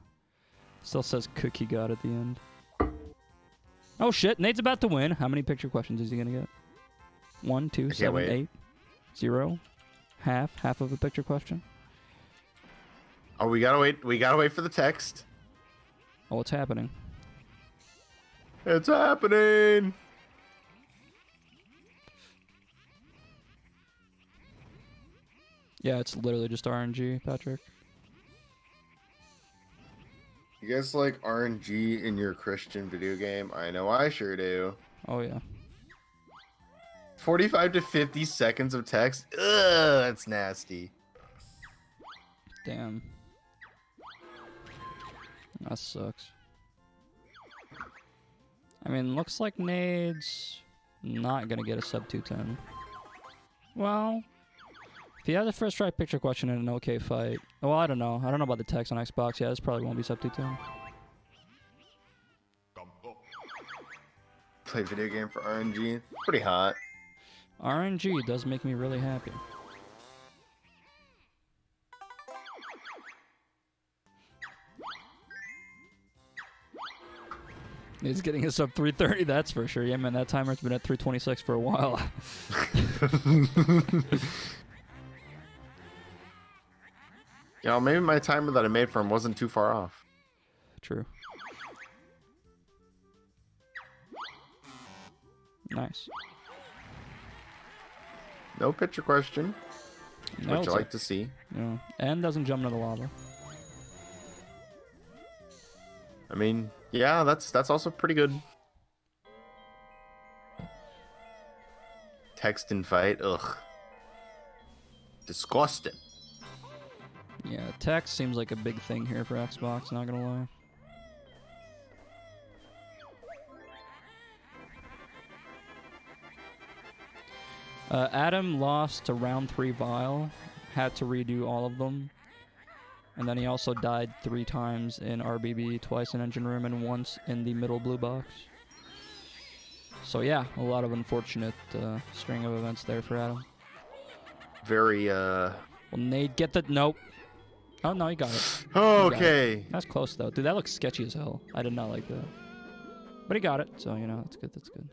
Still says Cookie God at the end. Oh shit, Nade's about to win. How many picture questions is he gonna get? One, two, seven, eight, zero, half, half of a picture question. Oh, we gotta wait. We gotta wait for the text. Oh, what's happening? It's happening. Yeah, it's literally just RNG, Patrick. You guys like RNG in your Christian video game? I know I sure do. Oh yeah. 45 to 50 seconds of text? Ugh, that's nasty. Damn. That sucks. I mean, looks like Nade's not gonna get a sub 210. Well, if he has a first try picture question in an okay fight, well, I don't know. I don't know about the text on Xbox. Yeah, this probably won't be sub 210. Play video game for RNG? Pretty hot. RNG does make me really happy. He's getting a up 330, that's for sure. Yeah, man, that timer's been at 326 for a while. You know, maybe my timer that I made for him wasn't too far off. True. Nice. No picture question, Nails which I like to see. Yeah. And doesn't jump into the lava. I mean, yeah, that's that's also pretty good. Text and fight, ugh. Disgusting. Yeah, text seems like a big thing here for Xbox, not gonna lie. Uh, Adam lost to round three Vile, had to redo all of them. And then he also died three times in RBB, twice in Engine Room, and once in the middle blue box. So yeah, a lot of unfortunate uh, string of events there for Adam. Very uh Well, Nade, get the nope. Oh no, he got it. okay. That's close though, dude. That looks sketchy as hell. I did not like that, but he got it. So you know, that's good. That's good.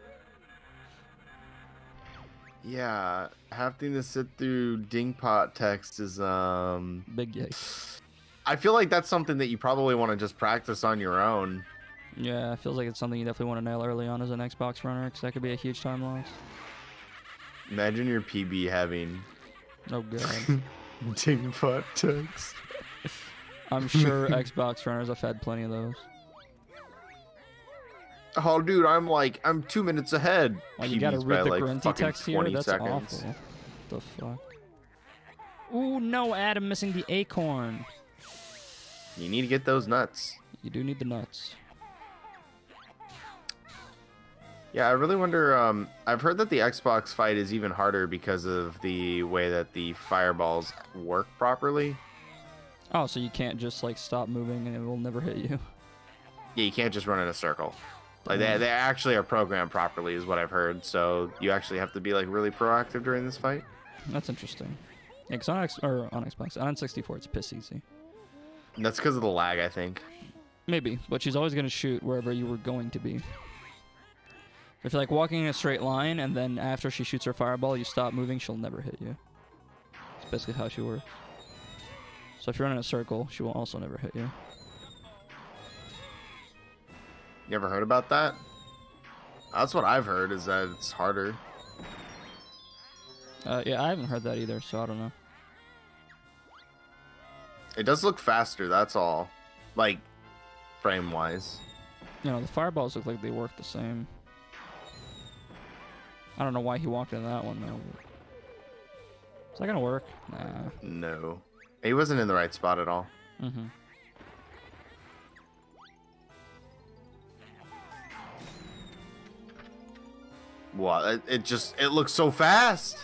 Yeah, having to sit through dingpot text is um Big yikes. I feel like that's something that you probably want to just practice on your own. Yeah, it feels like it's something you definitely want to nail early on as an Xbox runner, because that could be a huge time loss. Imagine your PB having Oh god. dingpot text. I'm sure Xbox runners I've had plenty of those. Oh, dude, I'm like I'm two minutes ahead. Well, you gotta read the like, Garenti fucking text here. That's seconds. awful. The fuck. Ooh no, Adam missing the acorn. You need to get those nuts. You do need the nuts. Yeah, I really wonder. Um, I've heard that the Xbox fight is even harder because of the way that the fireballs work properly. Oh, so you can't just like stop moving and it will never hit you. Yeah, you can't just run in a circle. Like they, mm. they actually are programmed properly, is what I've heard. So you actually have to be like really proactive during this fight. That's interesting. Yeah, 'cause on X or on Xbox, on 64, it's piss easy. And that's because of the lag, I think. Maybe, but she's always gonna shoot wherever you were going to be. If you're like walking in a straight line and then after she shoots her fireball, you stop moving, she'll never hit you. That's basically how she works. So if you're in a circle, she will also never hit you. You ever heard about that? That's what I've heard. Is that it's harder. Uh, yeah, I haven't heard that either, so I don't know. It does look faster. That's all. Like frame wise. You know, the fireballs look like they work the same. I don't know why he walked into that one though. Is that gonna work? Nah. No, he wasn't in the right spot at all. Mm-hmm. Wow, it, it just it looks so fast.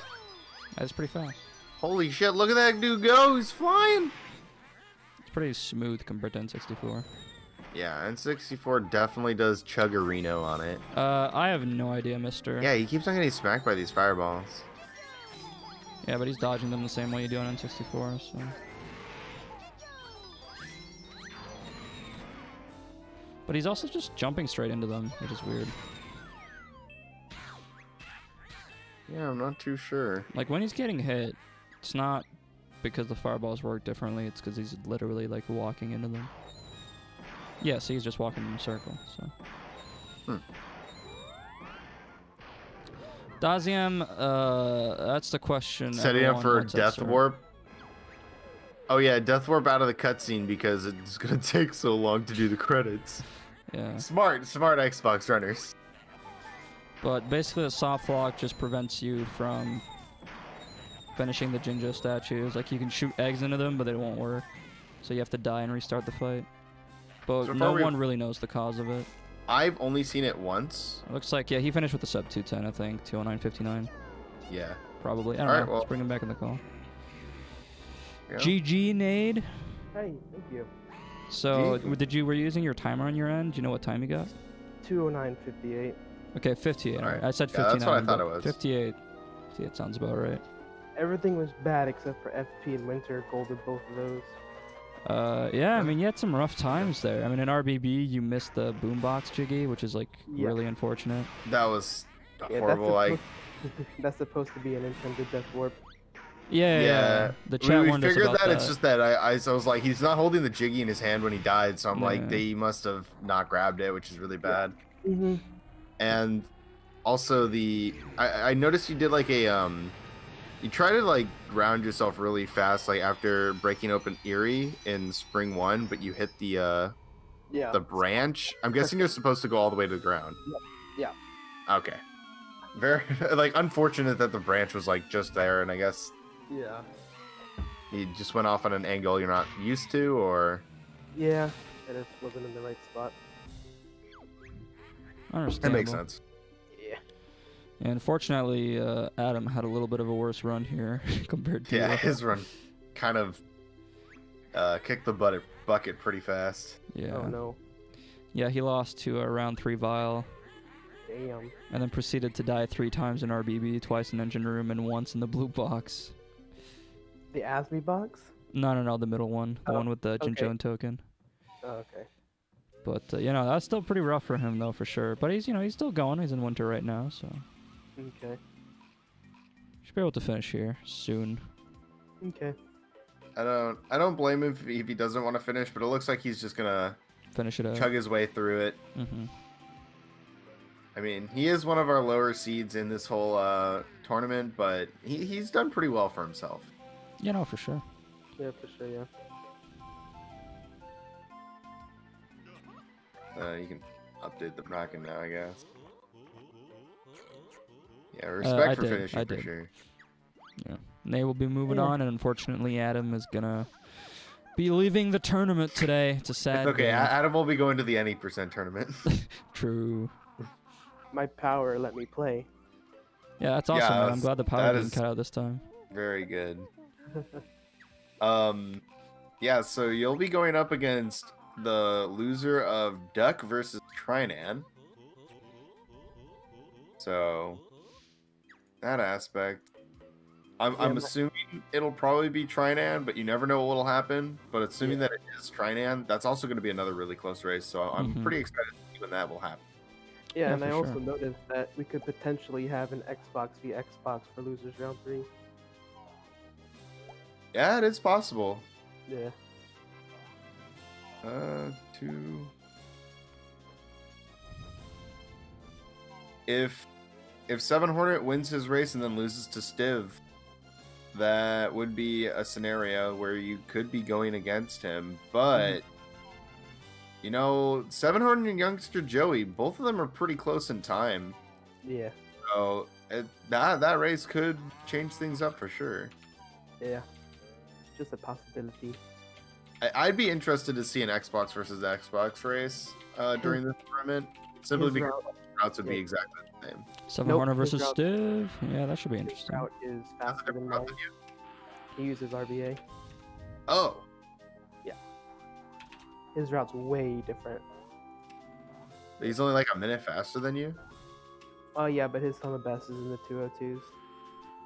That's pretty fast. Holy shit! Look at that dude go. He's flying. It's pretty smooth compared to N64. Yeah, N64 definitely does chuggerino on it. Uh, I have no idea, Mister. Yeah, he keeps on getting smacked by these fireballs. Yeah, but he's dodging them the same way you do on N64. So. But he's also just jumping straight into them, which is weird. Yeah, I'm not too sure. Like when he's getting hit, it's not because the fireballs work differently. It's because he's literally like walking into them. Yeah, see, he's just walking in a circle. So. Hmm. Dazium, uh, that's the question. Setting up for Death answered. Warp. Oh yeah, Death Warp out of the cutscene because it's gonna take so long to do the credits. Yeah, Smart, smart Xbox runners. but basically, the soft lock just prevents you from finishing the Jinjo statues. Like you can shoot eggs into them, but they won't work. So you have to die and restart the fight. But So no one really knows the cause of it. I've only seen it once. Looks like yeah, he finished with the sub 210, I think, 209.59 Yeah. probably. I don't Alright, know. well- Let's bring him back in the call. Yeah. GG Nade. Hey, thank you. So GG. did you were you using your timer on your end? Do you know what time you got? 209.58. Okay, 58. Alright. Alright. I said 59. Yeah, 59. that's what I thought it was. 58. 58 sounds about right. Everything was bad except for FP and Winter Golded both of those. Uh, yeah, I mean, you had some rough times there. I mean, in RBB, you missed the boombox jiggy, which is like Yeah. really unfortunate. That was Yeah, horrible. That's Like, supposed, that's supposed to be an intended death warp. Yeah, yeah. Yeah. The we, chat we warned us figured about that. that. It's just that I, I, I was like, he's not holding the jiggy in his hand when he died, so I'm Yeah. like, they must have not grabbed it, which is really bad. Mm-hmm. And also the, I, I noticed you did like a um, you try to like ground yourself really fast, like after breaking open Eyrie in Spring One, but you hit the uh Yeah. the branch. I'm guessing you're supposed to go all the way to the ground. Yeah. Okay. Very like unfortunate that the branch was like just there, and I guess Yeah. you just went off on an angle you're not used to, or Yeah. and It wasn't in the right spot. that Understandable. makes sense. Yeah. And fortunately, uh, Adam had a little bit of a worse run here compared to. Yeah, uh, his run kind of uh, kicked the bucket bucket pretty fast. yeah. Oh no. Yeah, he lost to a round three Vile, Damn. and then proceeded to die three times in RBB, twice in engine room, and once in the blue box. The ASME box? No, no, no, the middle one, the Oh, one with the okay. Token. Oh, okay. But uh, you know, that's still pretty rough for him though, for sure. But he's, you know, he's still going. He's in winter right now, so Okay. should be able to finish here soon. Okay. I don't I don't blame him if he, if he doesn't want to finish, but it looks like he's just gonna Finish it out. chug his way through it. hmm I mean, he is one of our lower seeds in this whole uh, tournament, but he, he's done pretty well for himself. You know, for sure. Yeah, for sure, yeah. Uh, you can update the bracket now, I guess. Yeah, respect I for did, finishing I for did. sure. Nade will be moving Yeah. on, and unfortunately, Adam is gonna be leaving the tournament today. It's a sad. It's okay, day. Adam will be going to the any percent tournament. True. My power let me play. Yeah, that's awesome. Yeah, man. I'm glad the power didn't cut out this time. Very good. Um, yeah, so you'll be going up against the loser of Duck versus Trinan. So, that aspect. I'm, Yeah, I'm assuming it'll probably be Trinan, but you never know what'll happen. But assuming Yeah. that it is Trinan, that's also going to be another really close race. So I'm Mhm. pretty excited to see when that will happen. Yeah, Yeah, and I for also noticed that we could potentially have an Xbox v Xbox for losers round three. Yeah, it is possible. Yeah. Uh, two. If if Seven Hornet wins his race and then loses to Stiv, that would be a scenario where you could be going against him. But you know, Seven Hornet and Youngster Joey, both of them are pretty close in time. Yeah. So it, that that race could change things up for sure. Yeah. Just a possibility. I, I'd be interested to see an Xbox versus Xbox race uh, during this tournament, simply His because round- routes would be Yeah. exactly the Same. Seven Nope, Hornet versus route- Stiv. Yeah, that should be interesting. route is faster than mine. He uses RBA. Oh, Yeah. His route's way different. he's only like a minute faster than you. Oh yeah, but his ton of best is in the 202s.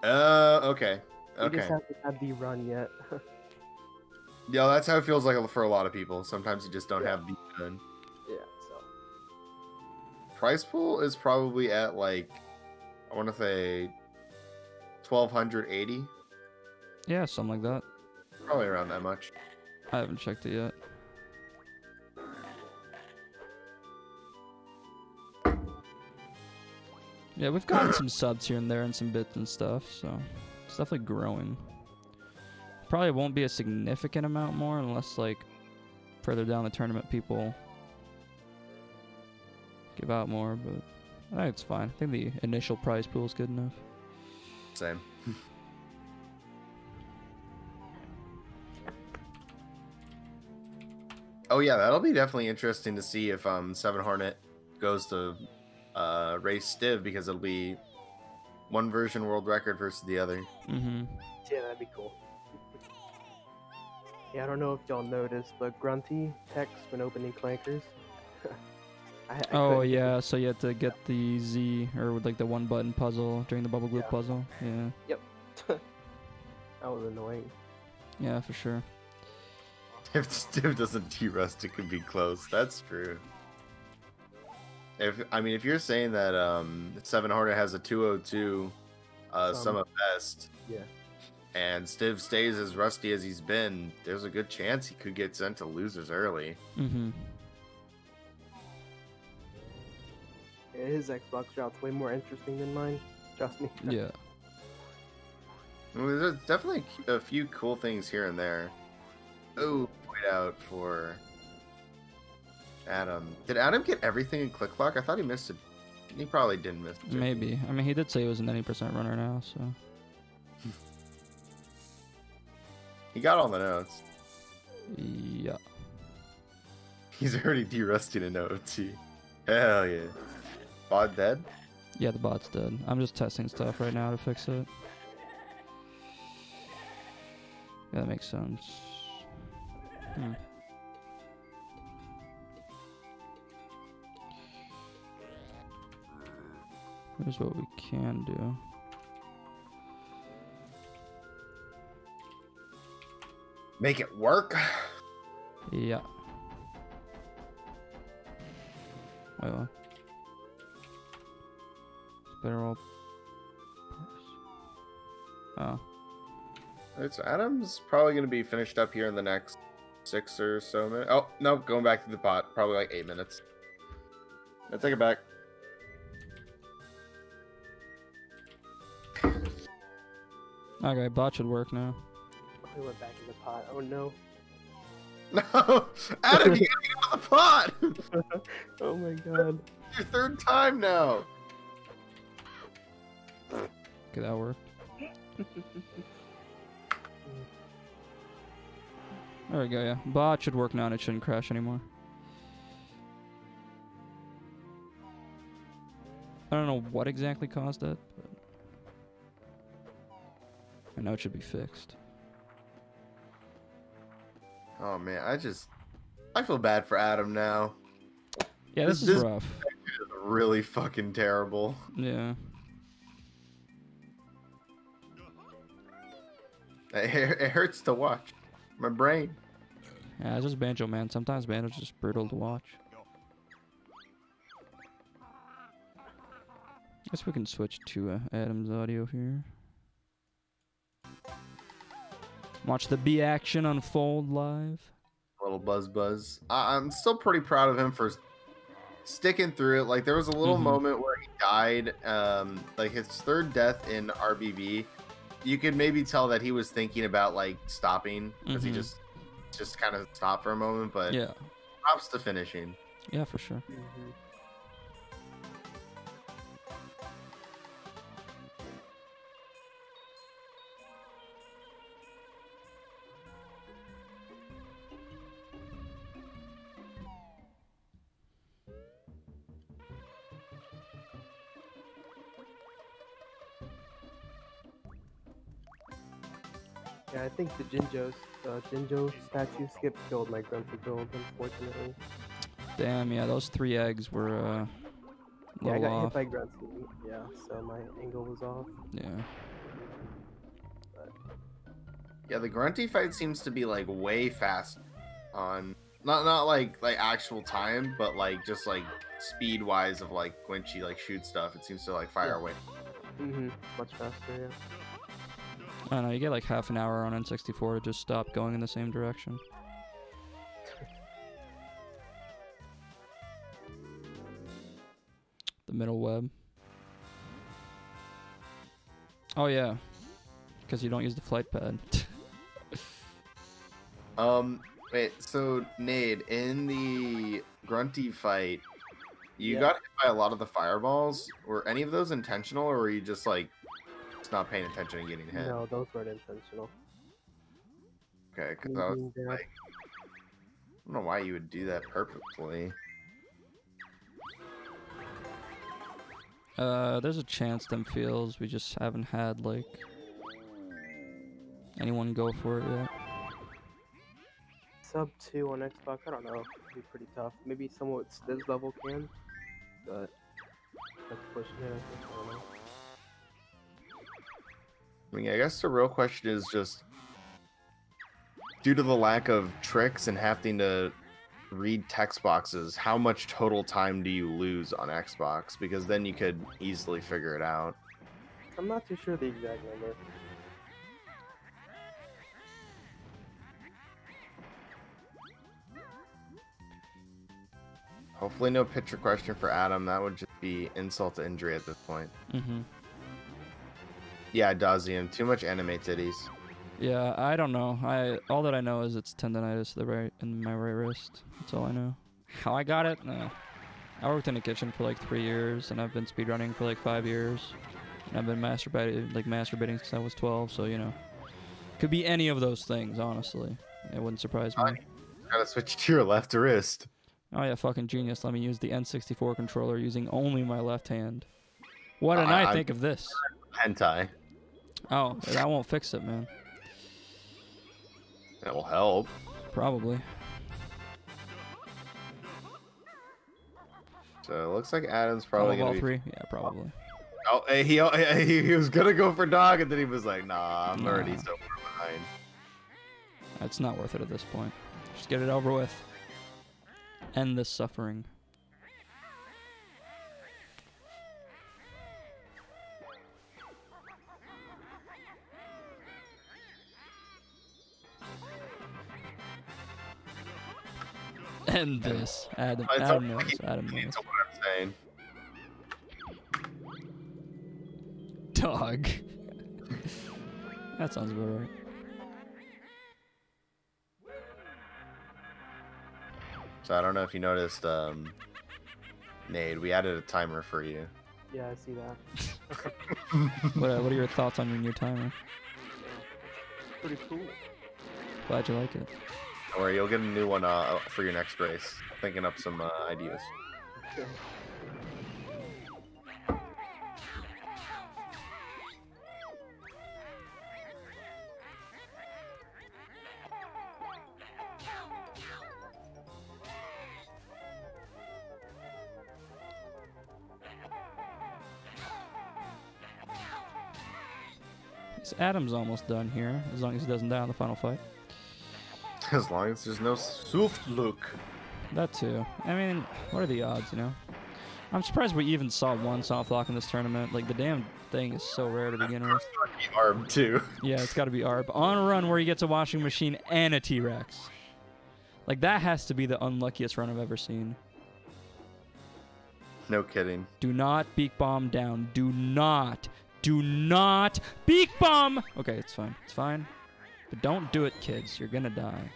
Uh, okay, He okay. just hasn't had the run yet. Yeah, that's how it feels like for a lot of people. Sometimes you just don't Yeah. have the gun. Price pool is probably at like, I want to say, twelve hundred eighty. Yeah, something like that. Probably around that much. I haven't checked it yet. Yeah, we've gotten some subs here and there and some bits and stuff, so it's definitely growing. Probably won't be a significant amount more unless like further down the tournament people give out more, but I think it's fine. I think the initial prize pool is good enough. Same. oh yeah, that'll be definitely interesting to see if um Seven Hornet goes to uh race Stiv because it'll be one version world record versus the other. Mm-hmm. yeah, that'd be cool. yeah, I don't know if y'all noticed, but Grunty texts when opening clankers. I, I Oh couldn't yeah, so you had to get the Z or with like the one button puzzle during the Bubble Gloop Yeah. puzzle. Yeah, Yep. That was annoying. yeah, for sure. If Stiv doesn't T-rust, it could be close. That's true. If I mean, if you're saying that um Seven Hornet has a 202 uh, Some- sum of best, Yeah. and Stiv stays as rusty as he's been, there's a good chance he could get sent to losers early. Mm-hmm. His Xbox route's way more interesting than mine. Trust me. Yeah. I mean, there's definitely a few cool things here and there. Oh, point out for Adam. Did Adam get everything in Click Clock? I thought he missed it. He probably didn't miss it. Maybe. I mean, he did say he was a 90% runner now, so. He got all the notes. Yeah. He's already de-rusting an OT. Hell yeah. Bod dead? Yeah, the bot's dead. I'm just testing stuff right now to fix it. Yeah, that makes sense. Hmm. Here's what we can do. Make it work? Yeah. Wait, what? Better all. Oh. It's Adam's probably going to be finished up here in the next six or so minutes. Oh, no, going back to the pot. Probably like eight minutes. I take it back. Okay, bot should work now. We went back in the pot. Oh no. No! Adam, you gotta get out of the pot! Oh my god. Your third time now. Okay, that worked. There we go, yeah. Bot should work now and it shouldn't crash anymore. I don't know what exactly caused it, but I know it should be fixed. Oh man, I just I feel bad for Adam now. Yeah, this, This- is this- rough. It's really fucking terrible. Yeah. It, it hurts to watch. My brain. Yeah, it's just Banjo, man. Sometimes Banjo's just brutal to watch. I Guess we can switch to uh, Adam's audio here. Watch the B action unfold live. little buzz buzz. I- I'm still pretty proud of him for sticking through it. Like there was a little Mhm. moment where he died, um, like his third death in RBB. You could maybe tell that he was thinking about like stopping because he Mhm. just just kind of stopped for a moment. But Yeah, props to finishing. yeah, for sure. Mhm. Think the Jinjo's uh, Jinjo statue skip killed my Grunty build, unfortunately. Damn, yeah, those three eggs were uh, Yeah, I got off. hit by Grunty. Yeah, so my angle was off. Yeah. Yeah, the grunty fight seems to be like way fast on not not like like actual time, but like just like speed wise of like when she like shoots stuff. It seems to like fire Yeah. away. Mm-hmm. Much faster, yeah. I don't know, you get like half an hour on N64 to just stop going in the same direction. The middle web. Oh yeah, because you don't use the flight pad. Um, wait. So Nade, in the grunty fight, you Yeah. got hit by a lot of the fireballs. Were any of those intentional, or were you just like just not paying attention and getting hit? No, those weren't intentional. Okay, because I was like, I don't know why you would do that purposefully. uh, there's a chance them feels we just haven't had like anyone go for it yet. Sub 2 on Xbox, I don't know. It'd be pretty tough. Maybe someone with this level can, but that's pushing it, I think. I don't know. I mean, I guess the real question is just due to the lack of tricks and having to read text boxes, how much total time do you lose on Xbox? Because then you could easily figure it out. I'm not too sure the exact number. Hopefully, no picture question for Adam. That would just be insult to injury at this point. Mm-hmm. Yeah, Dazium, too much anime titties. Yeah, I don't know. I all that I know is it's tendonitis the right in my right wrist. That's all I know. How I got it? No. I worked in the kitchen for like three years, and I've been speedrunning for like five years. And I've been masturbating, like masturbating since I was 12. So you know, could be any of those things. Honestly, it wouldn't surprise me. I Gotta switch to your left wrist. Oh yeah, fucking genius. Let me use the N64 controller using only my left hand. What did I- I, I- think of this? Hentai. Oh, that won't fix it, man. That will help. Probably. So it looks like Adam's probably gonna all be. three? Yeah, probably. Oh, eh, he, he he was gonna go for dog, and then he was like, "Nah, I'm already so far behind." It's not worth it at this point. Just get it over with. End this suffering. End this. Adam, It's Adam okay. knows. Adam knows. Into what I'm saying. Dog. that sounds about right. So I don't know if you noticed, um, Nade, we added a timer for you. Yeah, I see that. What, are- what are your thoughts on your new timer? Pretty cool. Glad you like it. Don't worry, you'll get a new one uh, for your next race. Thinking up some uh, ideas. Adam's almost done here, as long as he doesn't die in the final fight. As long as there's no soft look. That too. I mean, what are the odds, you know? I'm surprised we even saw one soft lock in this tournament. Like, the damn thing is so rare to begin with. Arb too. Yeah, it's got to be ARB. On a run where he gets a washing machine and a T Rex. Like, that has to be the unluckiest run I've ever seen. No kidding. Do not beak bomb down. Do not. Do not beak bomb! Okay, it's fine. It's fine. But don't do it, kids. You're gonna die.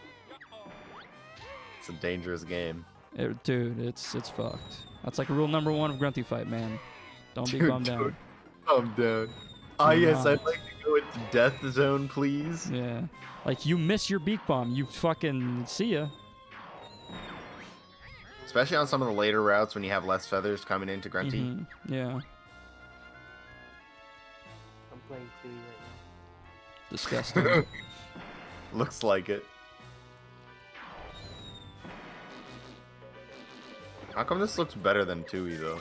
It's a dangerous game. It- dude, it's it's fucked. That's like rule number one of Grunty Fight, man. Don't beak Dude, bomb down. dude. Calm down. Ah, yes, not. I'd like to go into death zone, please. Yeah. Like you miss your beak bomb, you fucking see ya. Especially on some of the later routes when you have less feathers coming into Grunty. Mhm, Yeah. I'm playing 2 right Disgusting. Looks like it. How come this looks better than Tooie though?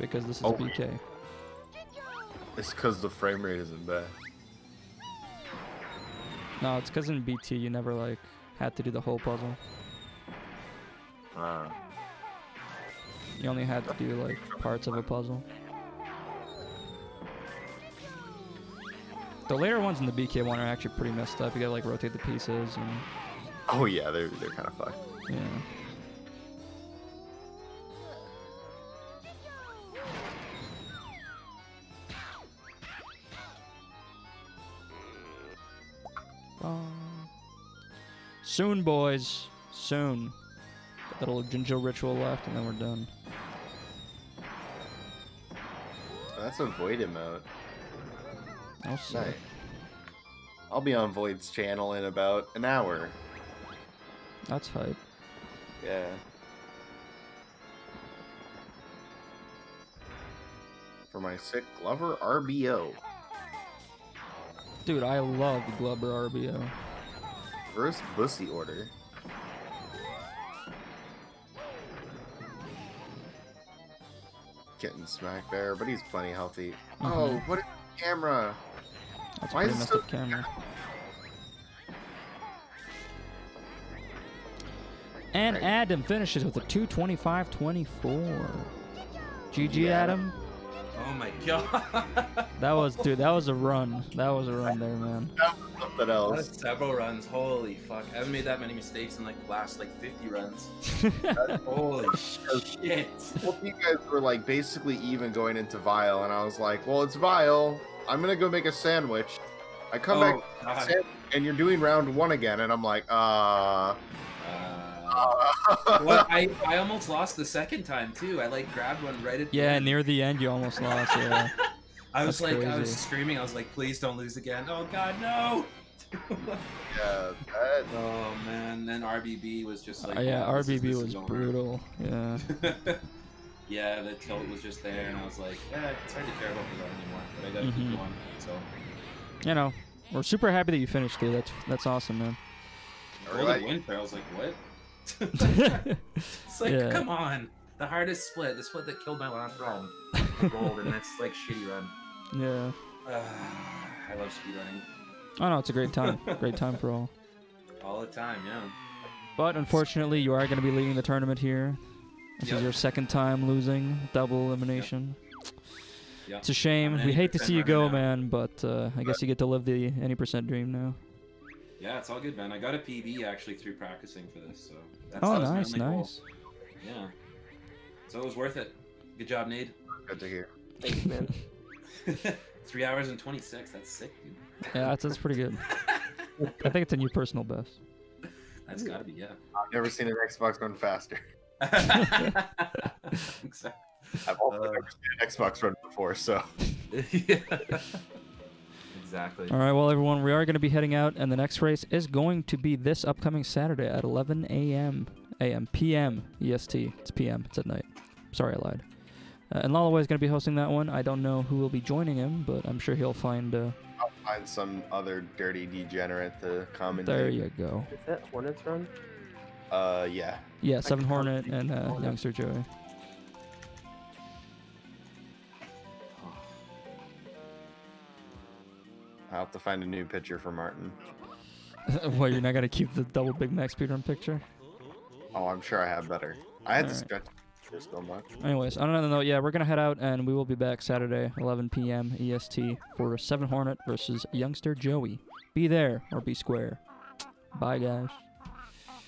because this is Oh. BK. It's because the frame rate isn't bad. No, it's because in BT you never like had to do the whole puzzle. Ah. You only had to do like parts of a puzzle. The later ones in the BK one are actually pretty messed up. You gotta like rotate the pieces and Oh yeah, they're they're kind of fucked. yeah. Um, soon, boys. Soon. Got that little Jinjo ritual left, and then we're done. That's a Void emote. I'll see. I'll be on Void's channel in about an hour. That's hype. Yeah. For my sick Glover RBO. Dude, I love Glover RBO. First bussy order. Getting smacked there, but he's plenty healthy. Oh, Mhm. what is the camera? That's Why a pretty is messed up camera. And Right. Adam finishes with a 225-24. GG, Yeah. Adam. Oh my god. That was, dude, that was a run. That was a run there, man. That was Something That's else. several runs. Holy fuck. I haven't made that many mistakes in like the last like 50 runs. Holy shit. Well, you guys were like basically even going into Vile, and I was like, well, it's Vile. I'm gonna go make a sandwich. I come back, Oh, God. and you're doing round one again, and I'm like, uh. Uh, uh. well, I, I almost lost the second time too. I like grabbed one right at the yeah, end. near the end, you almost lost. Yeah. I was That's like, I was screaming. I was like, please don't lose again. Oh god, no. yeah, that, oh man, then RBB was just like, Uh, yeah, oh, RBB this is was over. brutal. Yeah. Yeah, the tilt was just there, and I was like, yeah, it's hard to care about the run anymore, but I gotta Mhm. keep going. So, You know, we're super happy that you finished, dude. That's that's awesome, man. Or Golden like- Winter, I was like, what? it's like, Yeah. come on, the hardest split, the split that killed my last run, the gold, and that's like shitty run. yeah. I love speedrunning Oh no, it's a great time. great time for all. all the time. Yeah. But unfortunately, you are going to be leading the tournament here. This Yep. is your second time losing double elimination. Yeah. It's a shame. We hate to see you runner go, now. man. But uh, I guess you get to live the any percent dream now. Yeah, it's all good, man. I got a PB actually through practicing for this, so that's Oh, that was my nice, only goal. nice. Yeah. So it was worth it. Good job, Nade. good to hear. Thanks, man. Three hours and twenty six. That's sick, dude. Yeah, that's, that's pretty good. I think it's a new personal best. That's gotta be yeah. I've never seen an Xbox run faster. Exactly. I've also Uh, never seen an Xbox run before, so. yeah. Exactly. All right, well, everyone, we are going to be heading out, and the next race is going to be this upcoming Saturday at 11 a.m. a.m. p.m. EST. It's p.m. It's at night. Sorry, I lied. Uh, and Lalaway is going to be hosting that one. I don't know who will be joining him, but I'm sure he'll find. Uh, I'll find some other dirty degenerate to comment. there you go. Is that Hornets run? Uh, yeah. Yeah, Seven Hornet and uh. Youngster Joey. I'll have to find a new picture for Martin. well, you're not going to keep the double Big Mac speedrun picture? Oh, I'm sure I have better. I had to Alright. stretch so much. Anyways, on another note, yeah, we're gonna head out and we will be back Saturday, 11 p.m. EST for Seven Hornet versus Youngster Joey. Be there or be square. Bye, guys.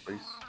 Peace.